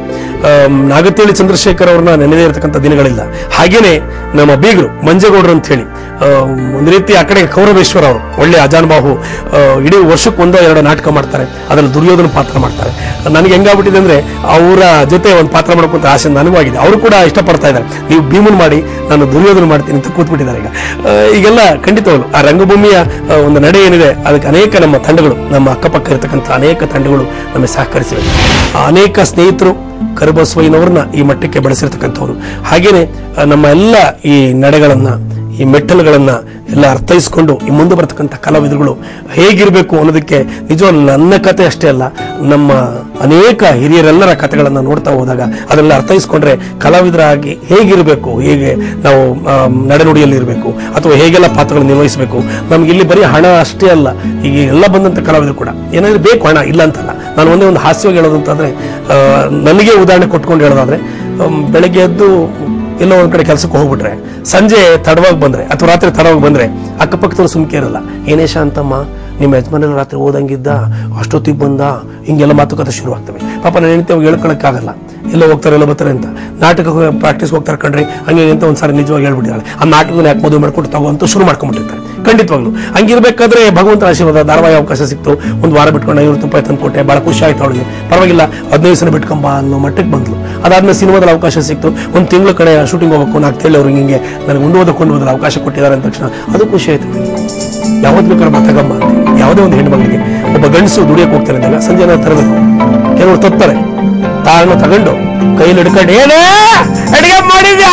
ನಾಗತೇಳಿ ಚಂದ್ರಶೇಖರ್ ಅವ್ರನ್ನ ನೆನೆದೇ ಇರತಕ್ಕಂಥ ದಿನಗಳಿಲ್ಲ. ಹಾಗೇನೆ ನಮ್ಮ ಬೀಗರು ಮಂಜೇಗೌಡರು ಅಂತ ಹೇಳಿ. ಒಂದು ರೀತಿ ಆ ಕಡೆ ಕೌರವೇಶ್ವರ ಅವರು, ಒಳ್ಳೆ ಅಜಾನ್ ಬಾಹು ಇಡೀ ವರ್ಷಕ್ಕೆ ಒಂದೋ ಎರಡೋ ನಾಟಕ ಮಾಡ್ತಾರೆ. ಅದರಲ್ಲಿ ದುರ್ಯೋಧನ ಪಾತ್ರ ಮಾಡ್ತಾರೆ. ನನಗೆ ಹೆಂಗಾಗ್ಬಿಟ್ಟಿದೆ ಅಂದ್ರೆ ಅವರ ಜೊತೆ ಒಂದು ಪಾತ್ರ ಮಾಡ್ಕೊಂತ ಆಸೆ ನನಗೂ ಆಗಿದೆ. ಅವರು ಕೂಡ ಇಷ್ಟಪಡ್ತಾ ಇದ್ದಾರೆ. ನೀವು ಭೀಮನ್ ಮಾಡಿ, ನಾನು ದುರ್ಯೋಧನ ಮಾಡ್ತೀನಿ ಅಂತ ಕೂತ್ಬಿಟ್ಟಿದ್ದಾರೆ ಈಗ. ಈಗೆಲ್ಲ ಖಂಡಿತವಾಗ್ಲು ಆ ರಂಗಭೂಮಿಯ ಒಂದು ನಡೆ ಏನಿದೆ ಅನೇಕ ನಮ್ಮ ತಂಡಗಳು, ನಮ್ಮ ಅಕ್ಕಪಕ್ಕ ಇರತಕ್ಕಂಥ ಅನೇಕ ತಂಡಗಳು ನಮಗೆ ಸಹಕರಿಸಿವೆ. ಅನೇಕ ಸ್ನೇಹಿತರು ಕರುಬಸವಯ್ಯನವ್ರನ್ನ ಈ ಮಟ್ಟಕ್ಕೆ ಬಳಸಿರ್ತಕ್ಕಂಥವ್ರು. ಹಾಗೇನೆ ನಮ್ಮ ಎಲ್ಲ ಈ ನಡೆಗಳನ್ನ ಈ ಮೆಟ್ಟಲುಗಳನ್ನ ಎಲ್ಲ ಅರ್ಥೈಸ್ಕೊಂಡು ಈ ಮುಂದೆ ಬರ್ತಕ್ಕಂಥ ಕಲಾವಿದರುಗಳು ಹೇಗಿರಬೇಕು ಅನ್ನೋದಕ್ಕೆ ನಿಜವಾಗ್ಲೂ ನನ್ನ ಕತೆ ಅಷ್ಟೇ ಅಲ್ಲ, ನಮ್ಮ ಅನೇಕ ಹಿರಿಯರೆಲ್ಲರ ಕಥೆಗಳನ್ನ ನೋಡ್ತಾ ಹೋದಾಗ ಅದನ್ನೆಲ್ಲ ಅರ್ಥೈಸ್ಕೊಂಡ್ರೆ ಕಲಾವಿದರಾಗಿ ಹೇಗಿರಬೇಕು, ಹೇಗೆ ನಾವು ನಡೆನುಡಿಯಲ್ಲಿ ಇರಬೇಕು ಅಥವಾ ಹೇಗೆಲ್ಲ ಪಾತ್ರಗಳನ್ನು ನಿರ್ವಹಿಸಬೇಕು, ನಮ್ಗೆ ಇಲ್ಲಿ ಬರೀ ಹಣ ಅಷ್ಟೇ ಅಲ್ಲ, ಈಗ ಎಲ್ಲ ಬಂದಂತ ಕಲಾವಿದರು ಕೂಡ, ಏನಾದರೂ ಬೇಕು ಹಣ, ಇಲ್ಲ ಅಂತಲ್ಲ, ನಾನು ಒಂದೇ ಒಂದು ಹಾಸ್ಯವಾಗಿ ಹೇಳೋದು ಅಂತಂದ್ರೆ ನನಗೆ ಉದಾಹರಣೆ ಕೊಟ್ಕೊಂಡು ಹೇಳೋದಾದ್ರೆ ಬೆಳಗ್ಗೆ ಎದ್ದು ಎಲ್ಲೋ ಒಂದ್ ಕಡೆ ಕೆಲಸಕ್ಕೆ ಹೋಗ್ಬಿಟ್ರೆ, ಸಂಜೆ ತಡವಾಗಿ ಬಂದ್ರೆ ಅಥವಾ ರಾತ್ರಿ ತಡವಾಗಿ ಬಂದ್ರೆ ಅಕ್ಕಪಕ್ಕದವ್ರು ಸುಮ್ಕೆ ಇರಲ್ಲ. ಏನೇ ಶಾಂತಮ್ಮ, ನಿಮ್ಮ ಯಜಮಾನ ರಾತ್ರಿ ಓದಂಗಿದ್ದ, ಅಷ್ಟೊತ್ತಿಗೆ ಬಂದ, ಹಿಂಗೆಲ್ಲ ಮಾತುಕತೆ ಶುರು ಆಗ್ತವೆ. ಪಾಪ ನನ್ನ ಹೆಂಡತಿ ಅವಾಗ ಹೇಳ್ಕೊಳಕ್ಕಾಗಲ್ಲ. ಎಲ್ಲ ಹೋಗ್ತಾರೆ, ಎಲ್ಲ ಬರ್ತಾರೆ ಅಂತ. ನಾಟಕ ಪ್ರಾಕ್ಟೀಸ್ ಹೋಗ್ತಾರೆ ಕಣ್ರಿ, ಹಂಗೆ ಅಂತ ಒಂದ್ಸಾರಿ ನಿಜವಾಗಿ ಹೇಳ್ಬಿಟ್ಟಿದ್ದಾಳೆ. ಆ ನಾಟಕದಲ್ಲಿ ಯಾಕೆ ಮದುವೆ ಮಾಡ್ಕೊಂಡು ತಗೋ ಅಂತ ಶುರು ಮಾಡ್ಕೊಂಡ್ಬಿಟ್ಟಿರ್ತಾರೆ. ಖಂಡಿತವಾಗ್ಲು. ಹಂಗಿರ್ಬೇಕಾದ್ರೆ ಭಗವಂತ ಆಶೀರ್ವಾದ, ಧಾರಾವಾಹಿ ಅವಕಾಶ ಸಿಕ್ತು. ಒಂದು ವಾರ ಬಿಟ್ಕೊಂಡು ಐವತ್ತು ರೂಪಾಯಿ ತಂದು ಕೊಟ್ಟೆ ಬಹಳ ಖುಷಿ ಆಯ್ತು ಅವಳಿಗೆ. ಪರವಾಗಿಲ್ಲ, ಹದಿನೈದು ಸಲ ಬಿಟ್ಕೊಂಬ ಅನ್ನೋ ಮಟ್ಟಕ್ಕೆ ಬಂದ್ಲು. ಅದಾದ್ಮೇಲೆ ಸಿನಿಮಾದಲ್ಲಿ ಅವಕಾಶ ಸಿಕ್ತು. ಒಂದು ತಿಂಗಳ ಕಡೆ ಶೂಟಿಂಗ್ ಹೋಗ್ಬೇಕು ನಾಲ್ಕು ತಿಳಿ ಅವ್ರಿಗೆ ಹಿಂಗೆ ನನಗೆ ಉಂಡು ಓದಕೊಂಡು ಹೋದ್ರೆ ಅವಕಾಶ ಕೊಟ್ಟಿದ್ದಾರೆ ಅಂದ ತಕ್ಷಣ ಅದು ಖುಷಿ ಆಯ್ತು. ಯಾವ್ದು ಬೇಕಾದ್ರೆ ತಗಮ್ಮ ಯಾವುದೇ ಒಂದು ಹೆಣ್ಣು ಮಗಳಿಗೆ. ಒಬ್ಬ ಗಂಡಸು ದುಡಿಯಕ್ಕೆ ಹೋಗ್ತಾರೆ ಅಂದಾಗ ಸಂಜೆ ನಾವು ತರಬೇಕು ಕೆಲವರು ತತ್ತಾರೆ ತಾಳ್ನ ತಗೊಂಡು ಕೈಯಲ್ಲಿ ಹಿಡ್ಕೊಂಡು, ಏನೇ, ಅಡಿಗೆ ಮಾಡಿದ್ಯಾ?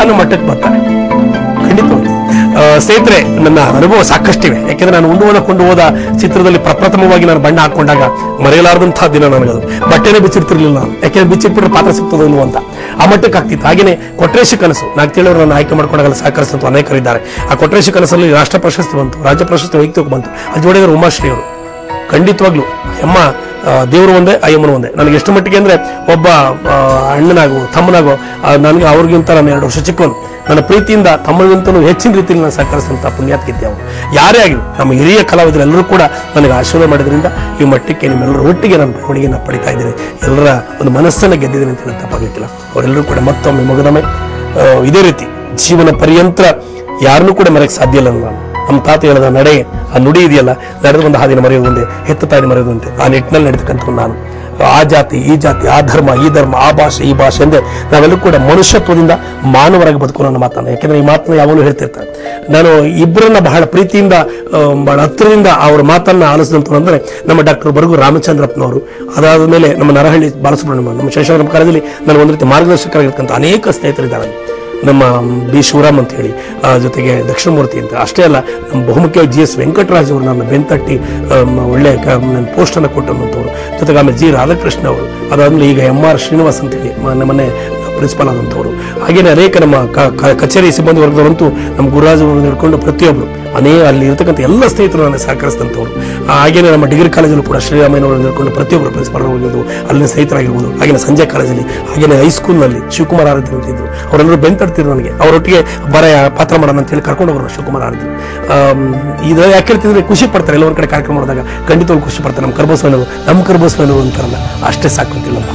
ಅನ್ನೋ ಮಟ್ಟಕ್ಕೆ ಬರ್ತಾರೆ. ಖಂಡಿತವಾಗಿ ಸ್ನೇಹಿತರೆ, ನನ್ನ ಅನುಭವ ಸಾಕಷ್ಟಿವೆ. ಯಾಕೆಂದ್ರೆ ನಾನು ಉಂಡುವನ ಕೊಂಡು ಹೋದ ಚಿತ್ರದಲ್ಲಿ ಪ್ರಪ್ರಥಮವಾಗಿ ನಾನು ಬಣ್ಣ ಹಾಕೊಂಡಾಗ ಮರೆಯಲಾರದಂತಹ ದಿನ ನನಗದು. ಬಟ್ಟೆನೇ ಬಿಚ್ಚಿರ್ತಿರ್ಲಿಲ್ಲ ನಾನು. ಯಾಕೆಂದ್ರೆ ಬಿಚ್ಚಿಟ್ಬಿಟ್ರೆ ಪಾತ್ರ ಸಿಗ್ತದೆ ಅನ್ನುವಂತ ಆ ಮಟ್ಟಕ್ಕೆ ಆಗ್ತಿತ್ತು. ಹಾಗೆಯೇ ಕೊಟ್ರೇಶ ಕನಸು. ನಾಲ್ಕು ತಿಳಿಯವರು ನಾನು ಆಯ್ಕೆ ಮಾಡ್ಕೊಂಡಾಗಲ್ಲ ಸಹಕರಿಸಿದಂತ ಅನೇಕರಿದ್ದಾರೆ. ಆ ಕೊಟ್ರೇಶ ಕನಸಲ್ಲಿ ರಾಷ್ಟ್ರ ಪ್ರಶಸ್ತಿ ಬಂತು, ರಾಜ್ಯ ಪ್ರಶಸ್ತಿ ವೈಯಕ್ತಿಕ ಬಂತು. ಅದು ಜೋಡಿದರು ಉಮಾಶ್ರೀ ಅವರು. ಖಂಡಿತವಾಗ್ಲೂ, ಅಮ್ಮ ದೇವರು ಒಂದೇ ಅಯ್ಯಮ್ಮನ ಒಂದೇ. ನನಗೆ ಎಷ್ಟು ಮಟ್ಟಿಗೆ ಅಂದ್ರೆ ಒಬ್ಬ ಅಣ್ಣನಾಗೋ ತಮ್ಮನಾಗೋ ನನಗೆ ಅವ್ರಿಗಿಂತ ನಾನು ಎರಡು ವರ್ಷ ಚಿಕ್ಕವನು. ನನ್ನ ಪ್ರೀತಿಯಿಂದ ತಮ್ಮನಿಗಿಂತಲೂ ಹೆಚ್ಚಿನ ರೀತಿಯಲ್ಲಿ ನಾನು ಸಹಕರಿಸಿದಂಥ ಪುಣ್ಯಾತ್ಕಿದ್ದೆ ಅವನು. ಯಾರೇ ಆಗಲಿ ನಮ್ಮ ಹಿರಿಯ ಕಲಾವಿದರೆಲ್ಲರೂ ಕೂಡ ನನಗೆ ಆಶೀರ್ವಾದ ಮಾಡಿದ್ರಿಂದ ಈ ಮಟ್ಟಕ್ಕೆ ನಿಮ್ಮೆಲ್ಲರ ಒಟ್ಟಿಗೆ ನಾನು ಬೆಳವಣಿಗೆಯನ್ನು ಪಡಿತಾ ಇದ್ದೀನಿ. ಎಲ್ಲರ ಒಂದು ಮನಸ್ಸನ್ನು ಗೆದ್ದಿದ್ದೀನಿ ಅಂತ ಹೇಳಿ ತಪ್ಪಾಗಲಿಕ್ಕಿಲ್ಲ ಅವರೆಲ್ಲರೂ ಕೂಡ ಮತ್ತೊಮ್ಮೆ ಮಗದೊಮ್ಮೆ ಆ, ಇದೇ ರೀತಿ ಜೀವನ ಪರ್ಯಂತ ಯಾರನ್ನೂ ಕೂಡ ಮರೆಯಕ್ಕೆ ಸಾಧ್ಯ ಇಲ್ಲ ನಾನು ನಮ್ಮ ತಾತ ಹೇಳಿದ ನಡೆ, ಆ ನುಡಿ ಇದೆಯಲ್ಲ, ನಡೆದು ಬಂದ ಹಾದಿನ ಮರೆಯುವುದಂತೆ ಹೆತ್ತ ತಾಯಿನ ಮರೆಯುವುದಂತೆ ಆ ನಿಟ್ಟಿನಲ್ಲಿ ನಡೆತಕ್ಕಂಥ ನಾನು. ಆ ಜಾತಿ, ಈ ಜಾತಿ, ಆ ಧರ್ಮ, ಈ ಧರ್ಮ, ಆ ಭಾಷೆ, ಈ ಭಾಷೆ ಎಂದೇ ನಾವೆಲ್ಲರೂ ಕೂಡ ಮನುಷ್ಯತ್ವದಿಂದ ಮಾನವರಾಗಿ ಬದುಕು ನನ್ನ ಮಾತನ್ನ. ಯಾಕೆಂದ್ರೆ ಈ ಮಾತನ್ನ ಯಾವಾಗಲೂ ಹೇಳ್ತಿರ್ತಾರೆ ನಾನು ಇಬ್ಬರನ್ನ ಬಹಳ ಪ್ರೀತಿಯಿಂದ ಬಹಳ ಹತ್ತಿರದಿಂದ ಅವರ ಮಾತನ್ನ ಆಲಿಸಿದಂತ ಅಂದ್ರೆ ನಮ್ಮ ಡಾಕ್ಟರ್ ಬರಗು ರಾಮಚಂದ್ರಪ್ಪನವರು. ಅದಾದ ಮೇಲೆ ನಮ್ಮ ನರಹಳ್ಳಿ ಬಾಲಸುಬ್ರಹ್ಮಣ್ಯ, ನಮ್ಮ ಶೈಶವರ ಕಾಲದಲ್ಲಿ ನಾನು ಒಂದು ರೀತಿ ಮಾರ್ಗದರ್ಶಕರಾಗಿರ್ತಕ್ಕಂಥ ಅನೇಕ ಸ್ನೇಹಿತರಿದ್ದಾರೆ. ನಮ್ಮ ಬಿ. ಶಿವರಾಮ್ ಅಂತ ಹೇಳಿ ಜೊತೆಗೆ ದಕ್ಷಿಣಮೂರ್ತಿ ಅಂತ. ಅಷ್ಟೇ ಅಲ್ಲ, ನಮ್ಮ ಬಹುಮುಖ್ಯ ಜಿ. ಎಸ್. ವೆಂಕಟರಾಜ್ ಅವರು ನನ್ನ ಬೆಂತಟ್ಟಿ ಒಳ್ಳೆಯ ಒಳ್ಳೆ ನನ್ನ ಪೋಸ್ಟ್ ಅನ್ನು ಕೊಟ್ಟಂಥವ್ರು. ಜೊತೆಗೆ ಆಮೇಲೆ ಜಿ. ರಾಧಾಕೃಷ್ಣ ಅವರು. ಅದಾದ್ಮೇಲೆ ಈಗ ಎಂ. ಆರ್. ಶ್ರೀನಿವಾಸ್ ಅಂತ ಹೇಳಿ, ಮ- ನಮ್ಮನೆ ಪ್ರಿನ್ಸಿಪಾಲ್ ಆದಂಥವ್ರು ಹಾಗೇನೆ ಅನೇಕ ನಮ್ಮ ಕಚೇರಿ ಸಿಬ್ಬಂದಿ ವರ್ಗದವರಂತೂ ನಮ್ಮ ಗುರುರಾಜ್ ಅವರನ್ನು ಹಿಡ್ಕೊಂಡು ಪ್ರತಿಯೊಬ್ಬರು ಅನೇ ಅಲ್ಲಿ ಇರತಕ್ಕಂಥ ಎಲ್ಲ ಸ್ನೇಹಿತರು ನನಗೆ ಸಹಕರಿಸಿದಂಥವ್ರು. ಹಾಗೇನೆ ನಮ್ಮ ಡಿಗ್ರಿ ಕಾಲೇಜಲ್ಲೂ ಕೂಡ ಶ್ರೀರಾಮಯ್ಯನವರನ್ನು ಹಿಡ್ಕೊಂಡು ಪ್ರತಿಯೊಬ್ಬರು ಪ್ರಿನ್ಸಿಪಾಲ್ ಆಗಿರ್ಬೋದು ಅಲ್ಲಿನ ಸ್ನೇಹಿತರಾಗಿರ್ಬೋದು ಹಾಗೆಯೇ ಸಂಜೆ ಕಾಲೇಜಲ್ಲಿ, ಹಾಗೇನೆ ಹೈಸ್ಕೂಲ್ನಲ್ಲಿ ಶಿವಕುಮಾರ್ ಆರತಿ ಅಂತಿದ್ರು ಅವರೆಲ್ಲರೂ ಬೆಂತಡ್ತಿದ್ರು ನನಗೆ. ಅವರೊಟ್ಟಿಗೆ ಬರ ಪಾತ್ರ ಮಾಡೋಣ ಅಂತೇಳಿ ಕರ್ಕೊಂಡು ಹೋಗೋರು ಶಿವಕುಮಾರ್ ಆರತಿ ಇದು ಯಾಕೆ ಹೇಳ್ತಿದ್ರೆ ಖುಷಿ ಪಡ್ತಾರೆ ಎಲ್ಲ ಒಂದ್ ಕಡೆ ಕಾರ್ಯಕ್ರಮ ಮಾಡಿದಾಗ ಖಂಡಿತವಾಗಿ ಖುಷಿ ಪಡ್ತಾರೆ. ನಮ್ಮ ಕರ್ಬೋಸ್ವಾಮಿನವರು ನಮ್ಮ ಕರ್ಬೋಸ್ವಾಮಿನವರು ಅಂತಾರಲ್ಲ, ಅಷ್ಟೇ ಸಾಕು ಅಂತೇಳಿ ನಮ್ಮ